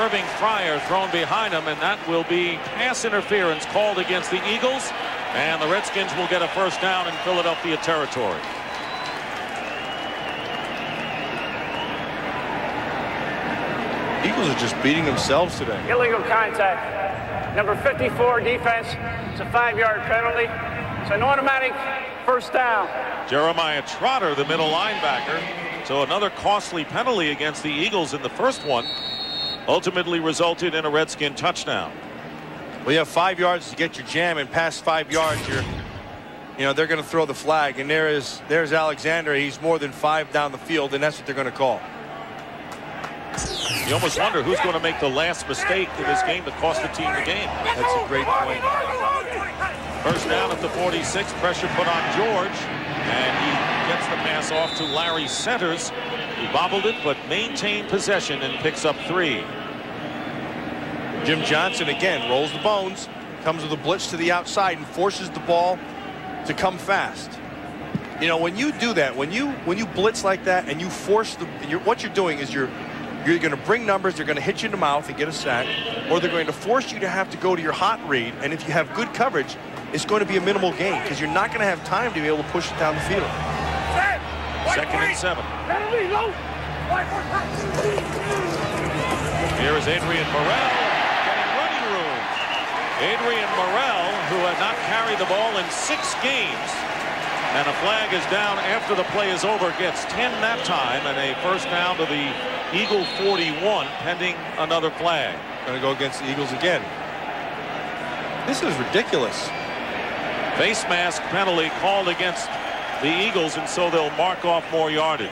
Irving Fryar thrown behind him, and that will be pass interference called against the Eagles. And the Redskins will get a first down in Philadelphia territory. Eagles are just beating themselves today. Illegal contact. Number 54 defense. It's a five-yard penalty. It's an automatic first down. Jeremiah Trotter, the middle linebacker. So another costly penalty against the Eagles in the first one ultimately resulted in a Redskin touchdown. Well, you have five yards to get your jam, and past five yards, you're, you know, they're going to throw the flag. And there is, there's Alexander. He's more than five down the field, and that's what they're going to call. You almost wonder who's going to make the last mistake in this game that cost the team the game. That's a great point. First down at the 46. Pressure put on George. And he gets the pass off to Larry Centers. He bobbled it, but maintained possession and picks up three. Jim Johnson again rolls the bones, comes with a blitz to the outside and forces the ball to come fast. You know, when you do that, when you when you blitz like that and you force the, you're, what you're doing is you're you're going to bring numbers, they're going to hit you in the mouth and get a sack, or they're going to force you to have to go to your hot read. And if you have good coverage, it's going to be a minimal gain because you're not going to have time to be able to push it down the field. Second and seven. Here is Adrian Murrell getting running room. Adrian Murrell, who had not carried the ball in six games, and a flag is down after the play is over, gets 10 that time, and a first down to the Eagle 41, pending another flag. Going to go against the Eagles again. This is ridiculous. Face mask penalty called against the Eagles, and so they'll mark off more yardage.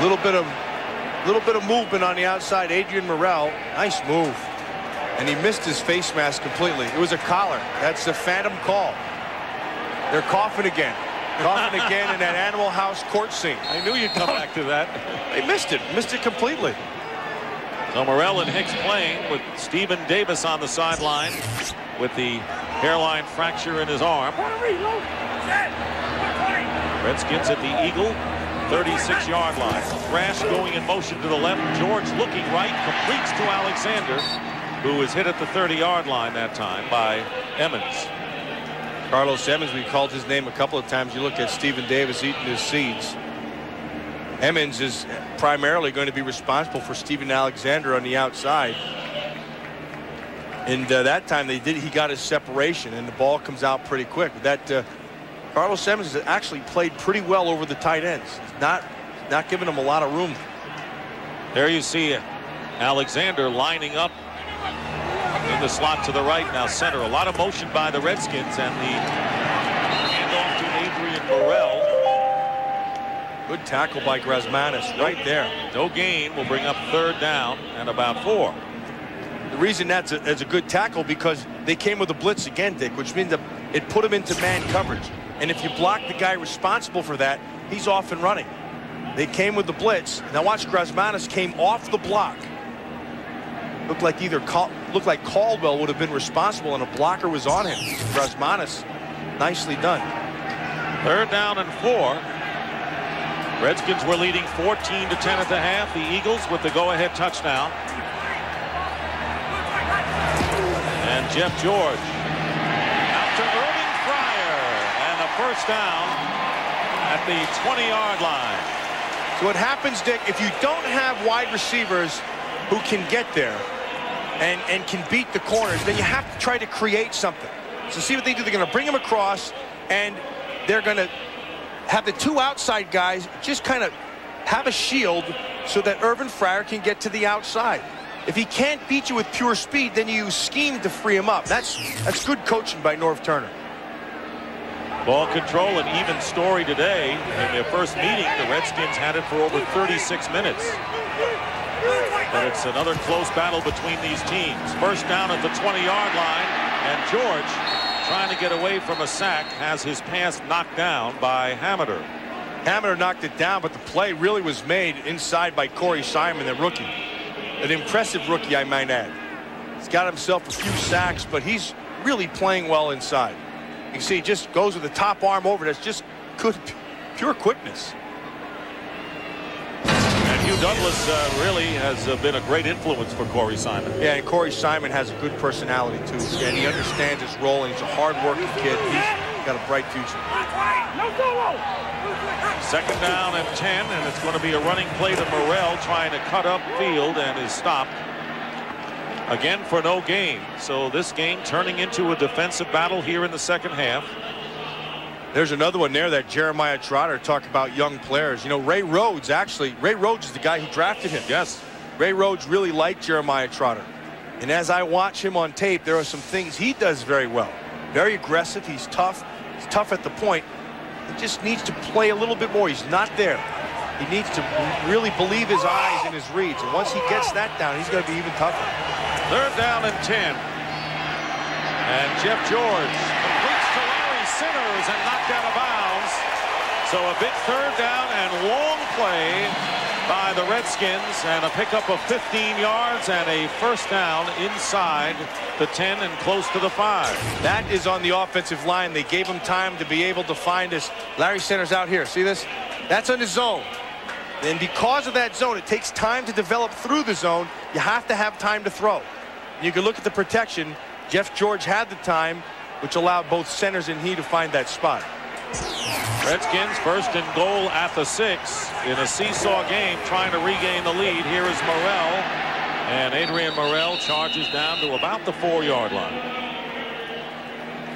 Little bit of little bit of movement on the outside. Adrian Murrell, nice move. And he missed his face mask completely. It was a collar. That's the phantom call. They're coughing again. Coughing again in that Animal House court scene. I knew you'd come back to that. They missed it. Missed it completely. So Murrell and Hicks playing with Stephen Davis on the sideline with the hairline fracture in his arm. Redskins at the Eagle 36-yard line. Thrash going in motion to the left. George looking right. Completes to Alexander, who was hit at the 30-yard line that time by Emmons. Carlos Emmons, we called his name a couple of times. You look at Stephen Davis eating his seeds. Emmons is primarily going to be responsible for Stephen Alexander on the outside. And uh, that time they did, he got his separation, and the ball comes out pretty quick. That uh, Carlos Emmons has actually played pretty well over the tight ends. Not, not giving them a lot of room. There you see Alexander lining up in the slot to the right now center. A lot of motion by the Redskins and the handoff to Adrian Murrell. Good tackle by Grasmanis right there. No gain will bring up third down and about four. The reason that's a, that's a good tackle because they came with a blitz again, Dick, which means that it put him into man coverage. And if you block the guy responsible for that, he's off and running. They came with the blitz. Now watch Grasmanis came off the block. Looked like either looked like Caldwell would have been responsible and a blocker was on him. Grasmanis, nicely done. Third down and four. Redskins were leading 14 to 10 at the half. The Eagles with the go-ahead touchdown. And Jeff George out to Irving Fryar and a first down at the 20-yard line. So what happens, Dick, if you don't have wide receivers who can get there and, and can beat the corners, then you have to try to create something. So see what they do. They're going to bring him across, and they're going to have the two outside guys just kind of have a shield so that Irvin Fryar can get to the outside. If he can't beat you with pure speed, then you scheme to free him up. That's, that's good coaching by Norv Turner. Ball control, an even story today. In their first meeting, the Redskins had it for over 36 minutes. But it's another close battle between these teams. First down at the 20-yard line, and George, trying to get away from a sack, has his pass knocked down by Hamiter. Hamiter knocked it down, but the play really was made inside by Corey Simon, the rookie. An impressive rookie, I might add. He's got himself a few sacks, but he's really playing well inside. You see, he just goes with the top arm over. That's just good, pure quickness. Hugh Douglas uh, really has uh, been a great influence for Corey Simon. Yeah, and Corey Simon has a good personality, too. And he understands his role, and he's a hard-working kid. He's got a bright future. Second down and 10, and it's going to be a running play to Murrell trying to cut up field and is stopped again for no gain. So this game turning into a defensive battle here in the second half. There's another one there that Jeremiah Trotter talked about young players. You know, Ray Rhodes, actually, Ray Rhodes is the guy who drafted him. Yes. Ray Rhodes really liked Jeremiah Trotter. And as I watch him on tape, there are some things he does very well. Very aggressive. He's tough. He's tough at the point. He just needs to play a little bit more. He's not there. He needs to really believe his eyes and his reads. And once he gets that down, he's going to be even tougher. Third down and 10. And Jeff George completes to Larry Centers and knocked out of bounds. So a big third down and long play by the Redskins and a pickup of 15 yards and a first down inside the 10 and close to the 5. That is on the offensive line. They gave him time to be able to find us. Larry Centers out here. See this? That's on the zone. And because of that zone, it takes time to develop through the zone. You have to have time to throw. You can look at the protection. Jeff George had the time, which allowed both centers and he to find that spot. Redskins first and goal at the six in a seesaw game trying to regain the lead. Here is Murrell. And Adrian Murrell charges down to about the four-yard line.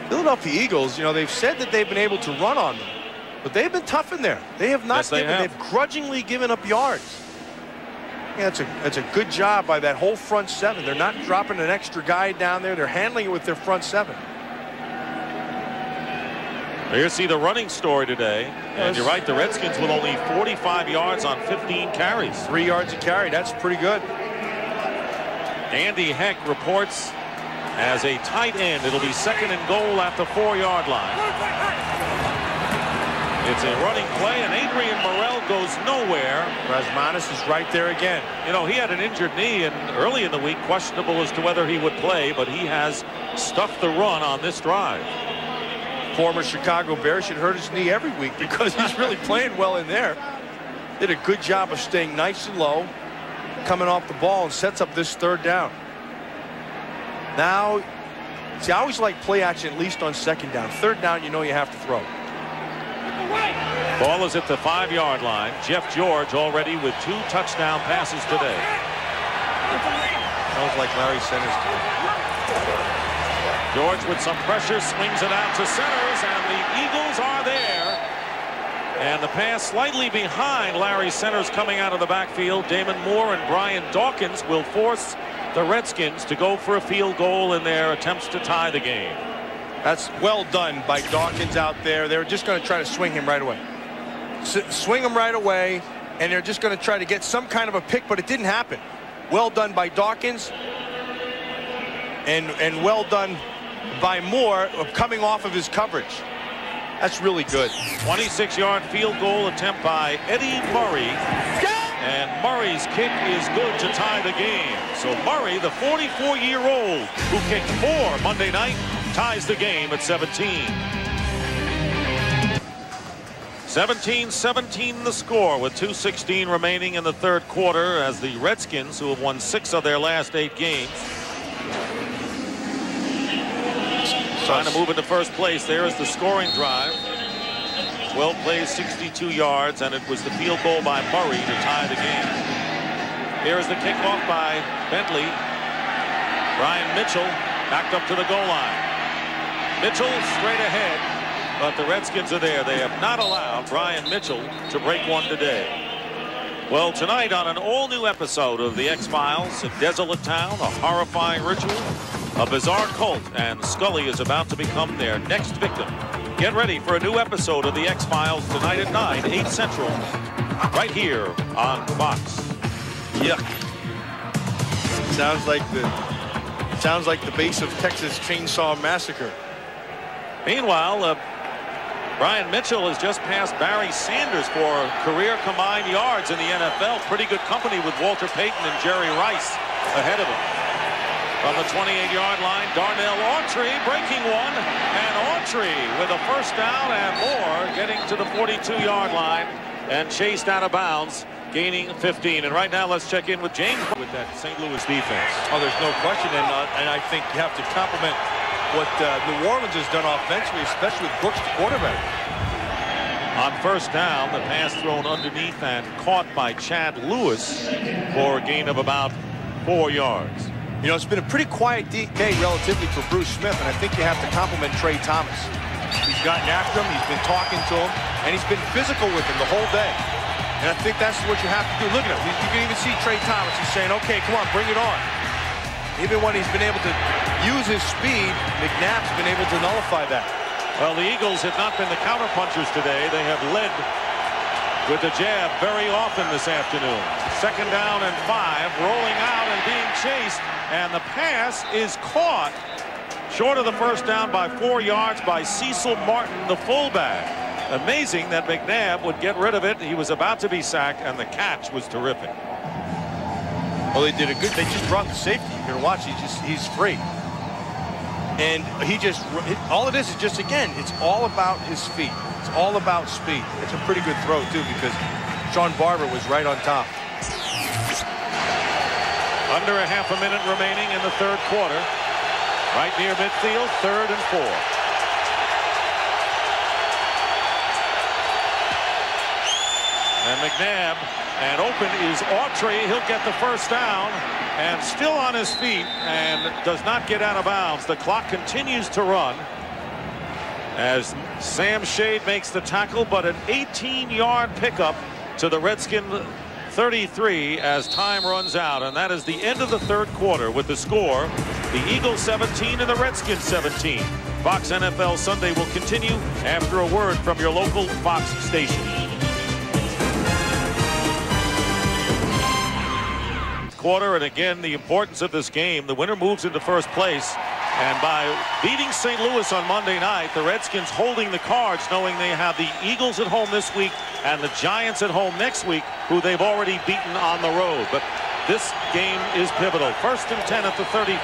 Philadelphia Eagles, you know, they've said that they've been able to run on them. But they've been tough in there. They have not yes, they given, have. they've grudgingly given up yards. Yeah, that's a that's a good job by that whole front seven. They're not dropping an extra guy down there. They're handling it with their front seven. You see the running story today. And you're right, the Redskins with only 45 yards on 15 carries. Three yards a carry. That's pretty good. Andy Heck reports as a tight end. It'll be second and goal at the four-yard line. It's a running play, and Adrian Murrell goes nowhere. Grasmanis is right there again. You know, he had an injured knee, and early in the week, questionable as to whether he would play, but he has stuffed the run on this drive. Former Chicago Bear should hurt his knee every week because he's really playing well in there. Did a good job of staying nice and low, coming off the ball, and sets up this third down. Now, see, I always like play action at least on second down. Third down, you know you have to throw. Ball is at the five-yard line. Jeff George already with two touchdown passes today. Sounds like Larry Centers. George with some pressure swings it out to the Eagles are there. And the pass slightly behind Larry Centers coming out of the backfield. Damon Moore and Brian Dawkins will force the Redskins to go for a field goal in their attempts to tie the game. That's well done by Dawkins out there. They're just going to try to swing him right away. S swing him right away, and they're just going to try to get some kind of a pick, but it didn't happen. Well done by Dawkins, and, and well done by Moore coming off of his coverage. That's really good. 26-yard field goal attempt by Eddie Murray. And Murray's kick is good to tie the game. So Murray, the 44-year-old who kicked four Monday night, ties the game at 17. 17-17 the score with 2.16 remaining in the third quarter as the Redskins, who have won six of their last eight games, trying to move into first place. There is the scoring drive. 12 plays, 62 yards, and it was the field goal by Murray to tie the game. Here is the kickoff by Bentley. Brian Mitchell backed up to the goal line. Mitchell straight ahead. But the Redskins are there. They have not allowed Brian Mitchell to break one today. Well, tonight on an all-new episode of The X-Files, a desolate town, a horrifying ritual, a bizarre cult, and Scully is about to become their next victim. Get ready for a new episode of The X-Files tonight at 9, 8 Central, right here on Fox. Yuck. Sounds like the sounds like the base of Texas Chainsaw Massacre. Meanwhile, uh, Brian Mitchell has just passed Barry Sanders for career combined yards in the NFL. Pretty good company with Walter Payton and Jerry Rice ahead of him. From the 28-yard line, Darnell Autry breaking one, and Autry with a first down and more getting to the 42-yard line and chased out of bounds, gaining 15. And right now, let's check in with James with that St. Louis defense. Oh, there's no question, and, uh, and I think you have to compliment what uh, New Orleans has done offensively, especially with Brooks, the quarterback. On first down, the pass thrown underneath and caught by Chad Lewis for a gain of about four yards. You know, it's been a pretty quiet day relatively for Bruce Smith, and I think you have to compliment Tra Thomas. He's gotten after him, he's been talking to him, and he's been physical with him the whole day. And I think that's what you have to do. Look at him. You can even see Tra Thomas. He's saying, okay, come on, bring it on. Even when he's been able to use his speed, McNabb's been able to nullify that. Well, the Eagles have not been the counterpunchers today. They have led with the jab very often this afternoon. Second down and five, rolling out and being chased, and the pass is caught short of the first down by four yards by Cecil Martin, the fullback. Amazing that McNabb would get rid of it. He was about to be sacked, and the catch was terrific. Well, they did a good. They just brought the safety. You're watch. He's just he's free, and he just all it is is just again. It's all about his feet. It's all about speed. It's a pretty good throw too because Shawn Barber was right on top. Under a half a minute remaining in the third quarter. Right near midfield, third and four. And McNabb, and open is Autry. He'll get the first down, and still on his feet, and does not get out of bounds. The clock continues to run as Sam Shade makes the tackle, but an 18-yard pickup to the Redskin 33 as time runs out. And that is the end of the third quarter with the score, the Eagles 17 and the Redskins 17. Fox NFL Sunday will continue after a word from your local Fox station. Quarter, and again, the importance of this game. The winner moves into first place. And by beating St. Louis on Monday night, the Redskins holding the cards, knowing they have the Eagles at home this week and the Giants at home next week, who they've already beaten on the road. But this game is pivotal. First and 10 at the 33.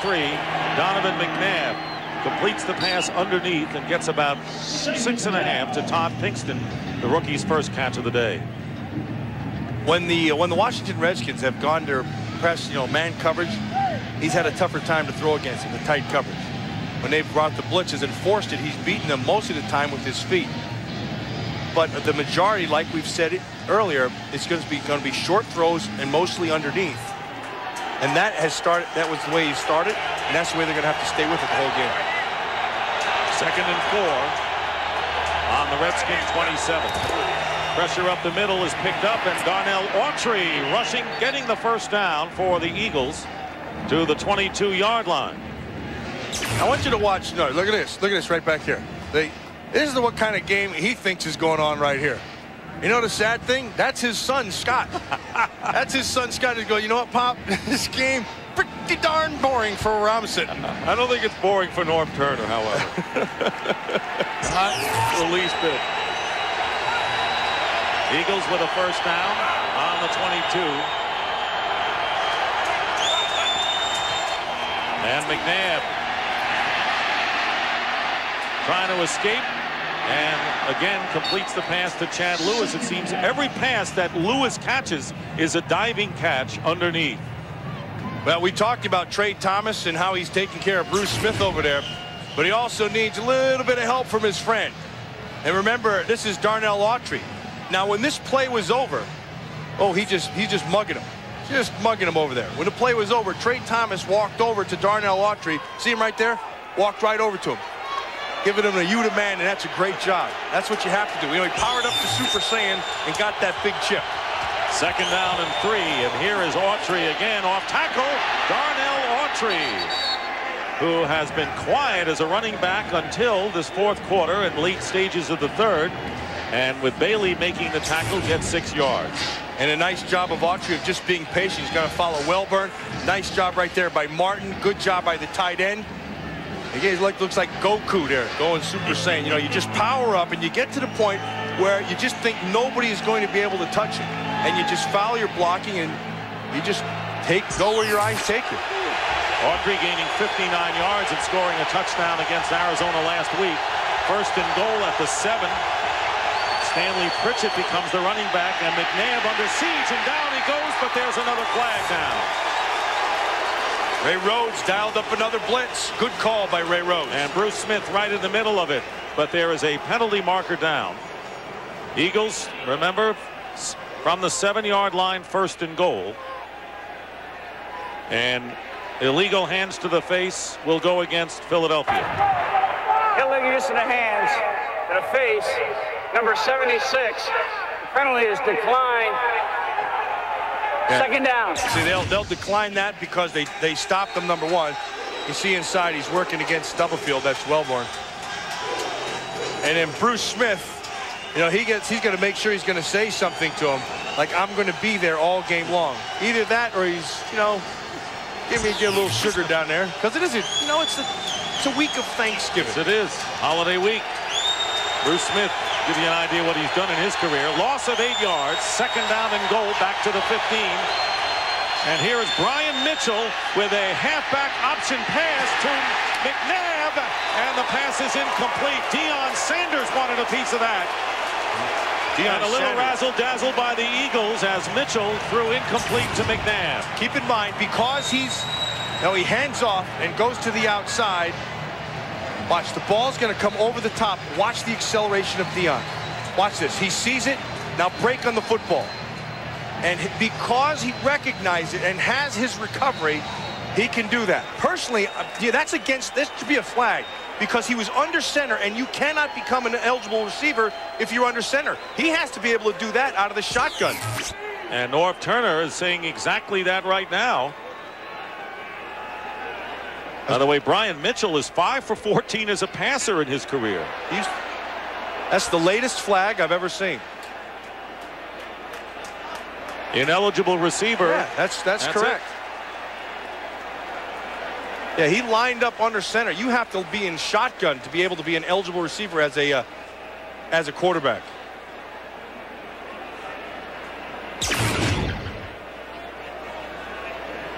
Donovan McNabb completes the pass underneath and gets about six and a half to Todd Pinkston, the rookie's first catch of the day. When the when the Washington Redskins have gone to press, you know, man coverage, he's had a tougher time to throw against him, the tight coverage. When they've brought the blitzes and forced it, he's beaten them most of the time with his feet. But the majority, like we've said it earlier, it's going to be going to be short throws and mostly underneath. And that has started. That was the way he started, and that's the way they're going to have to stay with it the whole game. Second and four on the Redskin 27. Pressure up the middle is picked up, and Darnell Autry rushing, getting the first down for the Eagles to the 22-yard line. I want you to watch. No, look at this. Look at this right back here. They, this is the, what kind of game he thinks is going on right here. You know the sad thing? That's his son, Scott. That's his son, Scott. He's going, you know what, Pop? this game pretty darn boring for Robinson. I don't think it's boring for Norv Turner, however. Not the least bit. Eagles with a first down on the 22. And McNabb trying to escape and again completes the pass to Chad Lewis. It seems every pass that Lewis catches is a diving catch underneath. Well, we talked about Tra Thomas and how he's taking care of Bruce Smith over there, but he also needs a little bit of help from his friend. And remember, this is Darnell Autry. Now, when this play was over, oh, he just he's just mugging him. Just mugging him over there. When the play was over, Tra Thomas walked over to Darnell Autry. See him right there? Walked right over to him. Giving him a U to man, and that's a great job. That's what you have to do. You know, he powered up to Super Saiyan and got that big chip. Second down and three. And here is Autry again off tackle. Darnell Autry who has been quiet as a running back until this fourth quarter and late stages of the third. And with Bailey making the tackle, gets six yards. And a nice job of Autry of just being patient. He's going to follow Welbourn. Nice job right there by Martin. Good job by the tight end. Again, like looks like Goku there, going Super Saiyan. You know, you just power up and you get to the point where you just think nobody is going to be able to touch it. And you just follow your blocking and you just take go where your eyes take you. Autry gaining 59 yards and scoring a touchdown against Arizona last week. First and goal at the seven. Stanley Pritchett becomes the running back, and McNabb under siege, and down he goes, but there's another flag now. Ray Rhodes dialed up another blitz. Good call by Ray Rhodes. And Bruce Smith right in the middle of it, but there is a penalty marker down. Eagles, remember, from the seven-yard line, first and goal. And Illegal hands to the face will go against Philadelphia. Illegal use of the hands to the face, number 76. The penalty is declined. Yeah. Second down. See, they'll they'll decline that because they they stopped them. Number one, you see inside he's working against Stubblefield. That's Welbourn. And then Bruce Smith, you know, he gets he's going to make sure he's going to say something to him, like I'm going to be there all game long. Either that or he's, you know, Give me get a little sugar down there because it isn't. You know, it's a it's a week of Thanksgiving. Yes, it is holiday week. Bruce Smith, give you an idea what he's done in his career. Loss of eight yards, second down and goal, back to the 15. And here is Brian Mitchell with a halfback option pass to McNabb, and the pass is incomplete. Deion Sanders wanted a piece of that. Deion and a little razzle-dazzle by the Eagles as Mitchell threw incomplete to McNabb. Keep in mind, because he's, now he hands off and goes to the outside, watch, the ball's going to come over the top. Watch the acceleration of Deion. Watch this. He sees it. Now break on the football. And because he recognizes it and has his recovery, he can do that. Personally, uh, yeah, that's against, this should be a flag because he was under center, and you cannot become an eligible receiver if you're under center. He has to be able to do that out of the shotgun. And Norv Turner is saying exactly that right now. By the way, Brian Mitchell is 5 for 14 as a passer in his career. He's, that's the latest flag I've ever seen. Ineligible receiver. Yeah, that's, that's, that's correct. It. Yeah, he lined up under center. You have to be in shotgun to be able to be an eligible receiver as a uh, as a quarterback.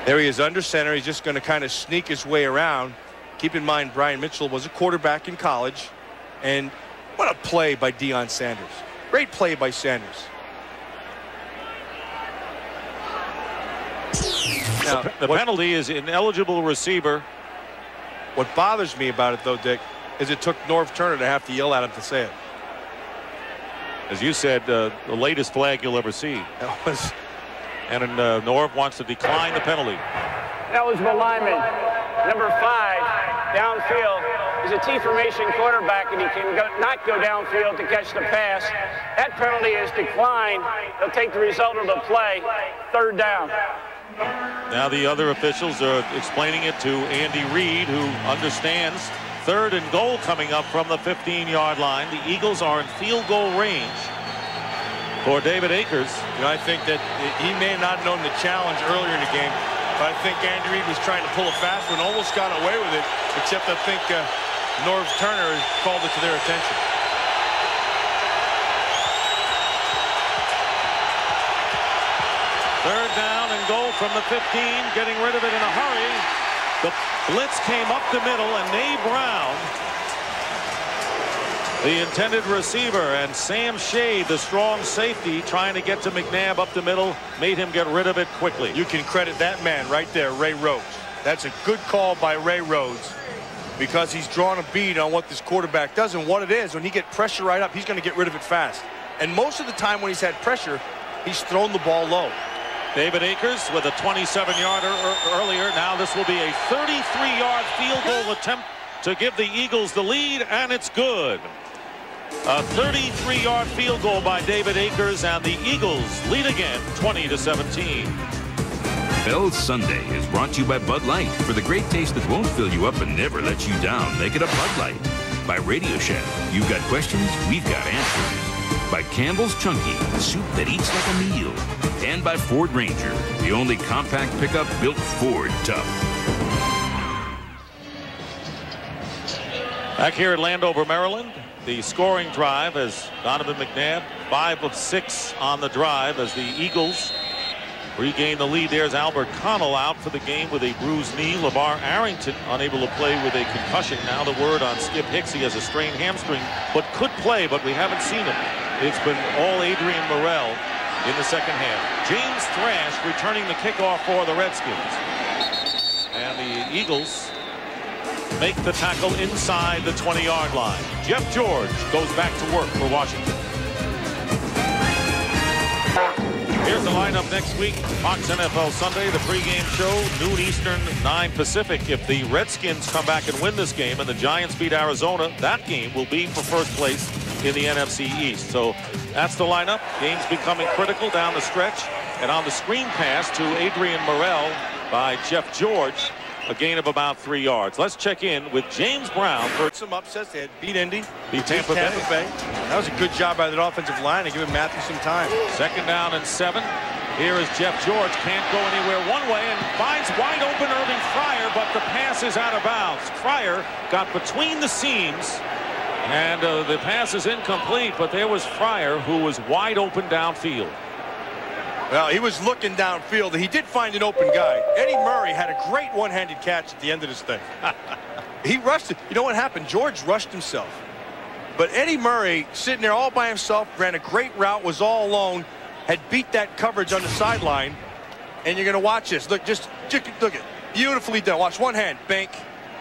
There he is under center. He's just going to kind of sneak his way around. Keep in mind, Brian Mitchell was a quarterback in college. And what a play by Deion Sanders. Great play by Sanders. Now, the, what, penalty is ineligible receiver. What bothers me about it, though, Dick, is it took Norv Turner to have to yell at him to say it. As you said, uh, the latest flag you'll ever see. That was... And uh, Norv wants to decline the penalty. Eligible lineman, number five, downfield. He's a T formation quarterback, and he can go, not go downfield to catch the pass. That penalty is declined. They'll take the result of the play. Third down. Now the other officials are explaining it to Andy Reid, who understands third and goal coming up from the 15-yard line. The Eagles are in field goal range for David Akers. You know, I think that he may not have known the challenge earlier in the game, but I think Andy Reid was trying to pull a fast one, almost got away with it, except I think uh, Norv Turner called it to their attention. Third down and goal from the 15, getting rid of it in a hurry. The blitz came up the middle, and Na Brown, the intended receiver, and Sam Shade, the strong safety, trying to get to McNabb up the middle, made him get rid of it quickly. You can credit that man right there, Ray Rhodes. That's a good call by Ray Rhodes because he's drawn a bead on what this quarterback does and what it is. When he get pressure right up, he's going to get rid of it fast. And most of the time when he's had pressure, he's thrown the ball low. David Akers with a 27-yarder earlier. Now this will be a 33-yard field goal attempt to give the Eagles the lead, and it's good. A 33-yard field goal by David Akers, and the Eagles lead again 20 to 17. Bell's Sunday is brought to you by Bud Light. For the great taste that won't fill you up and never let you down, make it a Bud Light. By Radio Shack, you've got questions, we've got answers. By Campbell's Chunky, soup that eats like a meal. And by Ford Ranger, the only compact pickup built Ford tough. Back here at Landover, Maryland, the scoring drive as Donovan McNabb, five of six on the drive as the Eagles regain the lead. There's Albert Connell out for the game with a bruised knee. LaVar Arrington unable to play with a concussion. Now the word on Skip Hicks. He has a strained hamstring, but could play, but we haven't seen him. It's been all Adrian Murrell in the second half. James Thrash returning the kickoff for the Redskins. And the Eagles make the tackle inside the 20-yard line. Jeff George goes back to work for Washington. Here's the lineup next week. Fox NFL Sunday, the pregame show, noon Eastern, 9 Pacific. If the Redskins come back and win this game and the Giants beat Arizona, that game will be for first place in the NFC East. So that's the lineup. Game's becoming critical down the stretch. And on the screen pass to Adrian Murrell by Jeff George, a gain of about three yards. Let's check in with James Brown for some upsets. They had beat Indy, beat Tampa, Tampa Bay. Bay. That was a good job by the offensive line to give him Matthew some time. Second down and seven. Here is Jeff George. Can't go anywhere one way and finds wide open Irving Fryar, but the pass is out of bounds. Fryar got between the seams, and uh, the pass is incomplete, but there was Fryar who was wide open downfield. Well, he was looking downfield. He did find an open guy. Eddie Murray had a great one-handed catch at the end of this thing. he rushed it. You know what happened? George rushed himself. But Eddie Murray, sitting there all by himself, ran a great route, was all alone, had beat that coverage on the sideline. And you're going to watch this. Look, just look at it. beautifully done. Watch one hand, bank.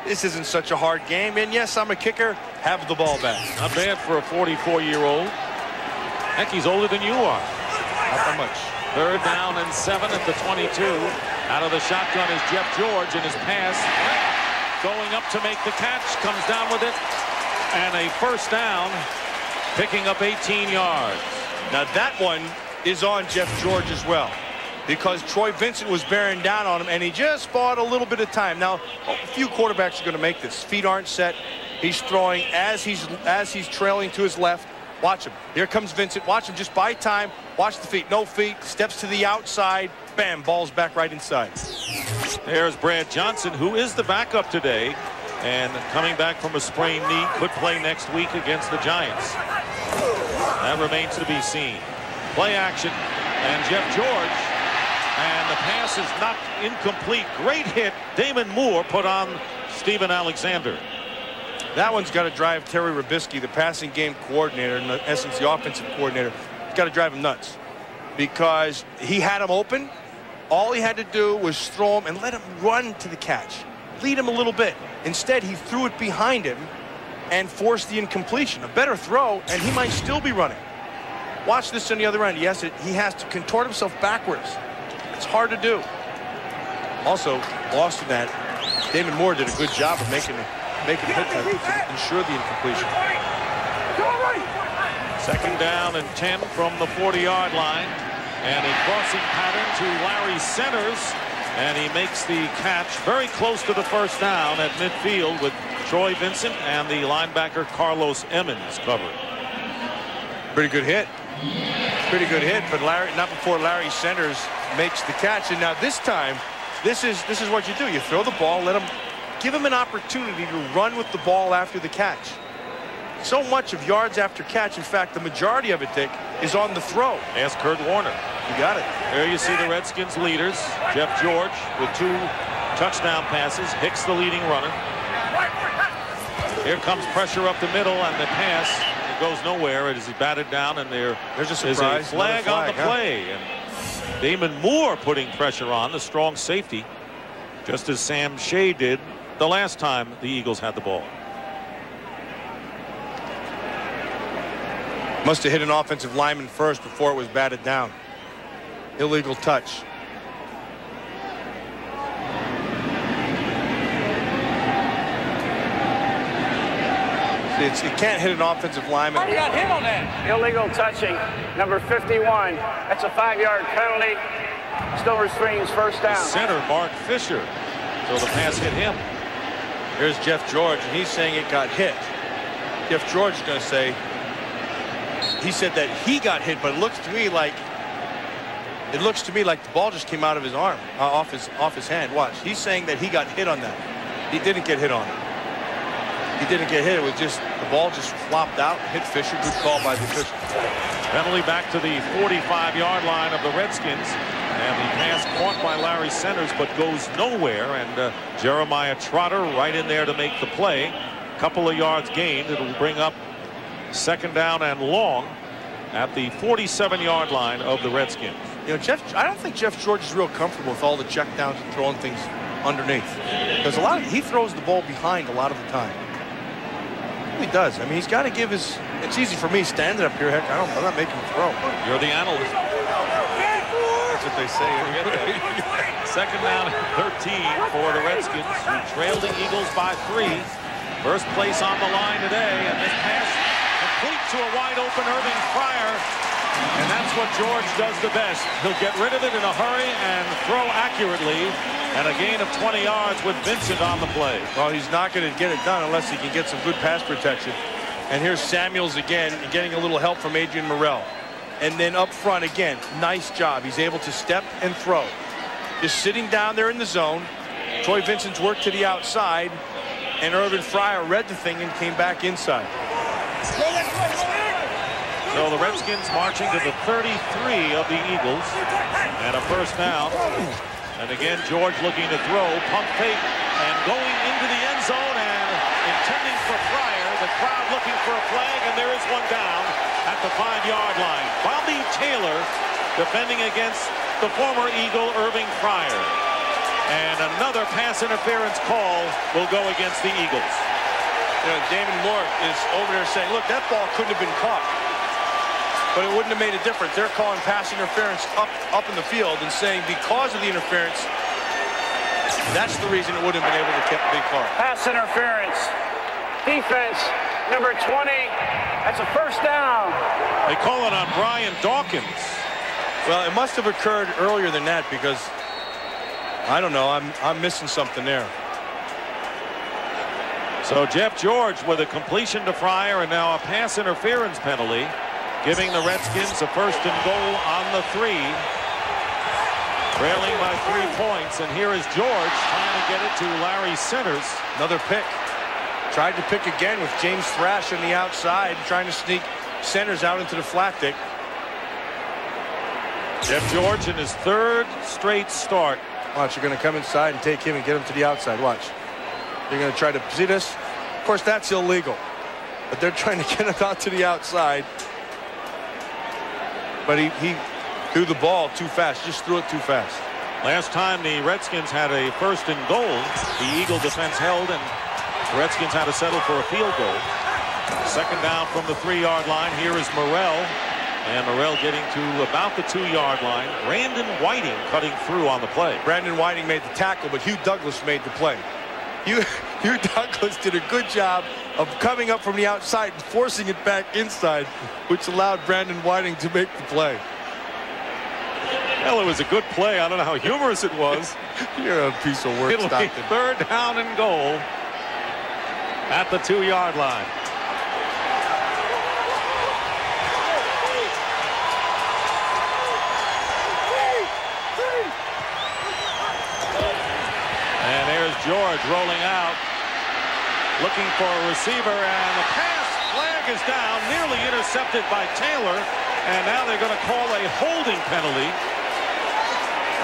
This isn't such a hard game. And yes, I'm a kicker. Have the ball back. Not bad for a 44-year-old. Heck, he's older than you are. Not that much. Third down and seven at the 22. Out of the shotgun is Jeff George in his pass. Going up to make the catch. Comes down with it. And a first down. Picking up 18 yards. Now that one is on Jeff George as well. Because Troy Vincent was bearing down on him and he just bought a little bit of time. Now a few quarterbacks are going to make this. Feet aren't set. He's throwing as he's as he's trailing to his left. Watch him. Here comes Vincent. Watch him just buy time. Watch the feet. No feet. Steps to the outside. Bam. Ball's back right inside. There's Brad Johnson, who is the backup today. And coming back from a sprained knee, could play next week against the Giants. That remains to be seen. Play action. And Jeff George. And the pass is knocked incomplete. Great hit. Damon Moore put on Stephen Alexander. That one's got to drive Terry Robiskie, the passing game coordinator, in essence, the offensive coordinator. It's got to drive him nuts because he had him open. All he had to do was throw him and let him run to the catch. Lead him a little bit. Instead, he threw it behind him and forced the incompletion. A better throw, and he might still be running. Watch this on the other end. Yes, it, he has to contort himself backwards. It's hard to do. Also, lost in that, Damon Moore did a good job of making it making hit to ensure the incompletion. Second down and 10 from the 40-yard line. And a crossing pattern to Larry Centers. And he makes the catch very close to the first down at midfield with Troy Vincent and the linebacker Carlos Emmons covered. Pretty good hit. Pretty good hit, but Larry not before Larry Centers makes the catch. And now this time, this is this is what you do. You throw the ball, let him give him an opportunity to run with the ball after the catch. So much of yards after catch, in fact, the majority of it, Dick, is on the throw. Ask Kurt Warner. You got it. There you see the Redskins leaders, Jeff George with two touchdown passes, Hicks the leading runner. Here comes pressure up the middle and the pass it goes nowhere. It is batted down and there There's a surprise. a flag, flag on the huh? play. And Damon Moore putting pressure on the strong safety, just as Sam Shade did the last time the Eagles had the ball. Must have hit an offensive lineman first before it was batted down. Illegal touch. It's, it can't hit an offensive lineman. He got hit on that. Illegal touching, number 51. That's a five-yard penalty. Still restrains first down. Center Mark Fisher. So the pass hit him. Here's Jeff George, and he's saying it got hit. Jeff George is going to say, he said that he got hit, but it looks to me like it looks to me like the ball just came out of his arm, uh, off his off his hand. Watch. He's saying that he got hit on that. He didn't get hit on it. He didn't get hit. It was just the ball just flopped out, hit Fisher. Good call by the official. Penalty back to the 45-yard line of the Redskins. And the pass caught by Larry Centers, but goes nowhere. And uh, Jeremiah Trotter right in there to make the play. Couple of yards gained. It'll bring up second down and long at the 47-yard line of the Redskins. You know, Jeff. I don't think Jeff George is real comfortable with all the check downs and throwing things underneath. Because a lot of, he throws the ball behind a lot of the time. He does. I mean, he's got to give his. It's easy for me standing up here. Heck, I don't. I'm not making him throw. You're the analyst. That's what they say. Second down 13 for the Redskins, who trail the Eagles by three. First place on the line today, and this pass complete to a wide open Irving Fryar. And that's what George does the best. He'll get rid of it in a hurry and throw accurately. And a gain of 20 yards with Vincent on the play. Well, he's not going to get it done unless he can get some good pass protection. And here's Samuels again, getting a little help from Adrian Murrell. And then up front again, nice job. He's able to step and throw. Just sitting down there in the zone. Troy Vincent's work to the outside. And Irving Fryar read the thing and came back inside. So the Redskins marching to the 33 of the Eagles. And a first down. And again, George looking to throw. Pump fake and going into the end zone and intending for Fryar. The crowd looking for a flag, and there is one down at the five-yard line. Bobby Taylor defending against the former Eagle Irving Fryar. And another pass interference call will go against the Eagles. You know, Damon Moore is over there saying, look, that ball couldn't have been caught. But it wouldn't have made a difference. They're calling pass interference up, up in the field and saying because of the interference, that's the reason it wouldn't have been able to get big call. Pass interference. Defense, number 20. That's a first down. They call it on Brian Dawkins. Well, it must have occurred earlier than that because I don't know. I'm I'm missing something there. So Jeff George with a completion to Fryar and now a pass interference penalty, giving the Redskins a first and goal on the three. Trailing by three points, and here is George trying to get it to Larry Centers. Another pick. Tried to pick again with James Thrash on the outside, trying to sneak centers out into the flat dick. Jeff George in his third straight start. Watch, you're going to come inside and take him and get him to the outside. Watch. You're going to try to see this. Of course, that's illegal. But they're trying to get him out to the outside. But he, he threw the ball too fast. Just threw it too fast. Last time the Redskins had a first and goal, the Eagle defense held and the Redskins had to settle for a field goal. Second down from the three-yard line. Here is Murrell. And Murrell getting to about the two-yard line. Brandon Whiting cutting through on the play. Brandon Whiting made the tackle, but Hugh Douglas made the play. Hugh, Hugh Douglas did a good job of coming up from the outside and forcing it back inside, which allowed Brandon Whiting to make the play. Well, it was a good play. I don't know how humorous it was. You're a piece of work, It'll be Stockton. third down and goal at the two-yard line. And there's George rolling out, looking for a receiver, and the pass flag is down, nearly intercepted by Taylor, and now they're going to call a holding penalty.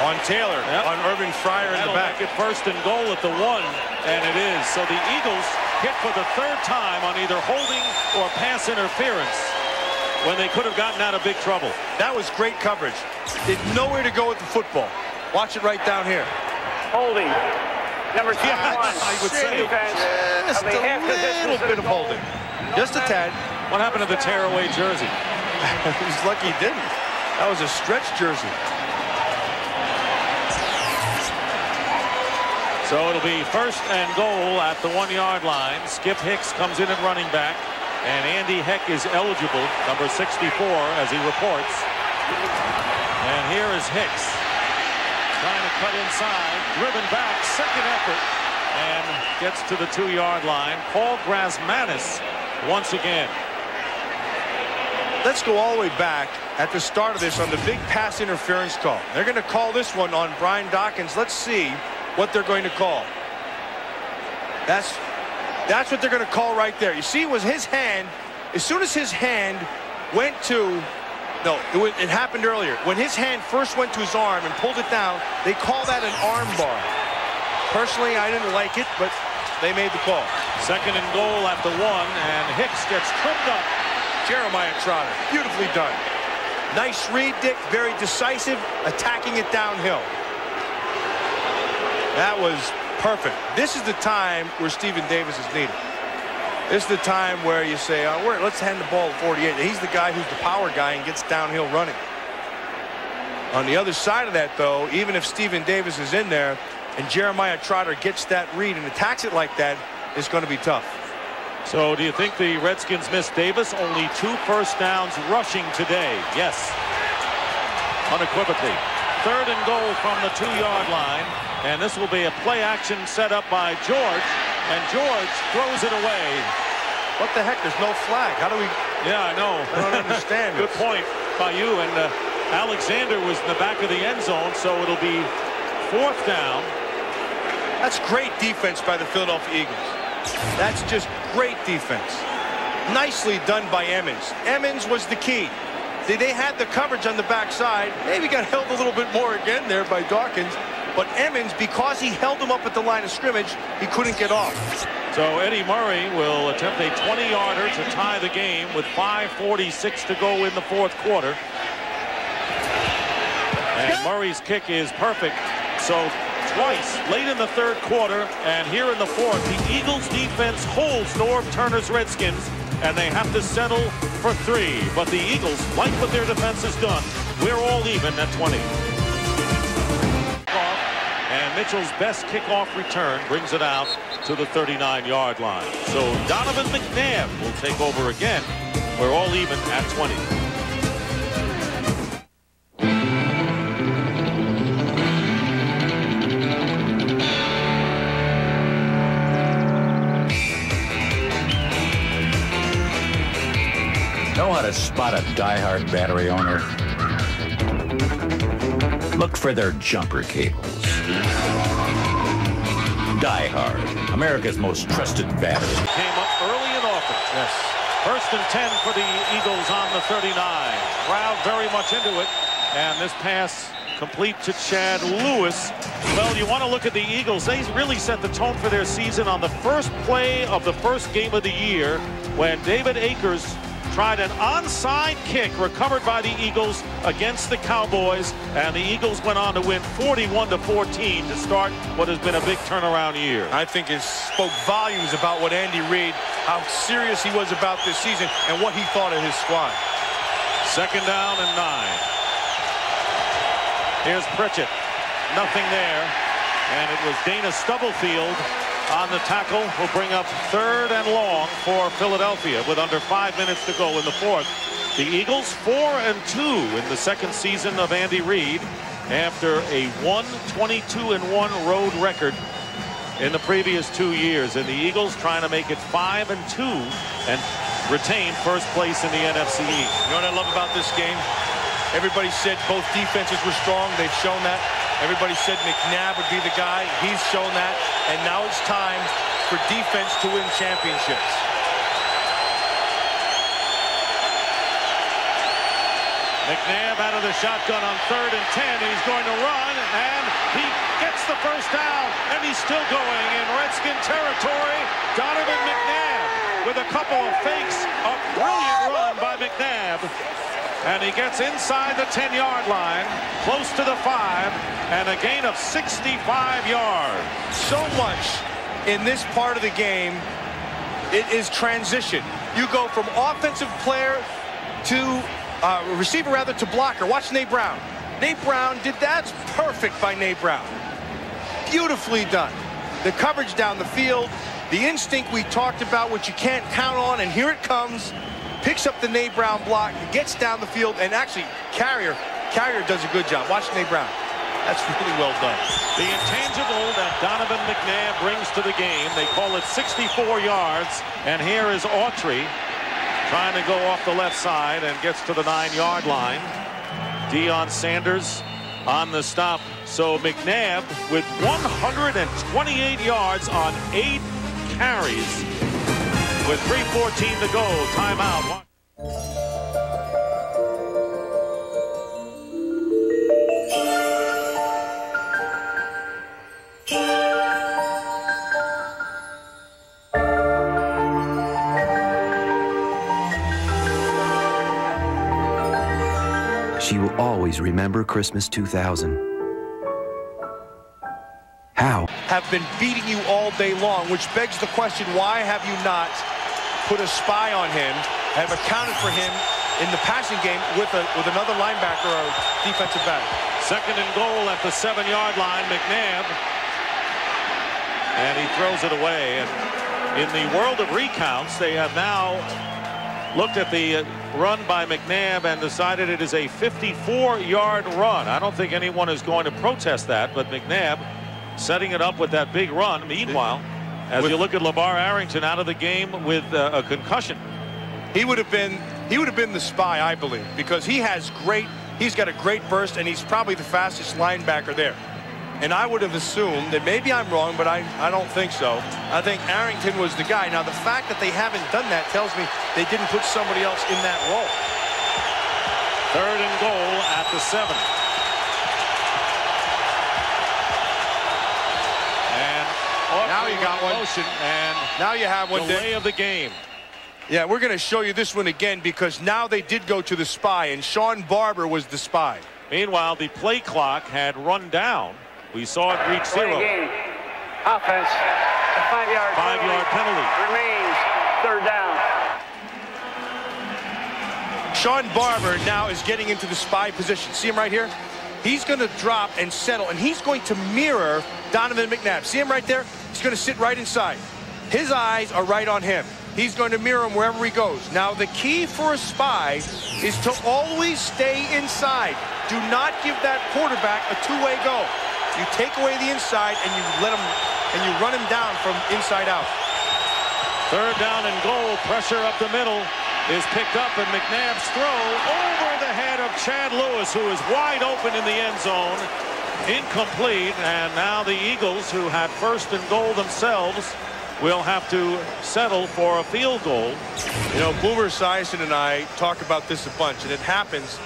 On Taylor, Yep. on Irving Fryar in the back. make it first and goal at the one, and it is. So the Eagles hit for the third time on either holding or pass interference when they could have gotten out of big trouble. That was great coverage. Did nowhere to go with the football. Watch it right down here. Holding. Number 21. I would say. Defense. Uh, just of the half the a little bit of holding. Just a tad. What happened to the tearaway jersey? He's lucky he didn't. That was a stretch jersey. So it'll be first and goal at the one-yard line. Skip Hicks comes in at running back. And Andy Heck is eligible, number 64, as he reports. And here is Hicks. Trying to cut inside. Driven back. Second effort. And gets to the two-yard line. Paul Grasmanis once again. Let's go all the way back at the start of this on the big pass interference call. They're going to call this one on Brian Dawkins. Let's see what they're going to call. That's that's what they're going to call right there. You see, it was his hand. As soon as his hand went to, no, it, was, it happened earlier. When his hand first went to his arm and pulled it down, they call that an arm bar. Personally, I didn't like it, but they made the call. Second and goal at the one, and Hicks gets tripped up. Jeremiah Trotter, beautifully done. Nice read, Dick, very decisive, attacking it downhill. That was perfect. This is the time where Stephen Davis is needed. This is the time where you say, oh, let's hand the ball to 48. He's the guy who's the power guy and gets downhill running. On the other side of that, though, even if Stephen Davis is in there and Jeremiah Trotter gets that read and attacks it like that, it's going to be tough. So do you think the Redskins missed Davis? Only two first downs rushing today. Yes. Unequivocally. Third and goal from the two-yard line. And this will be a play action set up by George. And George throws it away. What the heck? There's no flag. How do we... Yeah, I know. I don't understand. Good point by you. And uh, Alexander was in the back of the end zone, so it'll be fourth down. That's great defense by the Philadelphia Eagles. That's just great defense. Nicely done by Emmons. Emmons was the key. They had the coverage on the backside. Maybe got held a little bit more again there by Dawkins. But Emmons, because he held him up at the line of scrimmage, he couldn't get off. So Eddie Murray will attempt a 20-yarder to tie the game with 5.46 to go in the fourth quarter. And Murray's kick is perfect. So twice late in the third quarter and here in the fourth, the Eagles defense holds Norv Turner's Redskins and they have to settle for three. But the Eagles like what their defense has done. We're all even at 20. Mitchell's best kickoff return brings it out to the 39-yard line. So Donovan McNabb will take over again. We're all even at 20. Know how to spot a die-hard battery owner? Look for their jumper cables. Die Hard, America's most trusted battery. Came up early and often. Yes. First and 10 for the Eagles on the 39. Crowd very much into it. And this pass complete to Chad Lewis. Well, you want to look at the Eagles. They really set the tone for their season on the first play of the first game of the year when David Akers tried an onside kick recovered by the Eagles against the Cowboys, and the Eagles went on to win 41 to 14 to start what has been a big turnaround year. I think it spoke volumes about what Andy Reid, how serious he was about this season, and what he thought of his squad. Second down and nine. Here's Pritchett. Nothing there. And it was Dana Stubblefield on the tackle will bring up third and long for Philadelphia with under five minutes to go in the fourth. The Eagles four and two in the second season of Andy Reid after a 122 and one road record in the previous two years. And the Eagles trying to make it five and two and retain first place in the NFC East. You know what I love about this game? Everybody said both defenses were strong. They've shown that. Everybody said McNabb would be the guy. He's shown that. And now it's time for defense to win championships. McNabb out of the shotgun on third and 10. He's going to run, and he gets the first down, and he's still going in Redskin territory. Donovan McNabb with a couple of fakes. A brilliant run by McNabb. And he gets inside the 10-yard line, close to the five, and a gain of 65 yards. So much in this part of the game, it is transition. You go from offensive player to uh, receiver, rather, to blocker. Watch Na Brown. Na Brown did that's perfect by Na Brown. Beautifully done. the coverage down the field, the instinct we talked about, which you can't count on, and here it comes. Picks up the Na Brown block, gets down the field, and actually Carrier, Carrier does a good job. Watch Na Brown. That's really well done. The intangible that Donovan McNabb brings to the game, they call it 64 yards, and here is Autry trying to go off the left side and gets to the nine-yard line. Deion Sanders on the stop. So McNabb with 128 yards on eight carries with 3.14 to go. Timeout. She will always remember Christmas 2000. How? Have been beating you all day long, which begs the question, why have you not put a spy on him, have accounted for him in the passing game with, a, with another linebacker or defensive back? Second and goal at the seven-yard line, McNabb. And he throws it away. And in the world of recounts, they have now looked at the uh, run by McNabb and decided it is a 54-yard run. I don't think anyone is going to protest that, but McNabb setting it up with that big run. Meanwhile, as with, you look at LaVar Arrington out of the game with uh, a concussion. He would have been he would have been the spy, I believe, because he has great he's got a great burst and he's probably the fastest linebacker there. And I would have assumed that maybe I'm wrong, but I, I don't think so. I think Arrington was the guy. Now, the fact that they haven't done that tells me they didn't put somebody else in that role. Third and goal at the seven. Oh, now you got one. Motion and now you have one. Delay of the game. Yeah, we're going to show you this one again because now they did go to the spy, and Shawn Barber was the spy. Meanwhile, the play clock had run down. We saw it reach zero. Offense, five-yard five penalty, yard penalty remains third down. Shawn Barber now is getting into the spy position. See him right here? He's going to drop and settle, and he's going to mirror Donovan McNabb. See him right there? He's going to sit right inside. His eyes are right on him. He's going to mirror him wherever he goes. Now, the key for a spy is to always stay inside. Do not give that quarterback a two-way go. You take away the inside and you let him and you run him down from inside out. Third down and goal. Pressure up the middle is picked up and McNabb's throw over the head of Chad Lewis who is wide open in the end zone. Incomplete and now the Eagles who had first and goal themselves will have to settle for a field goal. You know, Boomer Esiason and I talk about this a bunch and it happens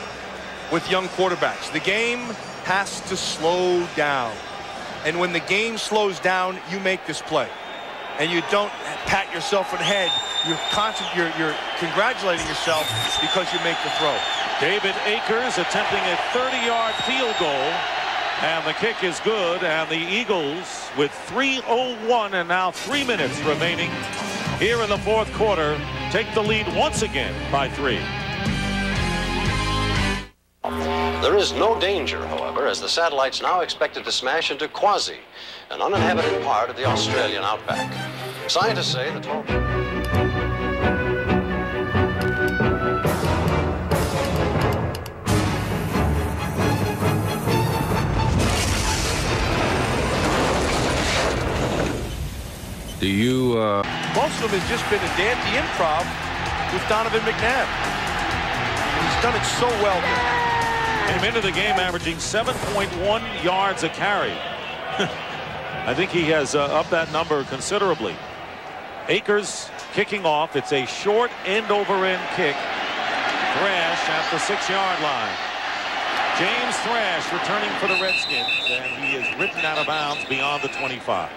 with young quarterbacks. The game has to slow down. And when the game slows down, you make this play. And you don't pat yourself on the head. You're, constant, you're, you're congratulating yourself because you make the throw. David Akers attempting a 30-yard field goal. And the kick is good. And the Eagles with 3.01 and now three minutes remaining here in the fourth quarter take the lead once again by three. There is no danger, however, as the satellite's now expected to smash into Quasi, an uninhabited part of the Australian outback. Scientists say the 12... Do you, uh... Most of them has just been a dandy improv with Donovan McNabb. He's done it so well. Came into the game averaging 7.1 yards a carry. I think he has uh, upped that number considerably. Akers kicking off. It's a short end over end kick. Thrash at the six yard line. James Thrash returning for the Redskins and he is written out of bounds beyond the 25.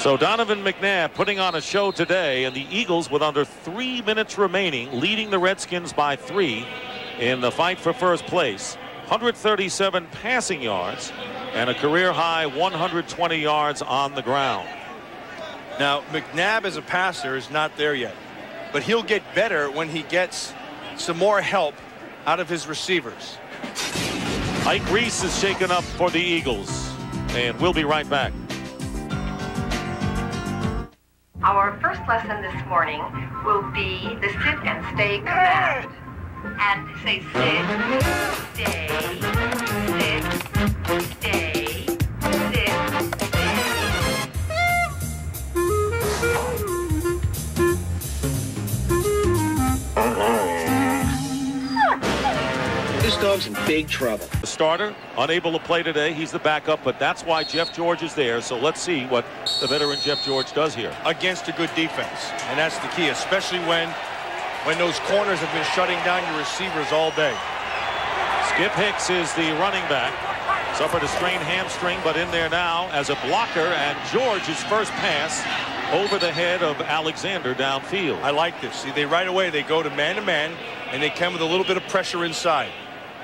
So Donovan McNabb putting on a show today and the Eagles with under three minutes remaining leading the Redskins by three in the fight for first place 137 passing yards and a career high 120 yards on the ground. Now McNabb as a passer is not there yet but he'll get better when he gets some more help out of his receivers. Ike Reese is shaken up for the Eagles. And we'll be right back. Our first lesson this morning will be the sit and stay command. And say sit, stay, sit, stay, sit, This dog's in big trouble. The starter, unable to play today. He's the backup, but that's why Jeff George is there. So let's see what the veteran Jeff George does here. Against a good defense. And that's the key, especially when when those corners have been shutting down your receivers all day. Skip Hicks is the running back. Suffered a strained hamstring, but in there now as a blocker. And George's first pass over the head of Alexander downfield. I like this. See, they right away, they go to man-to-man, and they come with a little bit of pressure inside.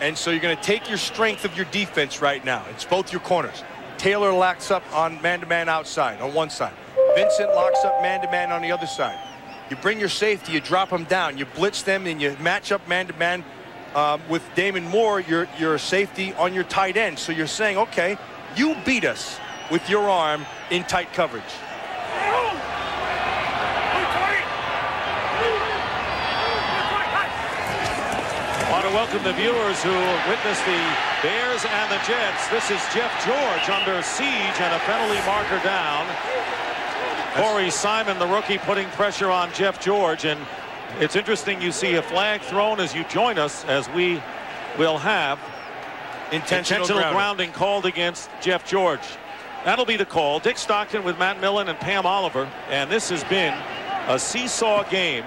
And so you're going to take your strength of your defense right now. It's both your corners. Taylor locks up on man-to-man outside on one side. Vincent locks up man-to-man on the other side. You bring your safety, you drop them down, you blitz them, and you match up man-to-man um, with Damon Moore, your, your safety on your tight end. So you're saying, okay, you beat us with your arm in tight coverage. want to welcome the viewers who witnessed the Bears and the Jets. This is Jeff George under siege and a penalty marker down. Corey Simon, the rookie, putting pressure on Jeff George. And it's interesting you see a flag thrown as you join us, as we will have intentional, intentional grounding. grounding. called against Jeff George. That'll be the call. Dick Stockton with Matt Millen and Pam Oliver. And this has been a seesaw game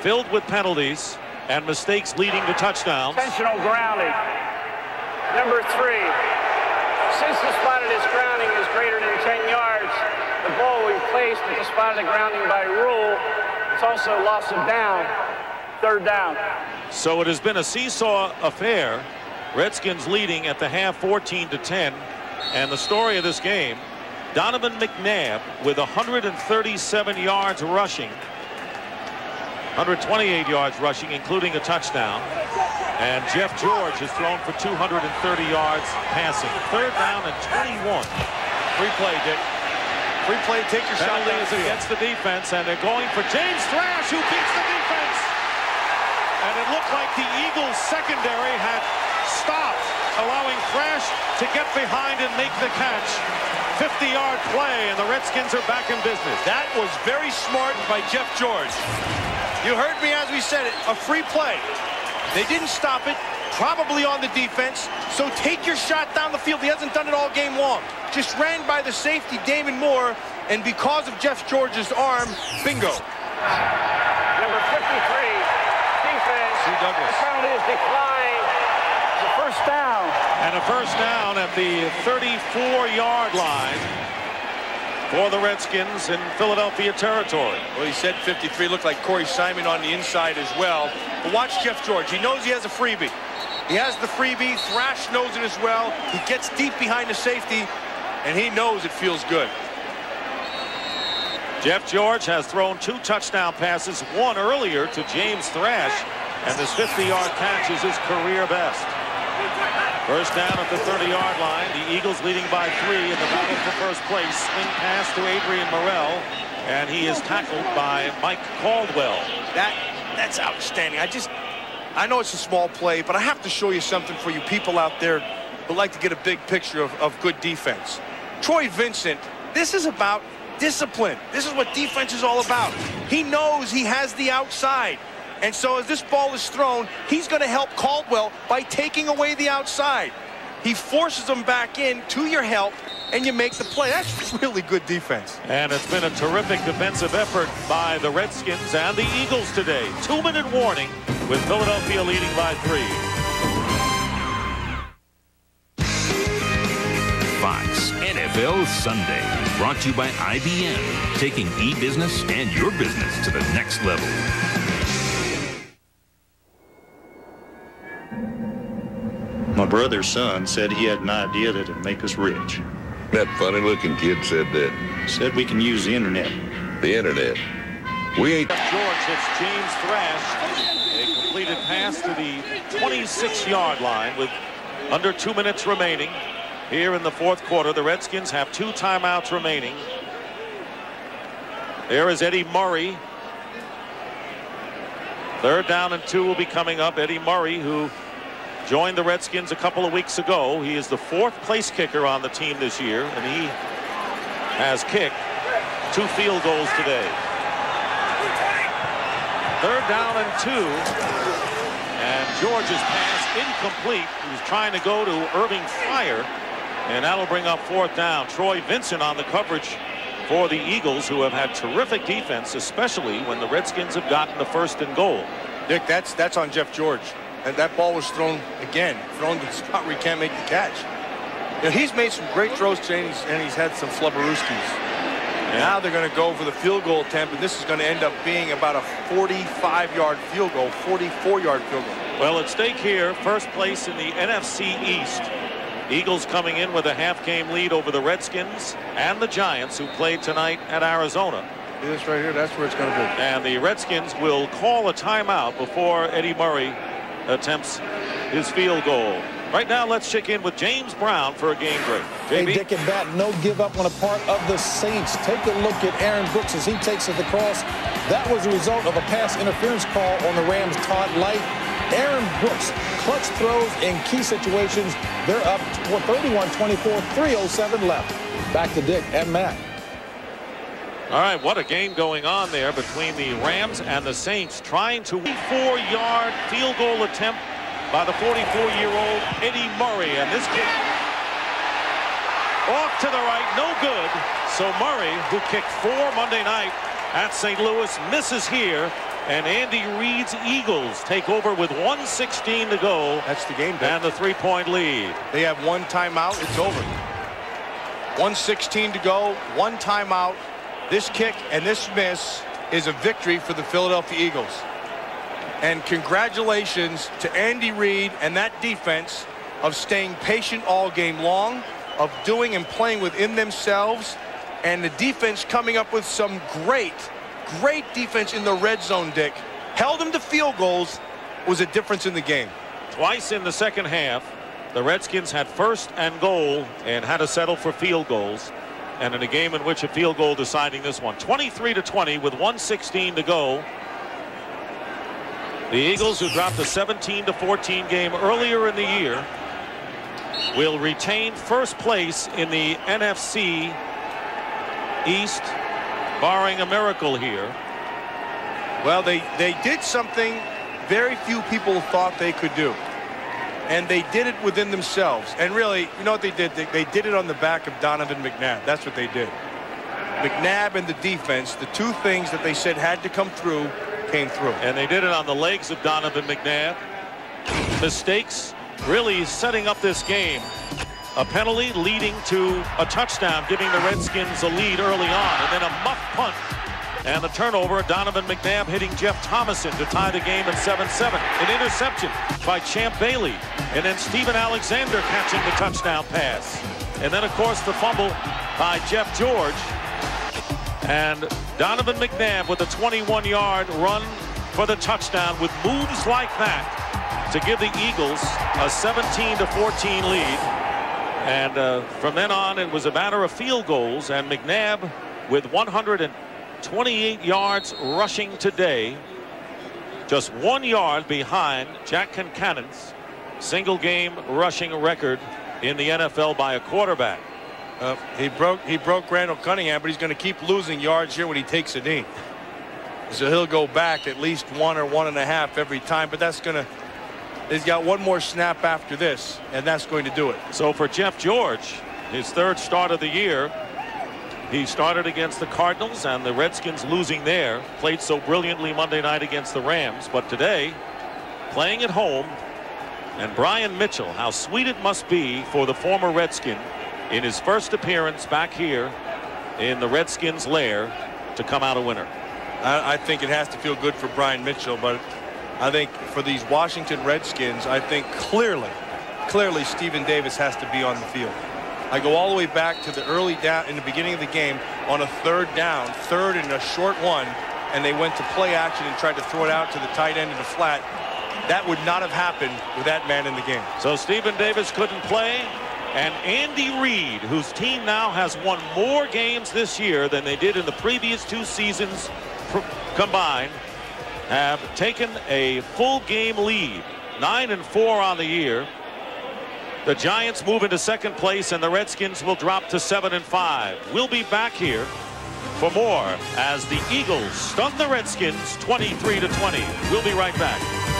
filled with penalties and mistakes leading to touchdowns. Intentional grounding. Number three. Since the spot of this grounding is greater than 10 yards, the ball will be placed at spot of the grounding by rule. It's also loss of down. Third down. So it has been a seesaw affair. Redskins leading at the half 14 to 10. And the story of this game, Donovan McNabb with 137 yards rushing 128 yards rushing, including a touchdown. And Jeff George has thrown for 230 yards passing. Third down and 21. Free play, Dick. Free play, take your shot Penalty is against the defense, and they're going for James Thrash, who beats the defense. And it looked like the Eagles secondary had stopped, allowing Thrash to get behind and make the catch. 50-yard play, and the Redskins are back in business. That was very smart by Jeff George. You heard me as we said it, a free play. They didn't stop it, probably on the defense. So take your shot down the field. He hasn't done it all game long. Just ran by the safety, Damon Moore, and because of Jeff George's arm, bingo. Number 53, defense. Hugh Douglas. The penalty is declined. It's a first down. And a first down at the 34-yard line for the Redskins in Philadelphia territory. Well, he said 53. Looked like Corey Simon on the inside as well. But watch Jeff George. He knows he has a freebie. He has the freebie. Thrash knows it as well. He gets deep behind the safety, and he knows it feels good. Jeff George has thrown two touchdown passes, one earlier to James Thrash, and this 50-yard catch is his career best. First down at the 30-yard line. The Eagles leading by three in the battle for first place. Swing pass to Adrian Murrell, and he is tackled by Mike Caldwell. That that's outstanding. I just I know it's a small play, but I have to show you something for you people out there who like to get a big picture of, of good defense. Troy Vincent, this is about discipline. This is what defense is all about. He knows he has the outside. And so as this ball is thrown, he's going to help Caldwell by taking away the outside. He forces them back in to your help, and you make the play. That's really good defense. And it's been a terrific defensive effort by the Redskins and the Eagles today. Two-minute warning with Philadelphia leading by three. Fox NFL Sunday, brought to you by IBM, taking e-business and your business to the next level. My brother's son said he had an idea that'd make us rich. That funny-looking kid said that. Said we can use the internet. The internet. We ain't... George hits James Thrash. A completed pass to the 26-yard line with Under two minutes remaining here in the fourth quarter. The Redskins have two timeouts remaining. There is Eddie Murray. Third down and two will be coming up. Eddie Murray, who joined the Redskins a couple of weeks ago. He is the fourth place kicker on the team this year, and he has kicked two field goals today. Third down and two. And George's pass incomplete. He was trying to go to Irving Fryar. And that'll bring up fourth down. Troy Vincent on the coverage for the Eagles, who have had terrific defense, especially when the Redskins have gotten the first and goal. Dick, that's that's on Jeff George. And that ball was thrown again, thrown to the spot where he can't make the catch. You know, he's made some great throws today, and he's, and he's had some flubberooskies. Yeah. Now they're going to go for the field goal attempt, and this is going to end up being about a 45-yard field goal, 44-yard field goal. Well, at stake here, first place in the NFC East. Eagles coming in with a half-game lead over the Redskins and the Giants, who played tonight at Arizona. See this right here? That's where it's going to be. And the Redskins will call a timeout before Eddie Murray attempts his field goal. Right now, let's check in with James Brown for a game break. JB? Hey, Dick and Matt, no give up on a part of the Saints. Take a look at Aaron Brooks as he takes it across. That was a result of a pass interference call on the Rams' Todd Lyght. Aaron Brooks, clutch throws in key situations. They're up 31-24, 3.07 left. Back to Dick and Matt. All right, what a game going on there between the Rams and the Saints trying to four-yard field goal attempt by the 44-year-old Eddie Murray. And this kick off to the right, no good. So Murray, who kicked four Monday night at St. Louis, misses here. And Andy Reid's Eagles take over with 116 to go. That's the game. And the three-point lead. They have one timeout. It's over. 116 to go. One timeout. This kick and this miss is a victory for the Philadelphia Eagles. And congratulations to Andy Reid and that defense of staying patient all game long, of doing and playing within themselves, and the defense coming up with some great, great defense in the red zone, Dick. Held them to field goals, was a difference in the game. Twice in the second half, the Redskins had first and goal and had to settle for field goals and in a game in which a field goal deciding this one 23 to 20 with 116 to go. The Eagles who dropped a 17 to 14 game earlier in the year will retain first place in the NFC East barring a miracle here. Well they they did something very few people thought they could do and they did it within themselves. And really, you know what they did? They, they, did it on the back of Donovan McNabb. That's what they did. McNabb and the defense, the two things that they said had to come through, came through. And they did it on the legs of Donovan McNabb. Mistakes really setting up this game. A penalty leading to a touchdown, giving the Redskins a lead early on, and then a muff punt and the turnover, Donovan McNabb hitting Jeff Thomason to tie the game at 7-7. An interception by Champ Bailey. And then Stephen Alexander catching the touchdown pass. And then, of course, the fumble by Jeff George. And Donovan McNabb with a 21-yard run for the touchdown with moves like that to give the Eagles a 17-14 lead. And uh, from then on, it was a matter of field goals. And McNabb with 100 28 yards rushing today. Just one yard behind Jack Concannon's single game rushing record in the NFL by a quarterback. Uh, he broke he broke Randall Cunningham, but he's going to keep losing yards here when he takes a knee. So he'll go back at least one or one and a half every time, but that's going to he's got one more snap after this, and that's going to do it. So for Jeff George, his third start of the year, he started against the Cardinals and the Redskins losing there. Played so brilliantly Monday night against the Rams. But today, playing at home, and Brian Mitchell, how sweet it must be for the former Redskin in his first appearance back here in the Redskins lair to come out a winner. I, I think it has to feel good for Brian Mitchell, but I think for these Washington Redskins, I think clearly, clearly Stephen Davis has to be on the field. I go all the way back to the early down in the beginning of the game on a third down, third and a short one, and they went to play action and tried to throw it out to the tight end in the flat. that would not have happened with that man in the game. So Stephen Davis couldn't play. And Andy Reid, whose team now has won more games this year than they did in the previous two seasons combined, have taken a full game lead. Nine and four on the year. The Giants move into second place and the Redskins will drop to seven and five. We'll be back here for more as the Eagles stun the Redskins 23 to 20. We'll be right back.